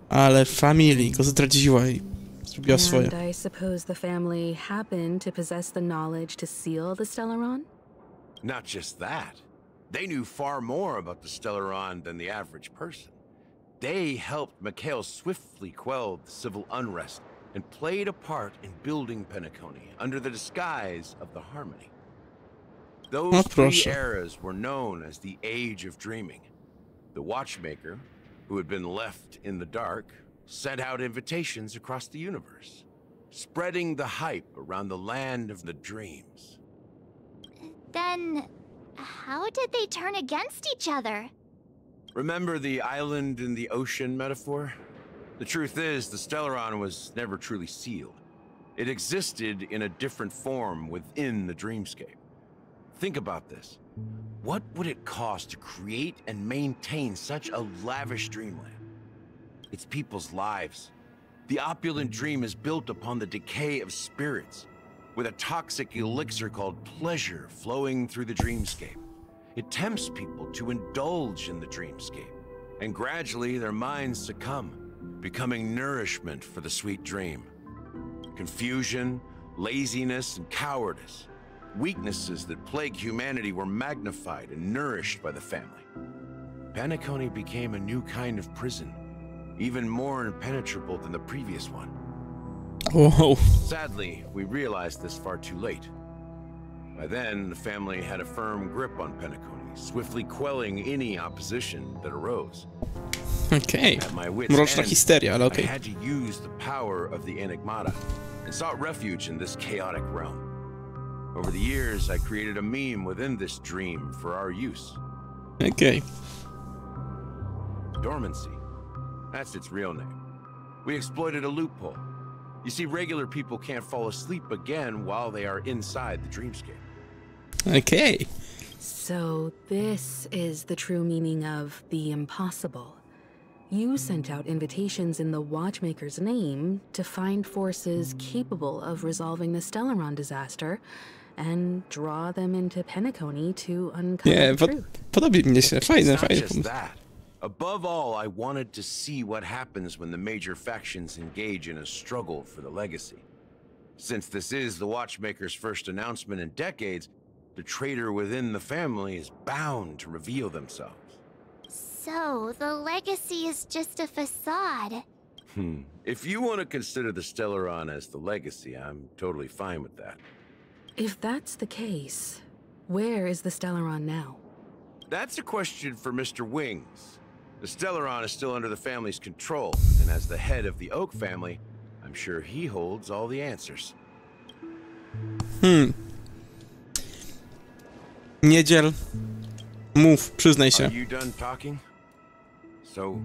Ale Family go zdradziła i zrobiła swoje. And I suppose the family happened to possess the knowledge to seal the Stellaron? Not just that. They knew far more about the Stellaron than the average person. They helped Mikhail swiftly quell the civil unrest and played a part in building Penacony under the disguise of the Harmony. Those three proszę. eras were known as the Age of Dreaming. The Watchmaker, who had been left in the dark, sent out invitations across the universe, spreading the hype around the land of the dreams. Then, how did they turn against each other? Remember the island in the ocean metaphor? The truth is, the Stellaron was never truly sealed. It existed in a different form within the dreamscape. Think about this. What would it cost to create and maintain such a lavish dreamland? It's people's lives. The opulent dream is built upon the decay of spirits, with a toxic elixir called pleasure flowing through the dreamscape. It tempts people to indulge in the dreamscape, and gradually their minds succumb, becoming nourishment for the sweet dream. Confusion, laziness, and cowardice, weaknesses that plague humanity, were magnified and nourished by the family. Penacony became a new kind of prison, even more impenetrable than the previous one. Whoa. Sadly, we realized this far too late. By then, the family had a firm grip on Penacony, swiftly quelling any opposition that arose. Okay. At my wit's Mroczna end, histeria, ale I had to use the power of the Enigmata and sought refuge in this chaotic realm. Over the years, I created a meme within this dream for our use. Okay. Dormancy. That's its real name. We exploited a loophole. You see, regular people can't fall asleep again while they are inside the dreamscape. Okay. So, this is the true meaning of the impossible. You sent out invitations in the Watchmaker's name to find forces capable of resolving the Stellaron disaster and draw them into Penacony to uncover Nie, the po truth. podoba mi się. Fajne, It's not fajne just pomysł. that. Above all, I wanted to see what happens when the major factions engage in a struggle for the legacy. Since this is the Watchmaker's first announcement in decades, the traitor within the family is bound to reveal themselves. So, the legacy is just a facade. Hmm. If you want to consider the Stellaron as the legacy, I'm totally fine with that. If that's the case, where is the Stellaron now? That's a question for Mr. Wings. The Stellaron is still under the family's control, and as the head of the Oak family, I'm sure he holds all the answers. Hmm. Niedziel. Mów, przyznaj się. Are you done talking? So,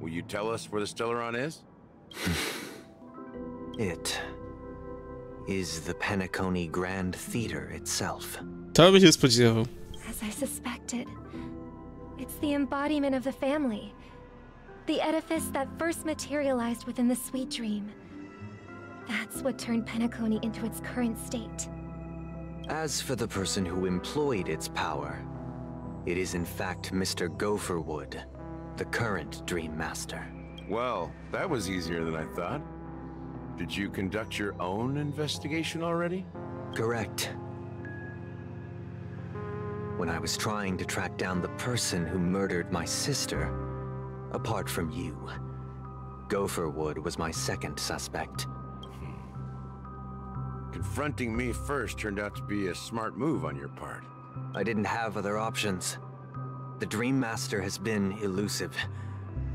will you tell us where the Stellaron is? It is the Penacony Grand Theater itself. To by się spodziewał. As I suspected, it's the embodiment of the family. The edifice that first materialized within the sweet dream. That's what turned Penacony into its current state. As for the person who employed its power, it is in fact Mr. Gopherwood, the current Dream Master. Well, that was easier than I thought. Did you conduct your own investigation already? Correct. When I was trying to track down the person who murdered my sister, apart from you, Gopherwood was my second suspect. Hmm. Confronting me first turned out to be a smart move on your part. I didn't have other options. The Dream Master has been elusive,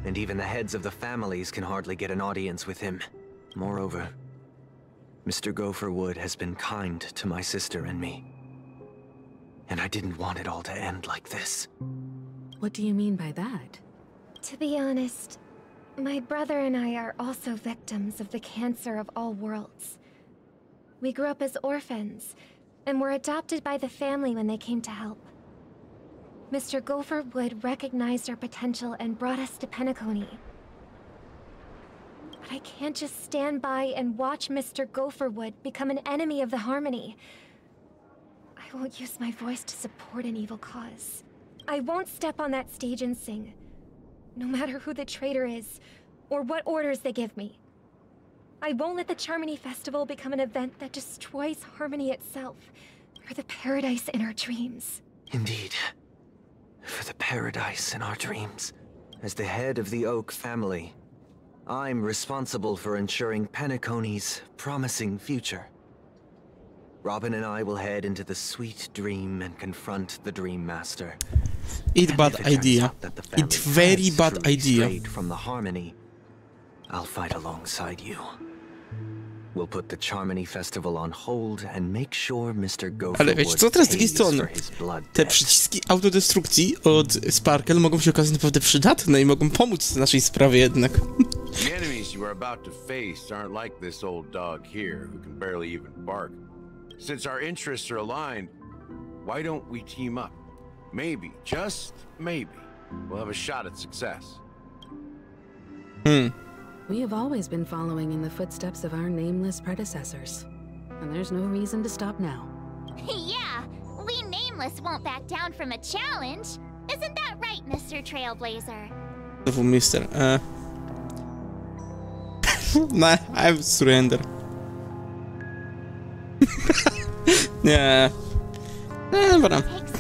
and even the heads of the families can hardly get an audience with him. Moreover, Mr. Gopherwood has been kind to my sister and me. And I didn't want it all to end like this. What do you mean by that? To be honest, my brother and I are also victims of the cancer of all worlds. We grew up as orphans, and were adopted by the family when they came to help. Mr. Gopher Wood recognized our potential and brought us to Penacony. But I can't just stand by and watch Mr. Gopherwood become an enemy of the Harmony. I won't use my voice to support an evil cause. I won't step on that stage and sing. No matter who the traitor is, or what orders they give me. I won't let the Charmony Festival become an event that destroys Harmony itself, or the paradise in our dreams. Indeed. For the paradise in our dreams. As the head of the Oak family, I'm responsible for ensuring Penacony's promising future. Robin and I will head into the sweet dream and confront the Dream Master. It's bad it idea. out that the family It's very bad idea. from the Harmony, I'll fight alongside you. We'll put the Charmony Festival on hold and make sure Mr. Ale wiecie co, teraz z drugiej strony, for his blood te przyciski autodestrukcji od Sparkle mogą się okazać naprawdę przydatne i mogą pomóc w naszej sprawie jednak. The enemies you are about to face aren't like this old dog here, who can barely even bark. Since our interests are aligned, why don't we team up? Maybe, just maybe, we'll have a shot at success. Hmm. We have always been following in the footsteps of our nameless predecessors. And there's no reason to stop now. yeah, we Nameless won't back down from a challenge. Isn't that right, Mr. Trailblazer? Znowu mister. E... Uh. nah, I surrender. Nie. E, dobra. Exactly!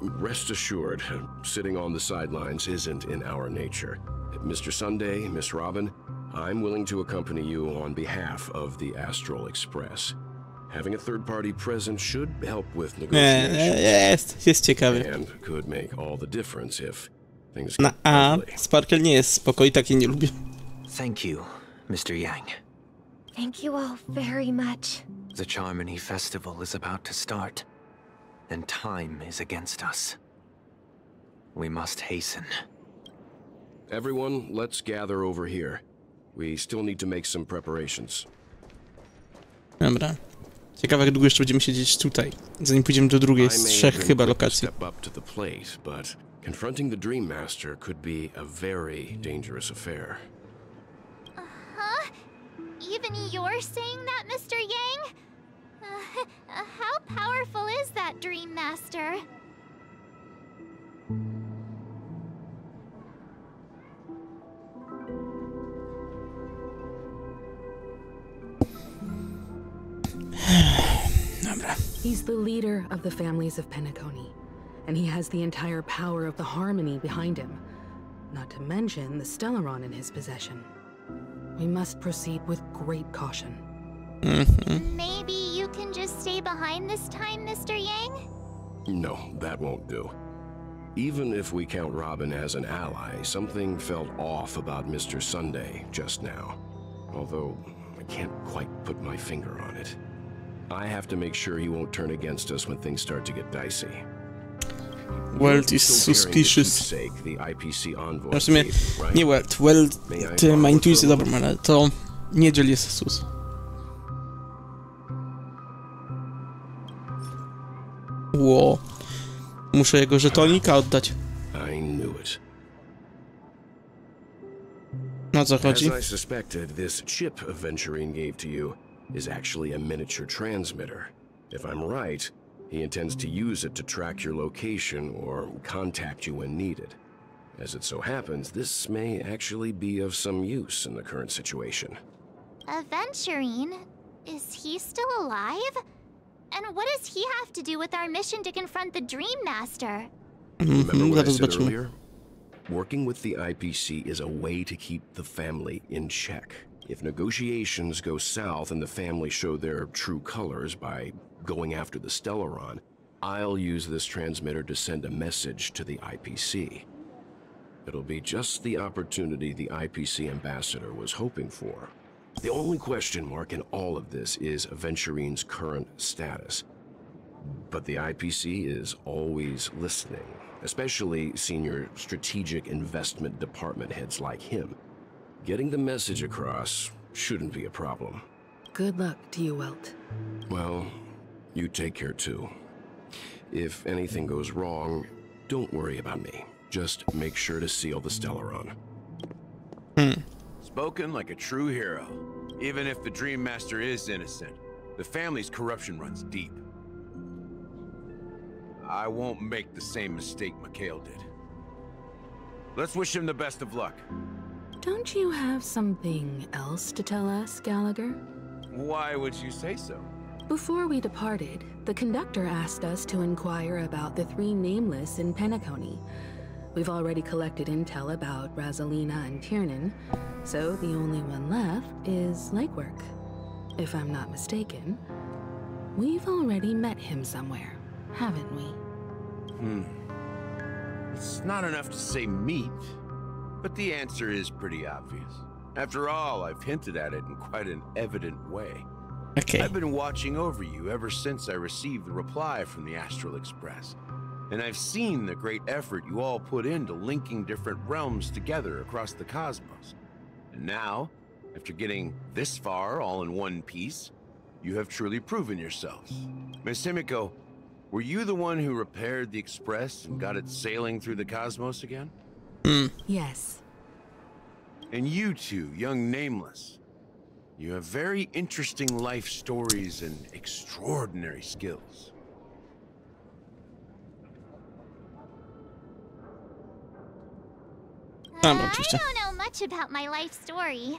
Rest assured, sitting on the sidelines isn't in our nature. Mr. Sunday, Miss Robin, I'm willing to accompany you on behalf of the Astral Express. Having a third party present should help with Nie, negotiations. Eh, e, jest, jest ciekawy. And could make all the difference if things Na get A. Sparkle nie jest spoko i tak nie lubię. Thank you, Mr. Yang. Thank you all very much. The Charmony Festival is about to start, and time is against us. We must hasten. Everyone, let's gather over here. We still need to make some preparations. Dobra. Ciekawe, jak długo jeszcze będziemy siedzieć tutaj, zanim pójdziemy do drugiej I z may trzech have been chyba quick to lokacji. Step up to the plate, but confronting the Dream Master could be a very dangerous affair. Huh? Even you're saying that, Mr. Yang? Uh, how powerful is that Dream Master? He's the leader of the families of Penacony, and he has the entire power of the Harmony behind him. Not to mention the Stellaron in his possession. We must proceed with great caution. Mm-hmm. Maybe you can just stay behind this time, Mr. Yang? No, that won't do. Even if we count Robin as an ally, something felt off about Mr. Sunday just now. Although, I can't quite put my finger on it. I have to make sure he won't turn against us when things start to get dicey. Welt is Still carrying the suspicious. keepsake the IPC envoy No w sumie nie Weld. Weld I ty ma borrow intuicję dobrą, ale to nie jest sus. Ło. Muszę jego żetonika oddać. I knew it. No co As? I suspected, this chip Aventurine gave to you is actually a miniature transmitter. If I'm right, he intends to use it to track your location or contact you when needed. As it so happens, this may actually be of some use in the current situation. Aventurine? Is he still alive? And what does he have to do with our mission to confront the Dream Master? Remember Mhm, what I said zobaczymy. earlier? Working with the IPC is a way to keep the family in check. If negotiations go south and the family show their true colors by going after the Stellaron, I'll use this transmitter to send a message to the IPC. It'll be just the opportunity the IPC ambassador was hoping for. The only question mark in all of this is Aventurine's current status. But the IPC is always listening, especially senior strategic investment department heads like him. Getting the message across shouldn't be a problem. Good luck to you, Welt. Well, you take care too. If anything goes wrong, don't worry about me. Just make sure to seal the Stellaron. Hmm. Spoken like a true hero. Even if the Dream Master is innocent, the family's corruption runs deep. I won't make the same mistake Mikhail did. Let's wish him the best of luck. Don't you have something else to tell us, Gallagher? Why would you say so? Before we departed, the conductor asked us to inquire about the three nameless in Penacony. We've already collected intel about Razelina and Tiernan, so the only one left is Legwork. If I'm not mistaken, we've already met him somewhere, haven't we? Hmm. It's not enough to say meet, but the answer is pretty obvious. After all, I've hinted at it in quite an evident way. Okay. I've been watching over you ever since I received the reply from the Astral Express. And I've seen the great effort you all put into linking different realms together across the cosmos. And now, after getting this far all in one piece, you have truly proven yourselves. Miss Himeko, were you the one who repaired the Express and got it sailing through the cosmos again? Hmm. Yes. And you two, young Nameless, you have very interesting life stories and extraordinary skills. Tam oczywiście. I don't know much about my life story,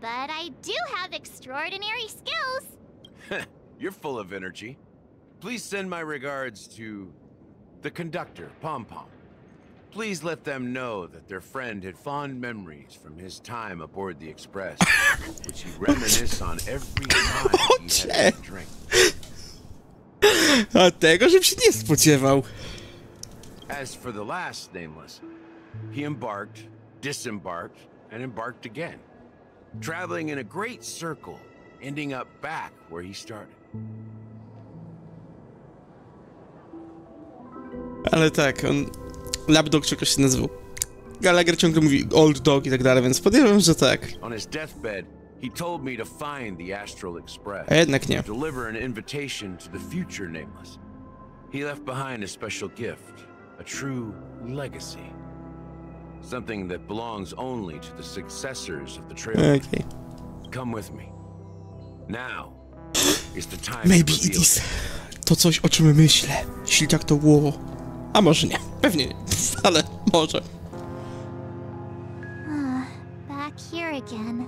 but I do have extraordinary skills. You're full of energy. Please send my regards to the conductor, Pom Pom. Please let them know that their friend had fond memories from his time aboard the Express, which he reminisced on every time he had a drink. A tego, żebym się nie spodziewał. As for the last nameless, he embarked, disembarked, and embarked again, traveling in a great circle, ending up back where he started. Ale tak, on... Lapdog czy jakoś się nazywał. Gallagher ciągle mówi old dog i tak dalej, więc podejrzewam, że tak. On his deathbed, he told me to find the Astral Express. A jednak nie. Deliver an invitation to the future nameless. He left behind a special gift, a true legacy. Something that belongs only to the successors of the trail. Okej. Come with me. Now is the time Maybe to it reveal is to coś, o czym myślę. Jeśli tak to było. A może nie. Pewnie nie. Ale może. Ah, Back here again.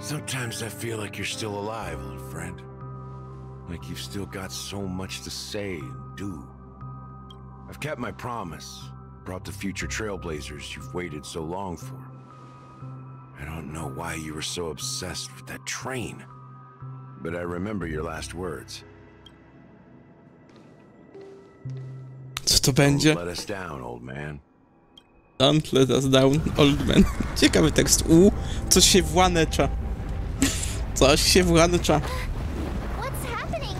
Sometimes I feel like you're still alive, old friend. Like you've still got so much to say and do. I've kept my promise, brought the future trailblazers you've waited so long for. I don't know why you were so obsessed with that train, but I remember your last words. Co to będzie? Don't let us down, old man. Don't let us down, old man. Ciekawy tekst. U, coś się włanecza. Coś się włanecza. What's happening?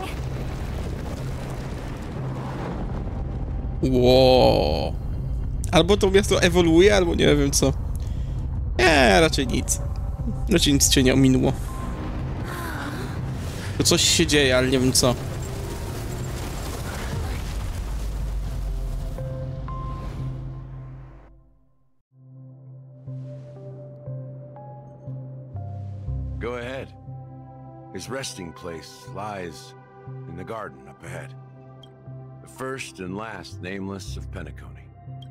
Ło. Albo to miasto ewoluuje, albo nie wiem co. Nie, raczej nic. Raczej nic cię nie ominęło. To coś się dzieje, ale nie wiem co. Go ahead. His resting place lies in the garden up ahead. The first and last nameless of Penacony.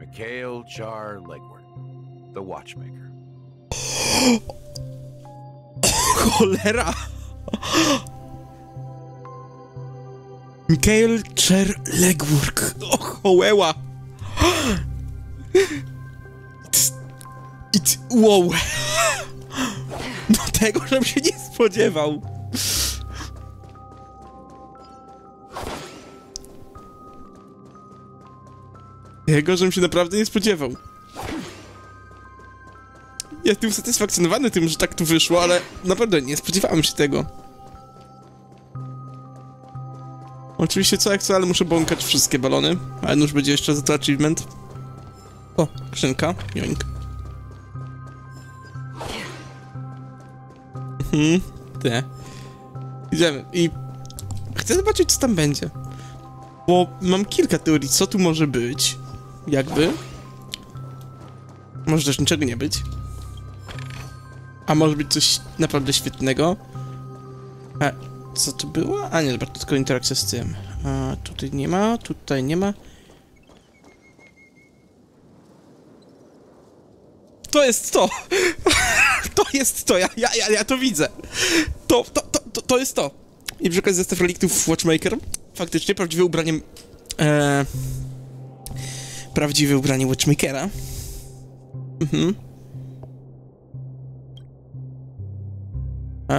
Mikhail Char Legward, the watchmaker. Cholera! Mikael Cher Legwork. O, chołeła! It, wow! No tego, żebym się nie spodziewał. Tego, żebym się naprawdę nie spodziewał. Jestem usatysfakcjonowany tym, że tak tu wyszło, ale naprawdę nie spodziewałem się tego. Oczywiście co jak co, ale muszę bąkać wszystkie balony, a już będzie jeszcze za to achievement. O, skrzynka, joink. Mhm, te. Idziemy i chcę zobaczyć co tam będzie. Bo mam kilka teorii, co tu może być. Jakby. Może też niczego nie być. A może być coś naprawdę świetnego. A, co to było? A nie, dobra, to tylko interakcja z tym. A, tutaj nie ma, tutaj nie ma. To jest to! to jest to, ja, ja, ja, to widzę. To, to, to, to, jest to. I przy okazji zestaw reliktów Watchmaker. Faktycznie prawdziwe ubranie... E, prawdziwe ubranie Watchmakera. Mhm.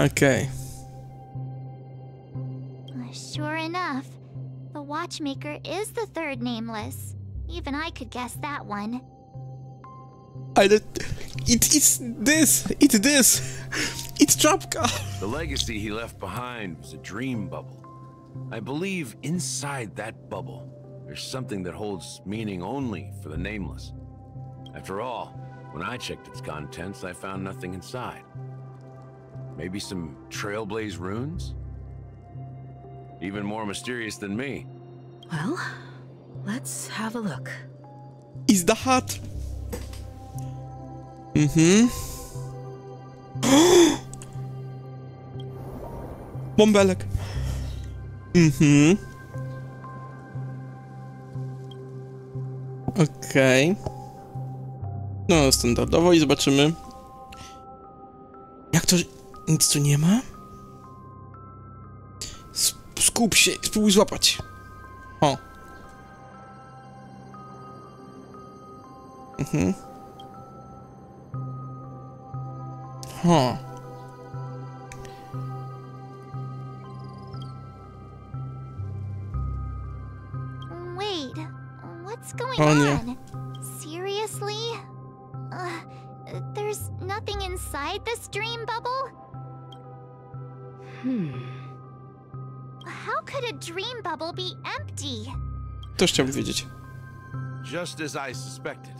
Okej. Sure enough, the Watchmaker is the third nameless. Even I could guess that one. I don't... It, it's this! It's this! It's Czapka! The legacy he left behind was a dream bubble. I believe inside that bubble, there's something that holds meaning only for the nameless. After all, when I checked its contents, I found nothing inside. Maybe some Trailblaze runes? Even more mysterious than me. Well, let's have a look. Is the hat? Mhm. Bąbelek. Mhm. Okej. No, standardowo i zobaczymy. Jak to, nic tu nie ma? Skup się, spróbuj złapać. O. Mhm. Huh. Going Oh, on? Seriously? Uh, there's nothing inside this dream bubble? Hmm. How could a dream bubble be empty? Też chciałbym wiedzieć. Just as I suspected.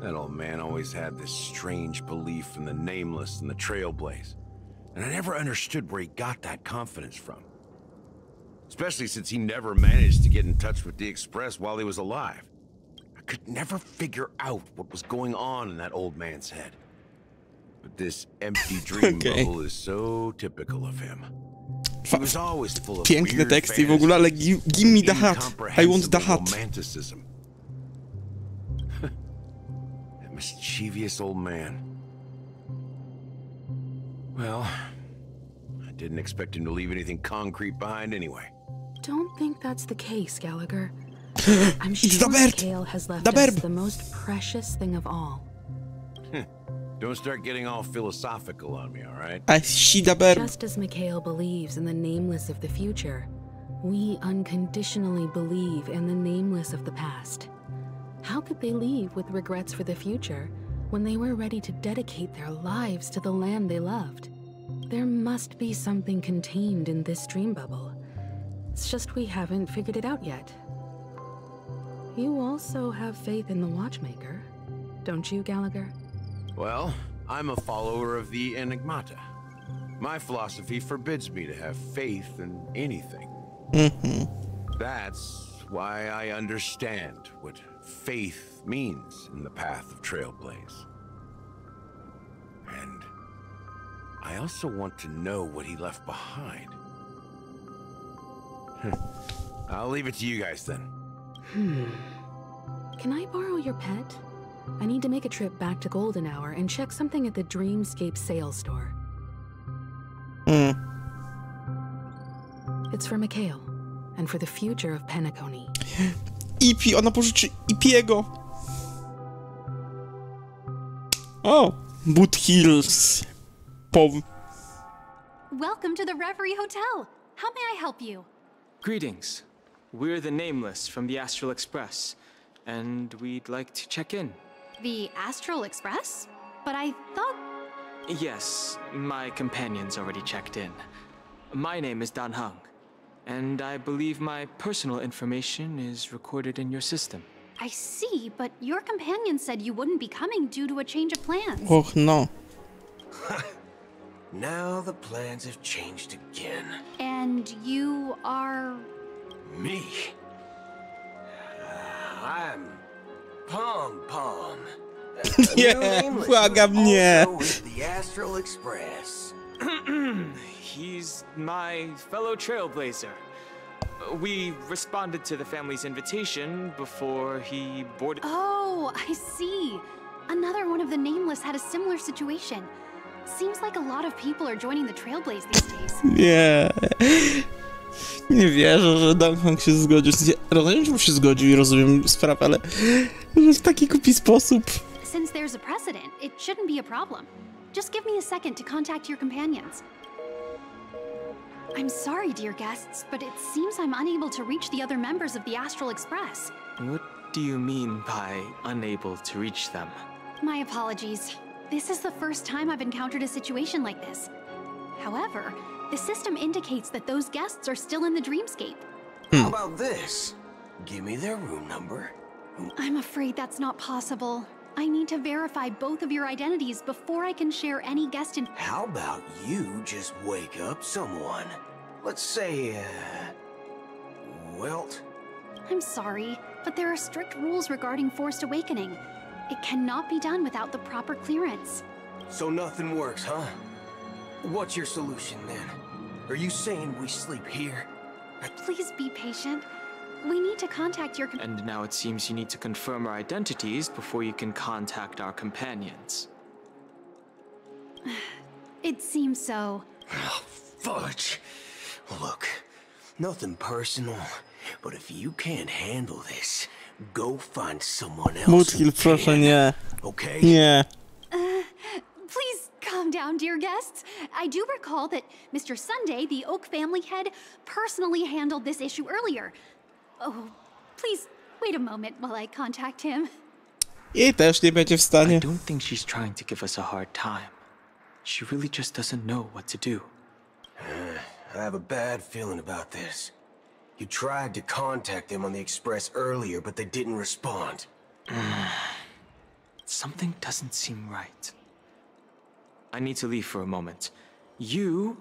That old man always had this strange belief in the nameless and the trailblaze. And I never understood where he got that confidence from. Especially since he never managed to get in touch with the Express while he was alive. I could never figure out what was going on in that old man's head. But this empty dream Okay. bubble is so typical of him. He Fa- was always full of Piękne weird teksty i w ogóle, ale gi- give me the hat. I want the incomprehensible hat. Romanticism. that mischievous old man. Well, I didn't expect him to leave anything concrete behind anyway. Don't think that's the case, Gallagher. I'm sure the bird. Mikhail has left The bird. the most precious thing of all. Don't start getting all philosophical on me, all right? I see the bird. Just as Mikhail believes in the nameless of the future, we unconditionally believe in the nameless of the past. How could they leave with regrets for the future when they were ready to dedicate their lives to the land they loved? There must be something contained in this dream bubble. It's just we haven't figured it out yet. You also have faith in the Watchmaker, don't you, Gallagher? Well, I'm a follower of the Enigmata. My philosophy forbids me to have faith in anything. Mhm. That's why I understand what faith means in the path of Trailblaze. And I also want to know what he left behind. I'll leave it to you guys then. Hmm. Can I borrow your pet? I need to make a trip back to Golden Hour and check something at the Dreamscape sales store. Hmm. It's for Mikhail, and for the future of Penacony. Ipi, ona pożyczy Ipiego. O, Boot Hills. Pow. Welcome to the Reverie Hotel. How may I help you? Greetings. We're the Nameless from the Astral Express, and we'd like to check in. The Astral Express? But I thought. Yes, my companion's already checked in. My name is Dan Heng, and I believe my personal information is recorded in your system. I see, but your companion said you wouldn't be coming due to a change of plans. Oh, no. Now the plans have changed again. And you are. Me? I'm Pom Pom, Nie, błagam, nie. The Astral Express. He's my fellow trailblazer. We responded to the family's invitation before he boarded. Oh, I see. Another one of the nameless had a similar situation. Seems like a lot of people are joining the Trailblaze these days. Nie. Nie wierzę, że Dunhong się zgodził. W Rozumiem, że się zgodził i rozumiem sprawę, ale że w taki głupi sposób. Since there's a precedent, it shouldn't be a problem. Just give me a second to contact your companions. I'm sorry, dear guests, but it seems I'm unable to reach the other members of the Astral Express. What do you mean by unable to reach them? My apologies. This is the first time I've encountered a situation like this. However, the system indicates that those guests are still in the dreamscape. How about this? Give me their room number. I'm afraid that's not possible. I need to verify both of your identities before I can share any guest in- How about you just wake up someone? Let's say, uh. Welt? I'm sorry, but there are strict rules regarding forced awakening. It cannot be done without the proper clearance. So nothing works, huh? What's your solution then? Are you saying we sleep here? Please be patient. We need to contact your com- And now it seems you need to confirm our identities before you can contact our companions. It seems so. Ah, fudge! Look, nothing personal, but if you can't handle this, go find someone else. Mutkill, who proszę, nie. Okay? Nie. Uh, please calm down, dear guests. I do recall that Mr. Sunday, the Oak family head, personally handled this issue earlier. Oh, please wait a moment while I contact him. I też nie będzie w stanie. I don't think she's trying to give us a hard time. She really just doesn't know what to do. I have a bad feeling about this. You tried to contact them on the express earlier, but they didn't respond. Something doesn't seem right. I need to leave for a moment. You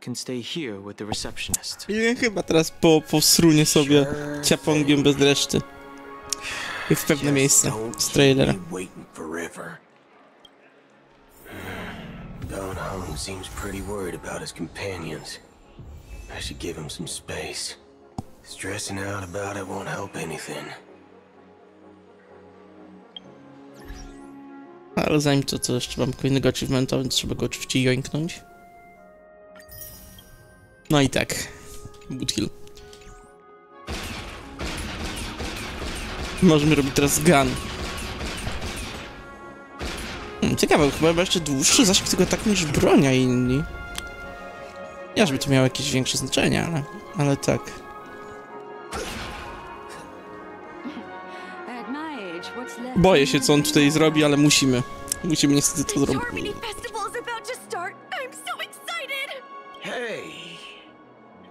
can stay here with the receptionist. I chyba teraz po, posrunie sobie ciapongiem bez reszty. I w pewne miejsce z trailera. Dan Heng seems pretty worried about his companions. I should give him some space. Stressing out about it won't help anything. Ale zanim to, to jeszcze mam kolejnego achievementa, więc trzeba go oczywiście jońknąć. No i tak. Boothill. Możemy robić teraz gun. Hmm, ciekawe, chyba jeszcze dłuższy zasięg tego ataku niż bronia inni. Nie, żeby to miało jakieś większe znaczenie, ale, ale tak. Boję się, co on tutaj zrobi, ale musimy. Musimy niestety to zrobić. Charmony Festival is about to start. I'm so excited! Hey!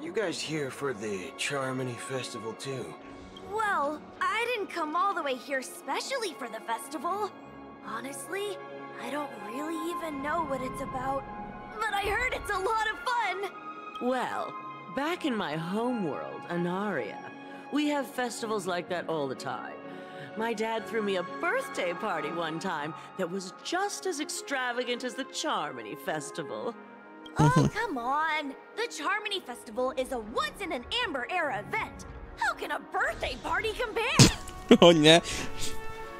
You guys here for the Charmony Festival too? Well, I didn't come all the way here specially for the festival. Honestly, I don't really even know what it's about. But I heard it's a lot of fun! Well, back in my homeworld, Anaria, we have festivals like that all the time. My dad threw me a birthday party one time that was just as extravagant as the Charmony Festival. Oh, come on! The Charmony Festival is a once in an Amber era event. How can a birthday party compare? Oh, o nie.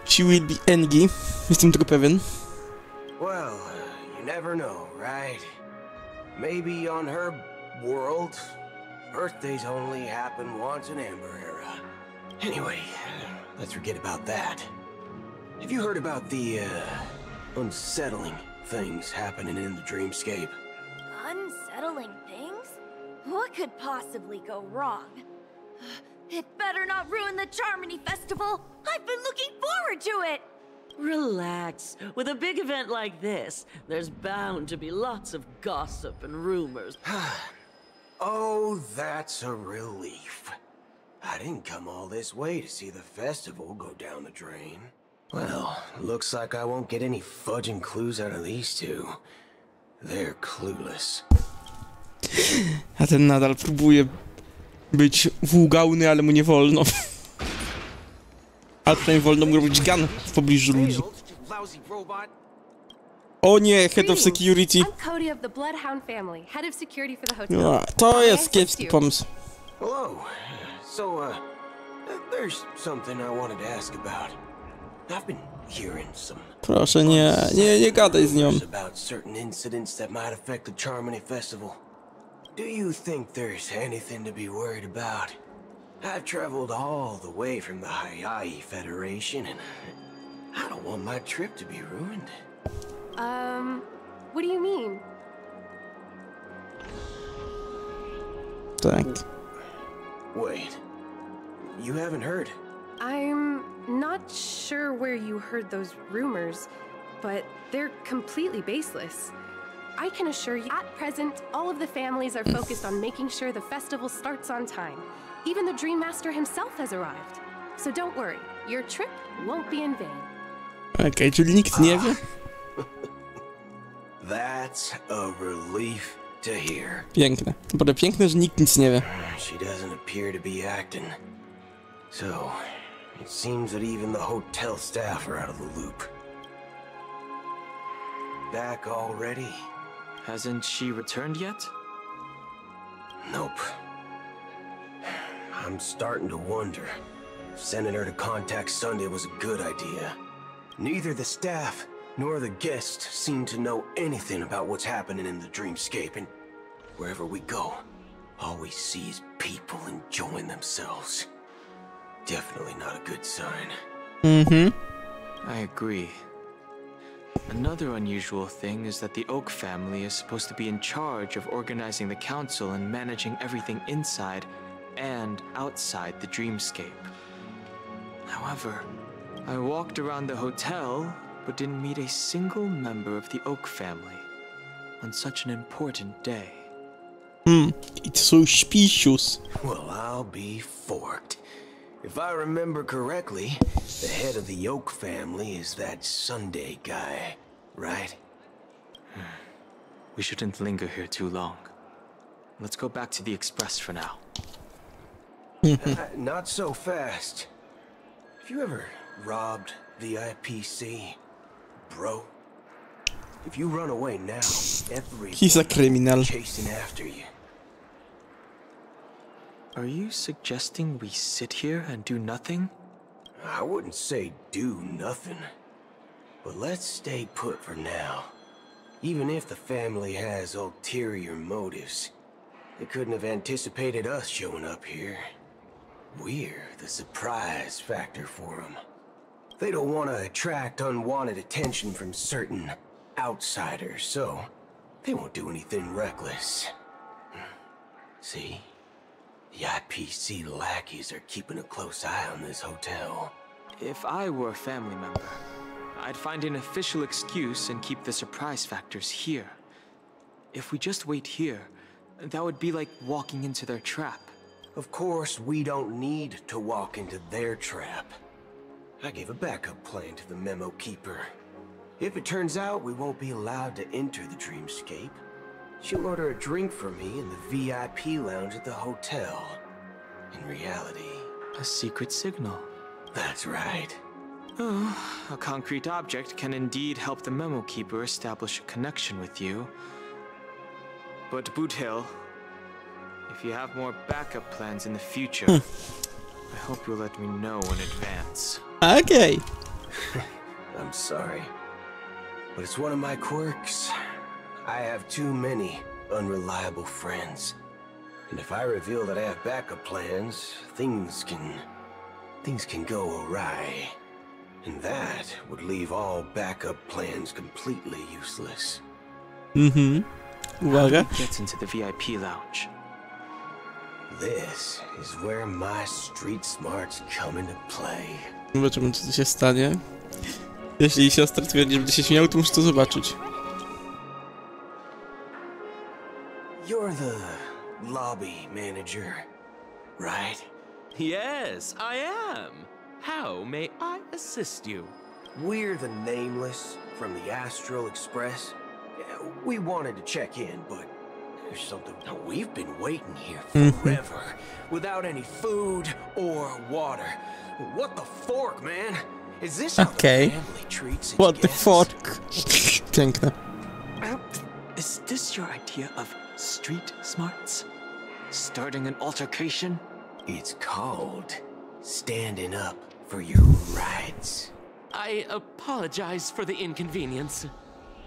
She will be Engi. Jestem tego pewien. Well, you never know, right? Maybe on her world, birthdays only happen once in Amber Era. Anyway, let's forget about that. Have you heard about the, uh, unsettling things happening in the dreamscape? Unsettling things? What could possibly go wrong? It better not ruin the Charmony Festival! I've been looking forward to it! Relax. With a big event like this, there's bound to be lots of gossip and rumors. Oh, that's a relief. I didn't come all this way to see the festival go down the drain. Well, looks like I won't get any fudging clues out of these two. They're clueless. A ten nadal próbuje być włógałny, ale mu nie wolno. Ale przynajmniej wolno mu robić gun w pobliżu ludzi. O nie, head of security. No, to jest kiepski pomysł. Hello. So, uh, there's something I wanted to ask about. I've been hearing some Proszę, nie, nie, nie gadaj z nią. rumors about certain incidents that might affect the Charmony Festival. Do you think there's anything to be worried about? I've traveled all the way from the Hayaii Federation, and I don't want my trip to be ruined. Um, what do you mean? Tak. Wait, you haven't heard? I'm not sure where you heard those rumors, but they're completely baseless. I can assure you, at present, all of the families are focused on making sure the festival starts on time. Even the Dream Master himself has arrived. So don't worry, your trip won't be in vain. Okej, czyli nikt nie wie? That's a relief to hear. Piękne. Naprawdę piękne, że nikt nic nie wie. Uh, she doesn't appear to be acting. So, it seems that even the hotel staff are out of the loop. Back already? Hasn't she returned yet? Nope. I'm starting to wonder if sending her to contact Sunday was a good idea. Neither the staff nor the guests seem to know anything about what's happening in the dreamscape, and wherever we go, all we see is people enjoying themselves. Definitely not a good sign. Mm Mhm. I agree. Another unusual thing is that the Oak family is supposed to be in charge of organizing the council and managing everything inside and outside the dreamscape. However, I walked around the hotel but didn't meet a single member of the Oak family on such an important day. Hmm, it's so suspicious. Well, I'll be forked. If I remember correctly, the head of the Oak family is that Sunday guy, right? We shouldn't linger here too long. Let's go back to the Express for now. Uh, not so fast. Have you ever robbed the IPC, bro? If you run away now, every He's a criminal. chasing after you. Are you suggesting we sit here and do nothing? I wouldn't say do nothing, but let's stay put for now. Even if the family has ulterior motives, they couldn't have anticipated us showing up here. We're the surprise factor for them. They don't want to attract unwanted attention from certain outsiders, so they won't do anything reckless. See? The IPC lackeys are keeping a close eye on this hotel. If I were a family member, I'd find an official excuse and keep the surprise factors here. If we just wait here, that would be like walking into their trap. Of course, we don't need to walk into their trap. I gave a backup plan to the memo keeper. If it turns out we won't be allowed to enter the dreamscape, she'll order a drink for me in the VIP lounge at the hotel. In reality, A secret signal. That's right. Oh, a concrete object can indeed help the memo keeper establish a connection with you. But Boothill, if you have more backup plans in the future, hmm. I hope you'll let me know in advance. Okay. I'm sorry. But it's one of my quirks. I have too many unreliable friends. And if I reveal that I have backup plans, things can... things can go awry. And that would leave all backup plans completely useless. Mm-hmm. Uwaga. Gets into the VIP lounge. This is where my street smarts come into play. Zobaczymy, co tu się stanie. Jeśli siostra twierdzi, że będzie się śmiał, to muszę to zobaczyć. You're the lobby manager, right? Yes, I am. How may I assist you? We're the Nameless from the Astral Express. Yeah, We wanted to check in, but there's something. We've been waiting here Mhm. forever without any food or water. What the fork, man? Is this how the family treats its What the guests? fuck? Piękne. Is this your idea of street smarts? Starting an altercation? It's called standing up for your rights. I apologize for the inconvenience.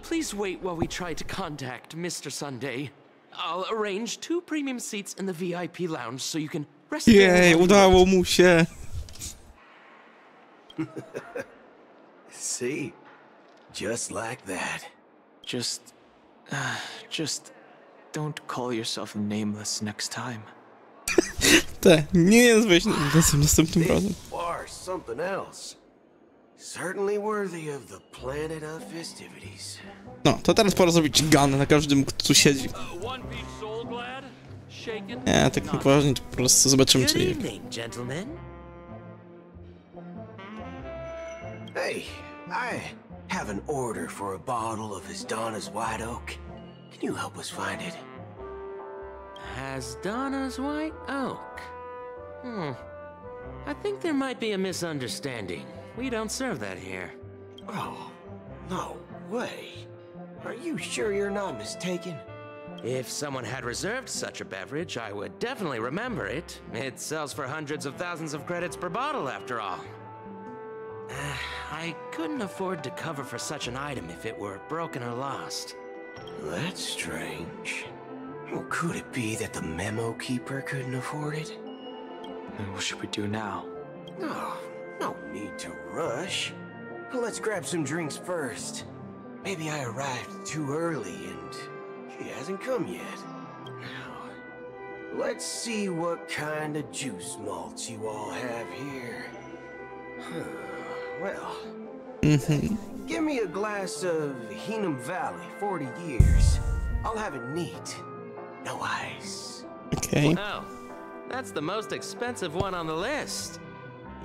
Please wait while we try to contact Mr. Sunday. I'll arrange two premium seats in the VIP lounge so you can rest there Jej, while you udało mu się. See? Just like that. Just. Uh, just. Don't call yourself nameless next time. Te, nie nazwę się następnym, następnym razem. Or something else. Certainly worthy of the planet of festivities. No, to teraz pora zrobić gun na każdym, kto tu siedzi. Nie, tak na poważnie, to po prostu zobaczymy, Good czy... evening, gentlemen. Hey, I have an order for a bottle of Asdana's White Oak. Can you help us find it? Asdana's White Oak? Hmm. I think there might be a misunderstanding. We don't serve that here. Oh, no way. Are you sure you're not mistaken? If someone had reserved such a beverage, I would definitely remember it. It sells for hundreds of thousands of credits per bottle, after all. Uh, I couldn't afford to cover for such an item if it were broken or lost. That's strange. Well, could it be that the memo keeper couldn't afford it? Then what should we do now? No, no need to rush. Let's grab some drinks first. Maybe I arrived too early and she hasn't come yet. Now, let's see what kind of juice malts you all have here. Huh, well, Mhm. give me a glass of Heenum Valley, 40 years. I'll have it neat. No ice. Okay. Oh, that's the most expensive one on the list.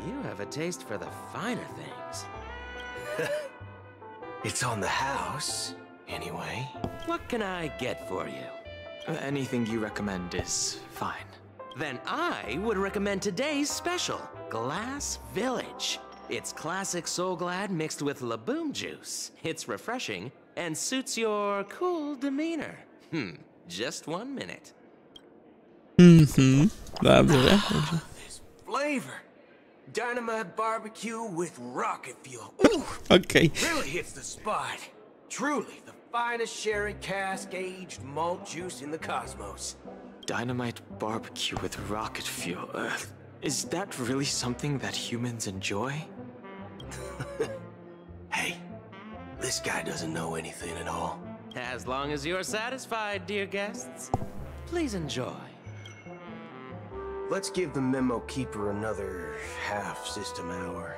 You have a taste for the finer things. It's on the house, anyway. What can I get for you? Uh, anything you recommend is fine. Then I would recommend today's special, Glass Village. It's classic Soulglad mixed with Laboom juice. It's refreshing and suits your cool demeanor. Hmm, just one minute. Mhm. Dobrze. dobrze. Flavor. Dynamite barbecue with rocket fuel. Ooh, Okej. really hits the spot. Truly the finest sherry cask aged malt juice in the cosmos. Dynamite barbecue with rocket fuel. Uh, is that really something that humans enjoy? Hey, this guy doesn't know anything at all. As long as you're satisfied, dear guests, please enjoy. Let's give the memo keeper another half system hour.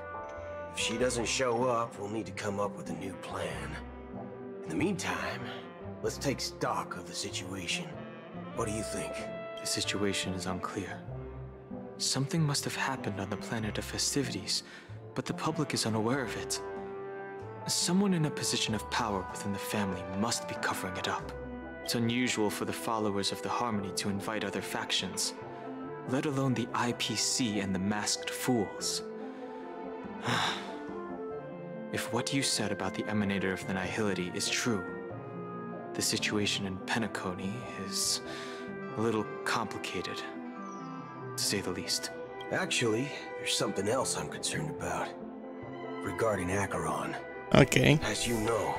If she doesn't show up, we'll need to come up with a new plan. In the meantime, let's take stock of the situation. What do you think? The situation is unclear. Something must have happened on the planet of festivities, but the public is unaware of it. Someone in a position of power within the family must be covering it up. It's unusual for the followers of the Harmony to invite other factions, let alone the IPC and the Masked Fools. if what you said about the Emanator of the Nihility is true, the situation in Penacony is a little complicated, to say the least. Actually, there's something else I'm concerned about. Regarding Acheron. Okay. As you know,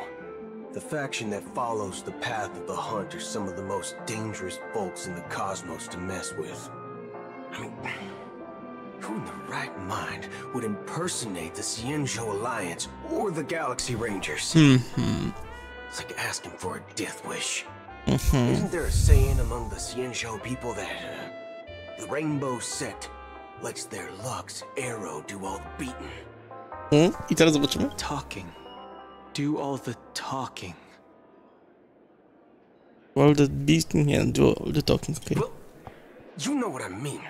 the faction that follows the path of the hunt are some of the most dangerous folks in the cosmos to mess with. I mean, who in the right mind would impersonate the Xianzhou Alliance or the Galaxy Rangers? Mhm. It's like asking for a death wish. Mhm. Isn't there a saying among the Cienjo people that uh, the Rainbow set lets their Lux arrow do all the beating? Mm, I teraz zobaczymy. Talking. Do all the talking. All the beast, nie, do all the talking, okej. You know what I mean.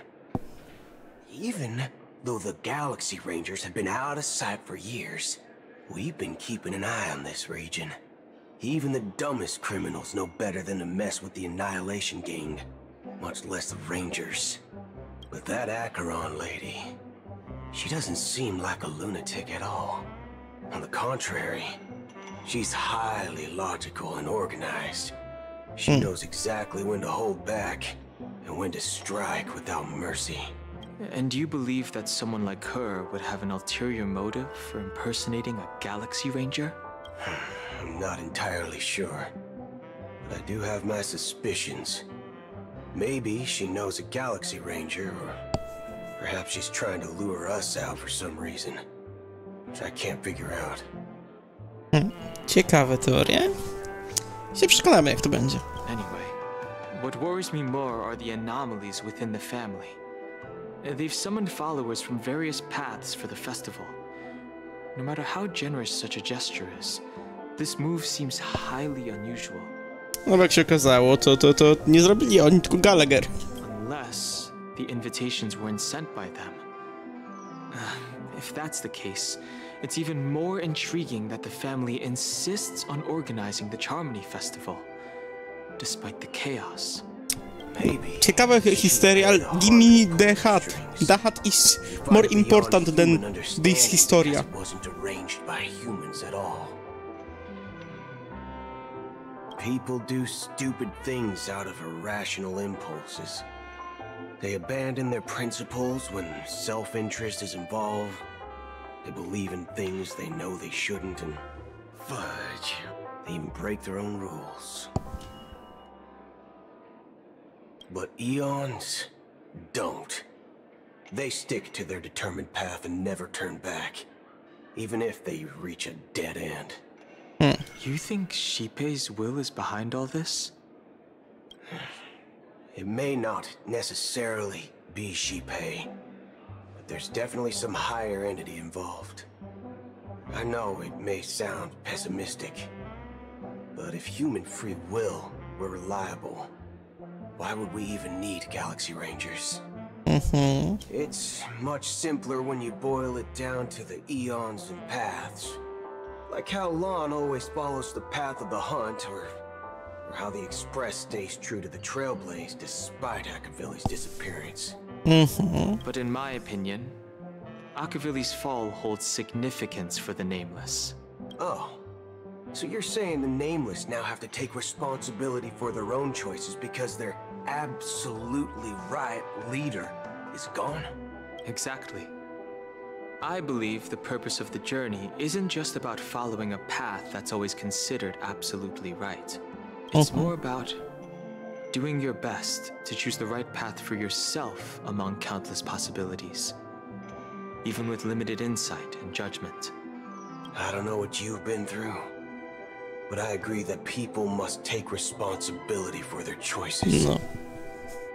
Even though the Galaxy Rangers have been out of sight for years, we've been keeping an eye on this region. Even the dumbest criminals know better than to mess with the Annihilation Gang, much less the Rangers. But that Acheron lady, She doesn't seem like a lunatic at all. On the contrary, she's highly logical and organized. She hmm. knows exactly when to hold back and when to strike without mercy. And do you believe that someone like her would have an ulterior motive for impersonating a Galaxy Ranger? I'm not entirely sure, but I do have my suspicions. Maybe she knows a Galaxy Ranger, or perhaps she's trying to lure us out for some reason, which I can't figure out. Hmm. Ciekawe teorie. Się przekonamy, jak to będzie. Anyway, what worries me more are the anomalies within the family. Uh, They've summoned followers from various paths for the festival. No matter how generous such a gesture is, this move seems highly unusual. No jak się okazało, to, to, to nie zrobili oni, tylko Gallagher. Unless the invitations weren't sent by them. Uh, If that's the case, it's even more intriguing that the family insists on organizing the Charmony Festival, despite the chaos. Ciekawa historia, ale give me the hat. The hat is more important than this historia. It wasn't arranged by humans at all. People do stupid things out of irrational impulses. They abandon their principles when self-interest is involved. They believe in things they know they shouldn't and fudge. They even break their own rules. But eons don't. They stick to their determined path and never turn back, even if they reach a dead end. Hmm. You think Xipe's will is behind all this? It may not necessarily be Shipei, but there's definitely some higher entity involved. I know it may sound pessimistic, but if human free will were reliable, why would we even need Galaxy Rangers? Mm-hmm. It's much simpler when you boil it down to the eons and paths. Like how Lan always follows the path of the hunt, or, or how the Express stays true to the Trailblaze despite Akivili's disappearance. Mm-hmm. But in my opinion, Akivili's fall holds significance for the Nameless. Oh, so you're saying the Nameless now have to take responsibility for their own choices because their absolutely right leader is gone? Exactly. I believe the purpose of the journey isn't just about following a path that's always considered absolutely right. It's more about doing your best to choose the right path for yourself among countless possibilities, even with limited insight and judgment. I don't know what you've been through, but I agree that people must take responsibility for their choices. No.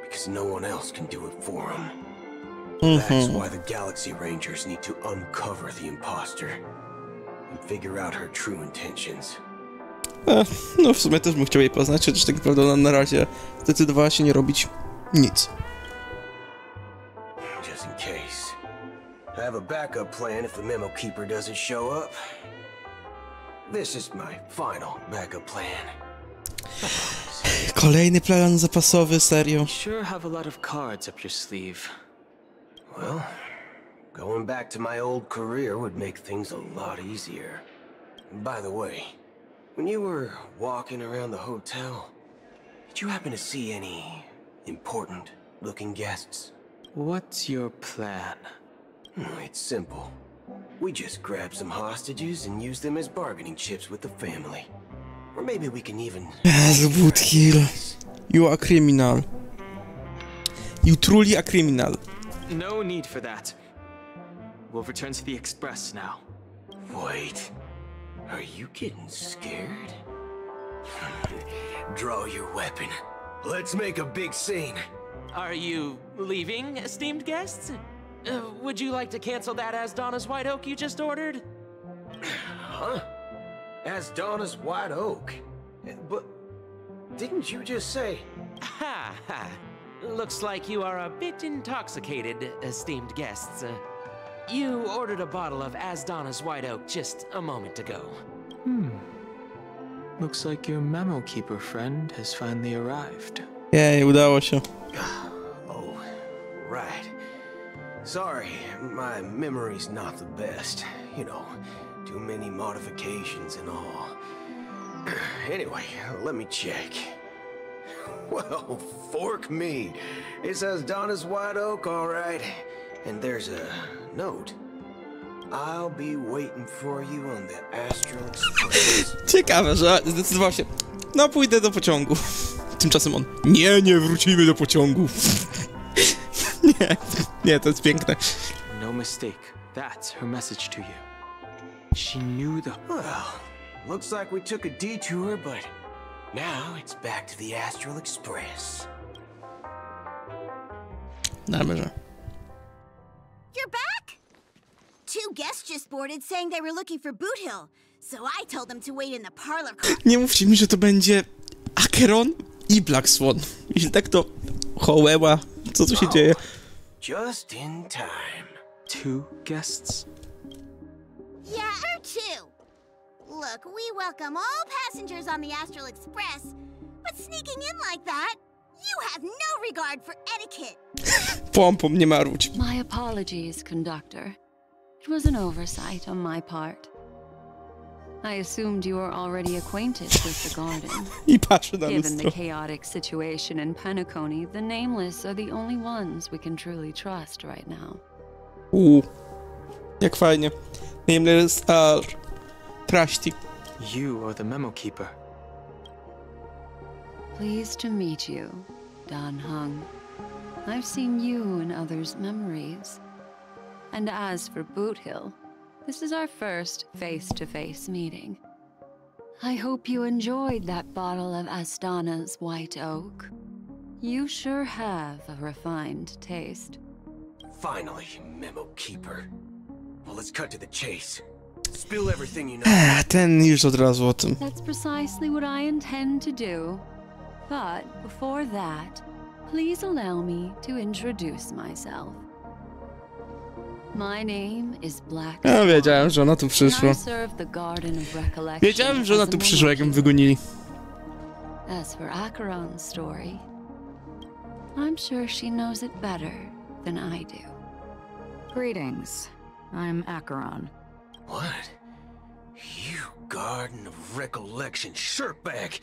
Because no one else can do it for them. That's Mhm. why the Galaxy Rangers need to uncover the imposter and figure out her true intentions. E, no w sumie też bym chciał jej poznać, chociaż tak naprawdę ona na razie zdecydowała się nie robić nic. Just in case. I have a backup plan if the Memo Keeper doesn't show up. This is my final backup plan. Kolejny plan zapasowy, serio. You sure have a lot of cards up your sleeve. Well, going back to my old career would make things a lot easier. By the way, when you were walking around the hotel, did you happen to see any important looking guests? What's your plan? Hmm, It's simple. We just grab some hostages and use them as bargaining chips with the family. Or maybe we can even... Jezu, Woodkill. You are a criminal. You truly a criminal. No need for that. We'll return to the Express now. Wait. Are you getting scared? Draw your weapon. Let's make a big scene. Are you leaving, esteemed guests? Uh, would you like to cancel that Asdana's White Oak you just ordered? Huh? Asdana's White Oak. But didn't you just say... Ha ha. Looks like you are a bit intoxicated, esteemed guests. Uh, you ordered a bottle of Asdana's White Oak just a moment ago. Hmm. Looks like your memo keeper friend has finally arrived. Jej, udało się. Oh, right. Sorry, my memory's not the best. You know, too many modifications and all. anyway, let me check. Well, fork me. It says Donna's White Oak, all right. And there's a note. I'll be waiting for you on the Astral. Ciekawe, że zdecydował się. No, pójdę do pociągu. Tymczasem on. Nie, nie wrócimy do pociągu. nie, nie, to jest piękne. No mistake. That's her message to you. She knew the. Well, looks like we took a detour, but now it's back to the Astral Express. Dobrze. You're back? Two guests just boarded saying they were looking for Boot Hill, so I told them to wait in the parlor. Nie mówcie mi, że to będzie Acheron i Black Swan. Jeśli tak, to Hołeła. Co tu się dzieje? Just in time. Two guests? Yeah, or two. Look, we welcome all passengers on the Astral Express, but sneaking in like that, you have no regard for etiquette. Pompom, um, nie marudź. My apologies, conductor. It was an oversight on my part. I assumed you were already acquainted with the garden. I Given the chaotic situation in Penacony, the nameless are the only ones we can truly trust right now. Uuu. Jak fajnie. Nameless are trusty. You are the memo keeper. Pleased to meet you, Dan Heng. I've seen you in others' memories. And as for Boothill, this is our first face to face meeting. I hope you enjoyed that bottle of Asdana's White Oak. You sure have a refined taste. Finally, Memo Keeper. Well, let's cut to the chase. Spill everything you know. Ten już od razu o tym. That's precisely what I intend to do. But before that, please allow me to introduce myself. Ja wiedziałem, że ona tu przyszła. I serve the Garden of Wiedziałem, że ona as tu przyszła, jak ją wygonili. As for Acheron's story, I'm sure she knows it better than I do. Greetings. I'm Acheron. What? You Garden of Recollection shirtbag!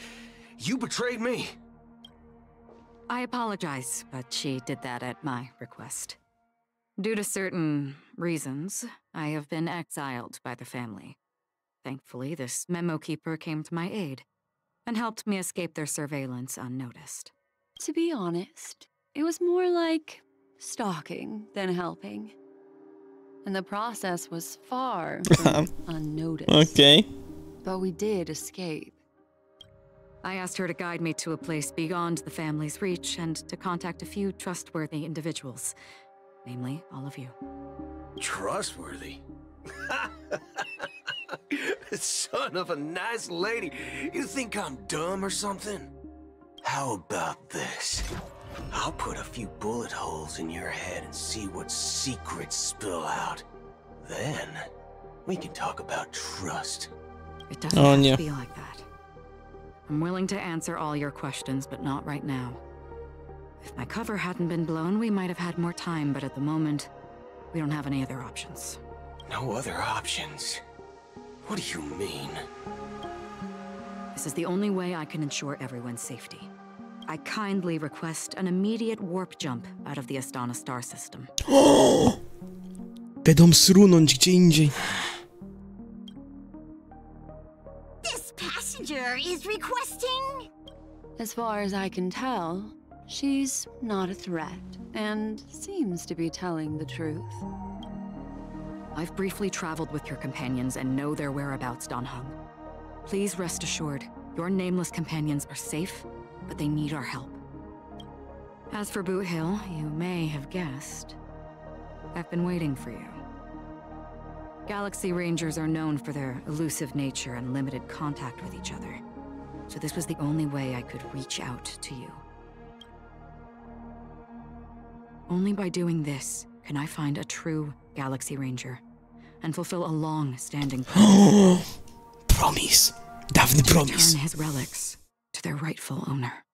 You betrayed me! I apologize, but she did that at my request. Due to certain reasons, I have been exiled by the family. Thankfully, this memo keeper came to my aid and helped me escape their surveillance unnoticed. To be honest, it was more like stalking than helping. And the process was far from unnoticed. Okej. But we did escape. I asked her to guide me to a place beyond the family's reach and to contact a few trustworthy individuals, namely all of you. Trustworthy? Son of a nice lady. You think I'm dumb or something? How about this? I'll put a few bullet holes in your head and see what secrets spill out. Then, we can talk about trust. It doesn't Oh, have nie. to be like that. I'm willing to answer all your questions, but not right now. If my cover hadn't been blown, we might have had more time, but at the moment, we don't have any other options. No other options? What do you mean? This is the only way I can ensure everyone's safety. I kindly request an immediate warp jump out of the Asdana star system. Będą srunąć gdzie indziej. This passenger is requesting. As far as I can tell, she's not a threat and seems to be telling the truth. I've briefly traveled with your companions and know their whereabouts, Dan Heng. Please rest assured, your nameless companions are safe, but they need our help. As for Boothill, you may have guessed. I've been waiting for you. Galaxy Rangers are known for their elusive nature and limited contact with each other. So this was the only way I could reach out to you. Only by doing this can I find a true Galaxy Ranger and fulfill a long-standing promise. promise. Dawny promise. Return his relics to their rightful owner.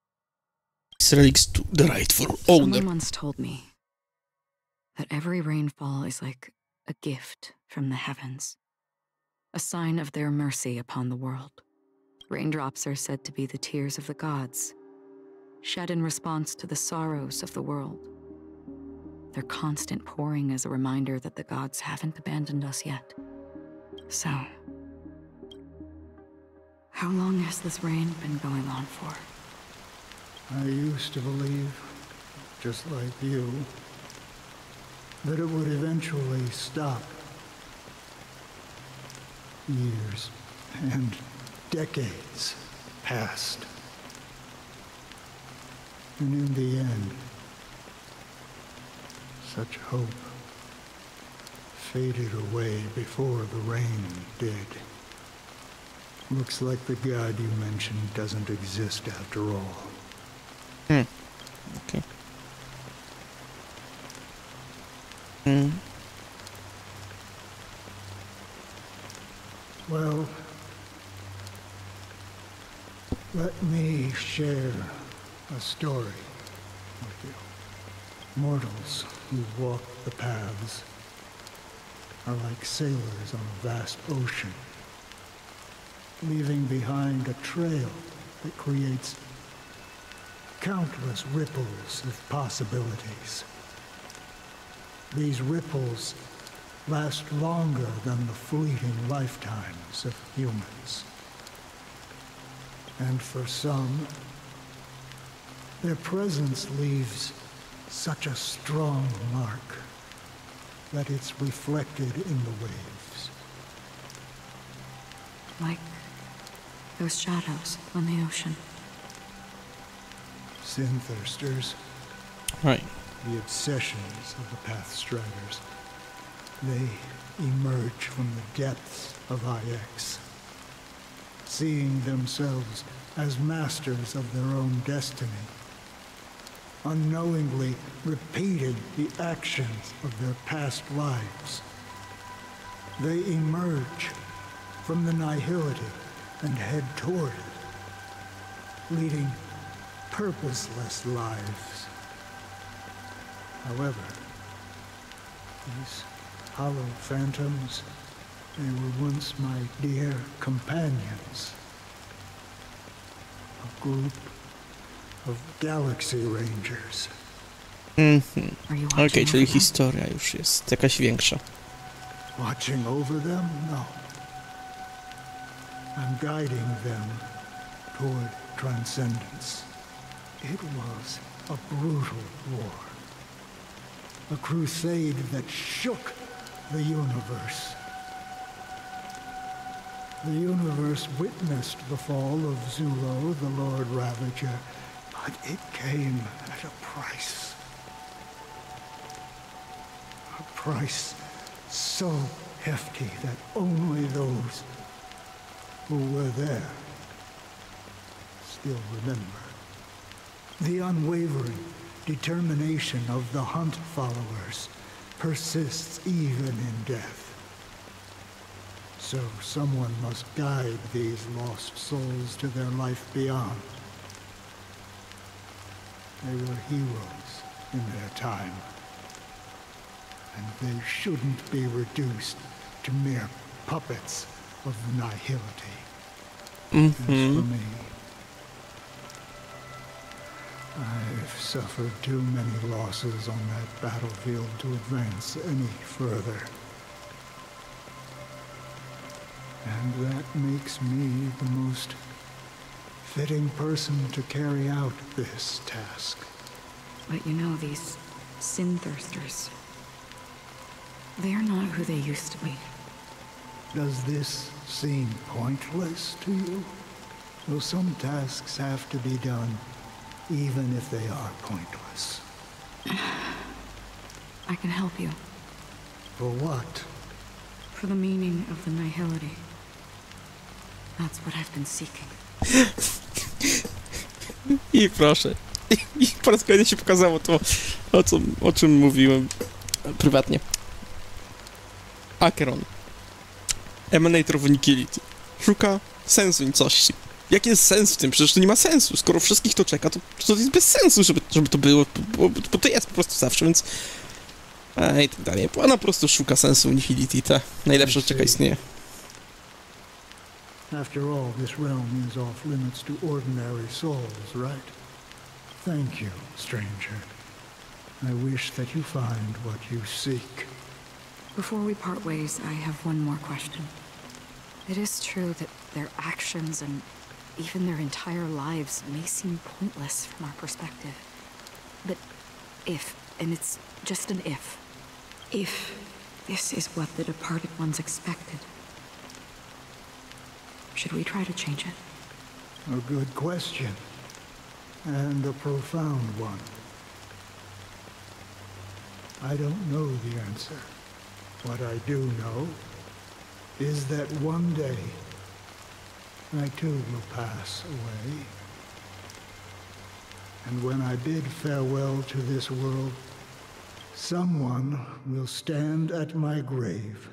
His relics to the rightful owner. Someone once told me that every rainfall is like a gift from the heavens, a sign of their mercy upon the world. Raindrops are said to be the tears of the gods, shed in response to the sorrows of the world. Their constant pouring is a reminder that the gods haven't abandoned us yet. So, how long has this rain been going on for? I used to believe, just like you, that it would eventually stop. Years and decades passed. And in the end, such hope faded away before the rain did. Looks like the god you mentioned doesn't exist after all. Hmm. Okay. Hmm. Well, let me share a story with you. Mortals who walk the paths are like sailors on a vast ocean, leaving behind a trail that creates countless ripples of possibilities. These ripples last longer than the fleeting lifetimes of humans. And for some, their presence leaves such a strong mark that it's reflected in the waves. Like those shadows on the ocean. Sin thirsters. Right. The obsessions of the Path Pathstriders. They emerge from the depths of IX, seeing themselves as masters of their own destiny, unknowingly repeating the actions of their past lives. They emerge from the nihility and head toward it, leading purposeless lives. However, these hollow phantoms, they were once my dear companions. A group of Galaxy Rangers. Mhm. Okej, czyli historia już jest jakaś większa. Watching over them? No. I'm guiding them toward transcendence. It was a brutal war. A crusade that shook the universe. The universe witnessed the fall of Zulo, the Lord Ravager, but it came at a price. A price so hefty that only those who were there still remember. The unwavering determination of the Hunt followers persists even in death. So someone must guide these lost souls to their life beyond. They were heroes in their time. And they shouldn't be reduced to mere puppets of nihility. As for Mhm. me, I've suffered too many losses on that battlefield to advance any further. And that makes me the most fitting person to carry out this task. But you know, these sin thirsters, they're not who they used to be. Does this seem pointless to you? Well, some tasks have to be done, even if they are pointless. I can help you. For what? For the meaning of the nihility. That's what I've been seeking. I proszę. I po raz kolejny się pokazało to, o, co, o czym mówiłem prywatnie. Acheron. Emanator of Iniquity. Szuka sensu nicości. Jaki jest sens w tym? Przecież to nie ma sensu. Skoro wszystkich to czeka, to, to jest bez sensu, żeby, żeby to było, bo, bo to jest po prostu zawsze, więc A i tak dalej. Ona po prostu szuka sensu Nihility, ta najlepsza rzecz jaka istnieje. After all, this realm is off limits to ordinary souls, right? Thank you, stranger. I wish that you find what you seek. Before we part ways, I have one more question. It is true that their actions and even their entire lives may seem pointless from our perspective. But if, and it's just an if, if this is what the departed ones expected, should we try to change it? A good question. And a profound one. I don't know the answer. What I do know is that one day I too will pass away. And when I bid farewell to this world, someone will stand at my grave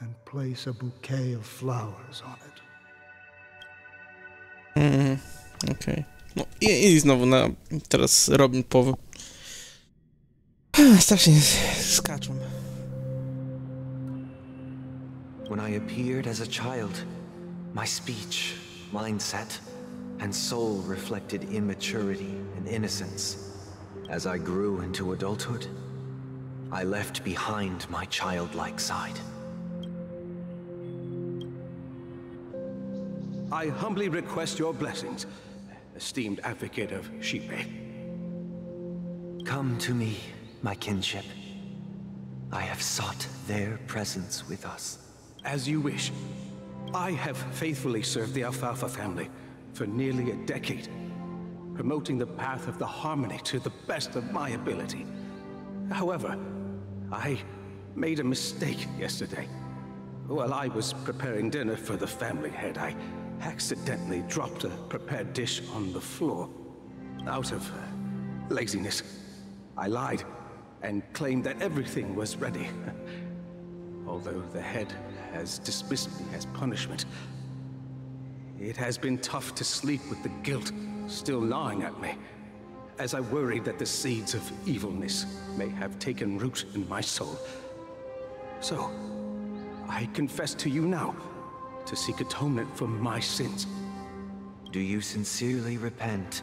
and place a bouquet of flowers on it. Mhm, okej. No i, i znowu na teraz Robin powy. Strasznie skaczą. When I appeared as a child, my speech, mindset, and soul reflected immaturity and innocence. As I grew into adulthood, I left behind my childlike side. I humbly request your blessings, esteemed advocate of Xipe. Come to me, my kinship. I have sought their presence with us. As you wish. I have faithfully served the Alfalfa family for nearly a decade, promoting the path of the Harmony to the best of my ability. However, I made a mistake yesterday. While I was preparing dinner for the family head, I accidentally dropped a prepared dish on the floor. Out of uh, laziness, I lied and claimed that everything was ready. Although the head has dismissed me as punishment. It has been tough to sleep with the guilt still gnawing at me, as I worry that the seeds of evilness may have taken root in my soul. So, I confess to you now to seek atonement for my sins. Do you sincerely repent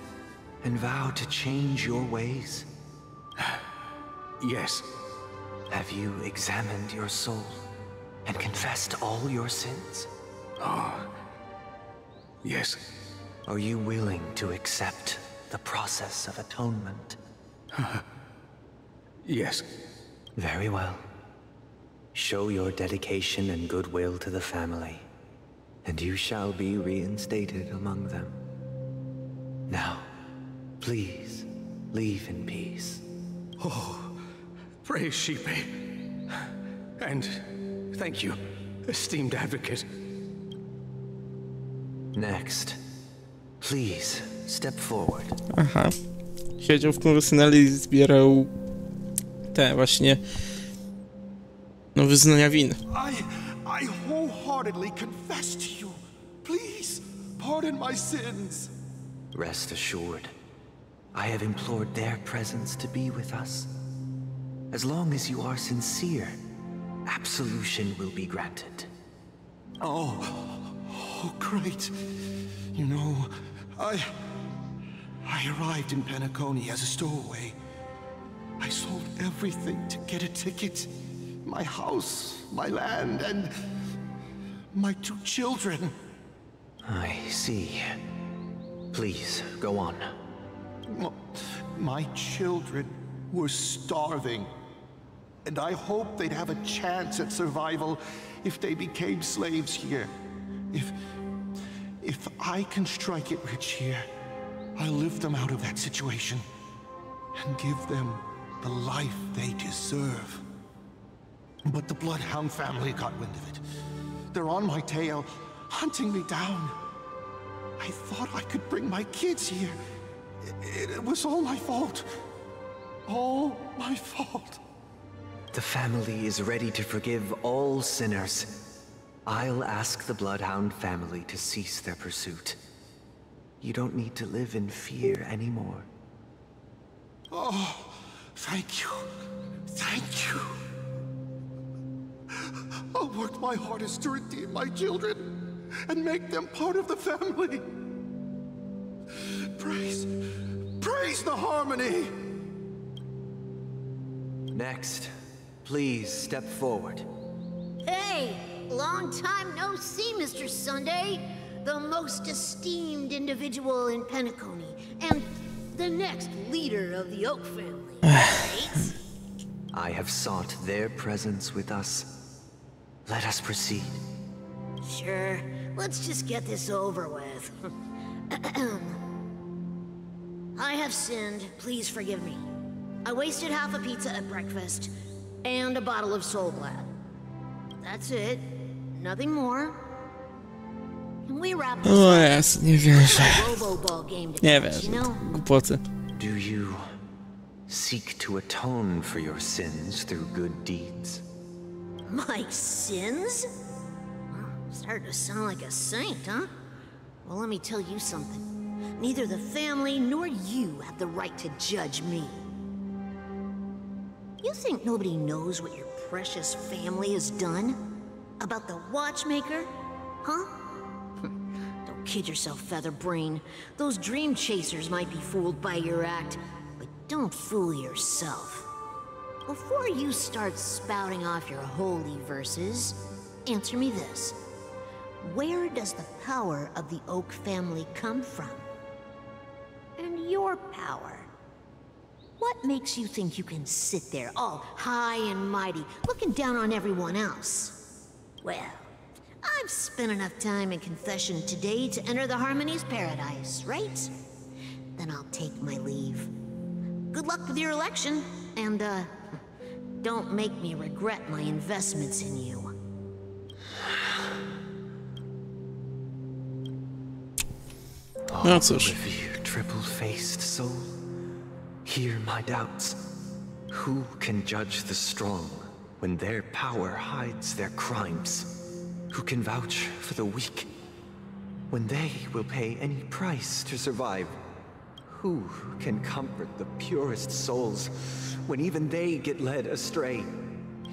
and vow to change your ways? yes. Have you examined your soul and confessed all your sins? Oh, yes. Are you willing to accept the process of atonement? yes. Very well. Show your dedication and goodwill to the family, and you shall be reinstated among them. Now, please, leave in peace. Oh, praise Xipe. And thank you, esteemed advocate. Next, please step forward. Aha. Siedział w konwersjonale i zbierał te właśnie no wyznania win. I, I wholeheartedly confess to you. Please, pardon my sins. Rest assured, I have implored their presence to be with us. As long as you are sincere, absolution will be granted. Oh, oh, great. You know, I... I arrived in Penacony as a stowaway. I sold everything to get a ticket. My house, my land, and... my two children. I see. Please, go on. My children were starving. And I hoped they'd have a chance at survival if they became slaves here. If... if I can strike it rich here, I'll lift them out of that situation and give them the life they deserve. But the Bloodhound family got wind of it. They're on my tail, hunting me down. I thought I could bring my kids here. It, it was all my fault. All my fault. The family is ready to forgive all sinners. I'll ask the Bloodhound family to cease their pursuit. You don't need to live in fear anymore. Oh, thank you. Thank you. I'll work my hardest to redeem my children and make them part of the family. Praise, praise the harmony. Next, please step forward. Hey, long time no see, Mr. Sunday. The most esteemed individual in Penacony, and the next leader of the Oak family, right? I have sought their presence with us. Let us proceed. Sure, let's just get this over with. I have sinned, please forgive me. I wasted half a pizza at breakfast, and a bottle of Soulglad. That's it. Nothing more. Can we wrap this O up? jas, nie wierzę. Robo-ball game to Nie finish, wierzę. you know? Głupoty. Do you seek to atone for your sins through good deeds? My sins? Starting to sound like a saint, huh? Well, let me tell you something. Neither the family nor you have the right to judge me. You think nobody knows what your precious family has done? About the watchmaker? Huh? Don't kid yourself, Featherbrain. Those dream chasers might be fooled by your act, but don't fool yourself. Before you start spouting off your holy verses, answer me this. Where does the power of the Oak family come from? And your power? What makes you think you can sit there all high and mighty, looking down on everyone else? Well, I've spent enough time in confession today to enter the Harmony's paradise, right? Then I'll take my leave. Good luck with your election, and, uh, don't make me regret my investments in you. No cóż. Revere, triple-faced soul, hear my doubts. Who can judge the strong when their power hides their crimes? Who can vouch for the weak when they will pay any price to survive? Who can comfort the purest souls when even they get led astray?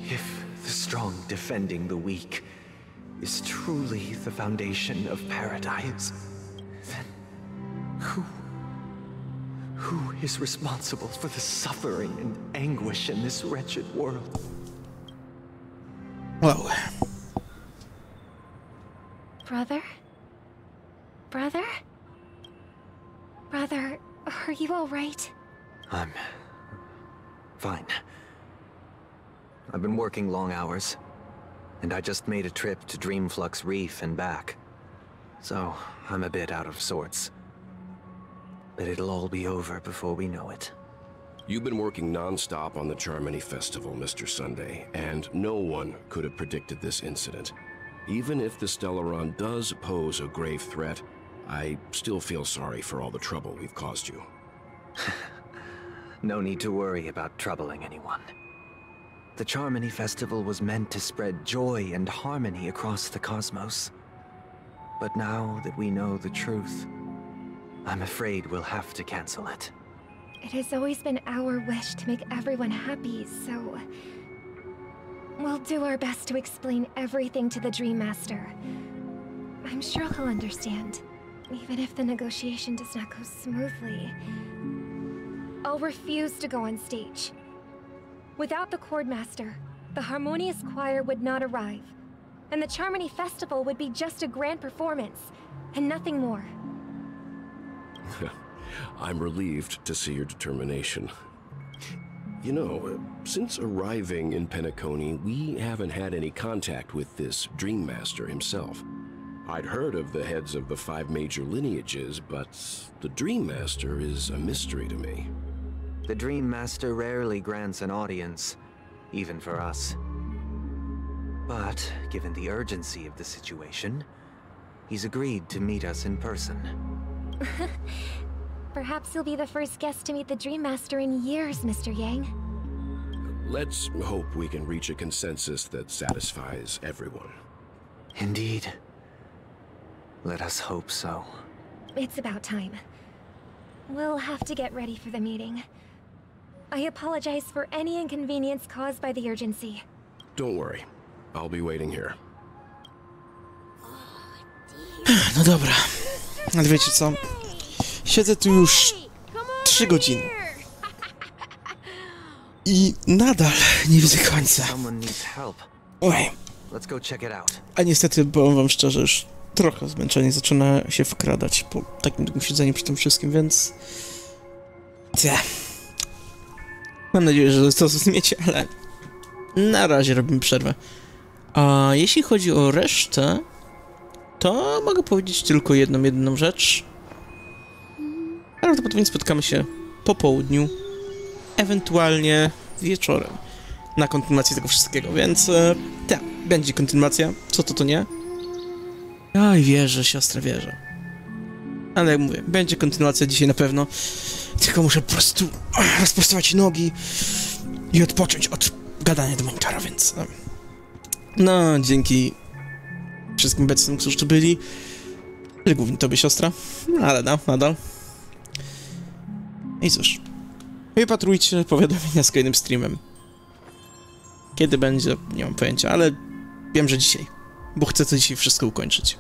If the strong defending the weak is truly the foundation of paradise, then who... who is responsible for the suffering and anguish in this wretched world? Wow. Brother? Brother? Brother, are you alright? I'm... fine. I've been working long hours, and I just made a trip to Dreamflux Reef and back. So, I'm a bit out of sorts. But it'll all be over before we know it. You've been working non-stop on the Charmony Festival, Mr. Sunday, and no one could have predicted this incident. Even if the Stellaron does pose a grave threat, I still feel sorry for all the trouble we've caused you. No need to worry about troubling anyone. The Charmony Festival was meant to spread joy and harmony across the cosmos. But now that we know the truth, I'm afraid we'll have to cancel it. It has always been our wish to make everyone happy, so... We'll do our best to explain everything to the Dream Master. I'm sure he'll understand, even if the negotiation does not go smoothly. I'll refuse to go on stage. Without the Chord Master, the Harmonious Choir would not arrive, and the Charmony Festival would be just a grand performance, and nothing more. I'm relieved to see your determination. You know, since arriving in Penacony, we haven't had any contact with this Dream Master himself. I'd heard of the heads of the five major lineages, but the Dream Master is a mystery to me. The Dream Master rarely grants an audience, even for us. But, given the urgency of the situation, he's agreed to meet us in person. Perhaps you'll be the first guest to meet the Dream Master in years, Mr. Yang. Let's hope we can reach a consensus that satisfies everyone. Indeed. Let us hope so. It's about time. We'll have to get ready for the meeting. I apologize for any inconvenience caused by the urgency. Don't worry. I'll be waiting here. No dobra. Ale wiecie co? Siedzę tu już 3 godziny. I nadal nie widzę końca. Oj. A niestety, powiem wam szczerze, już trochę zmęczenie zaczyna się wkradać po takim długim siedzeniu przy tym wszystkim, więc... Cie. Mam nadzieję, że to zrozumiecie, ale na razie robimy przerwę. A jeśli chodzi o resztę, to mogę powiedzieć tylko jedną, jedną rzecz. Prawdopodobnie spotkamy się po południu, ewentualnie wieczorem na kontynuację tego wszystkiego, więc e, tak, będzie kontynuacja, co to to nie. Oj, wierzę, siostra, wierzę. Ale jak mówię, będzie kontynuacja dzisiaj na pewno, tylko muszę po prostu rozprostować nogi i odpocząć od gadania do monitora, więc... e, No, dzięki wszystkim obecnym, którzy tu byli. Ale głównie tobie, siostra. No, ale no, nadal. I cóż. Wypatrujcie powiadomienia z kolejnym streamem. Kiedy będzie, nie mam pojęcia, ale wiem, że dzisiaj. Bo chcę to dzisiaj wszystko ukończyć.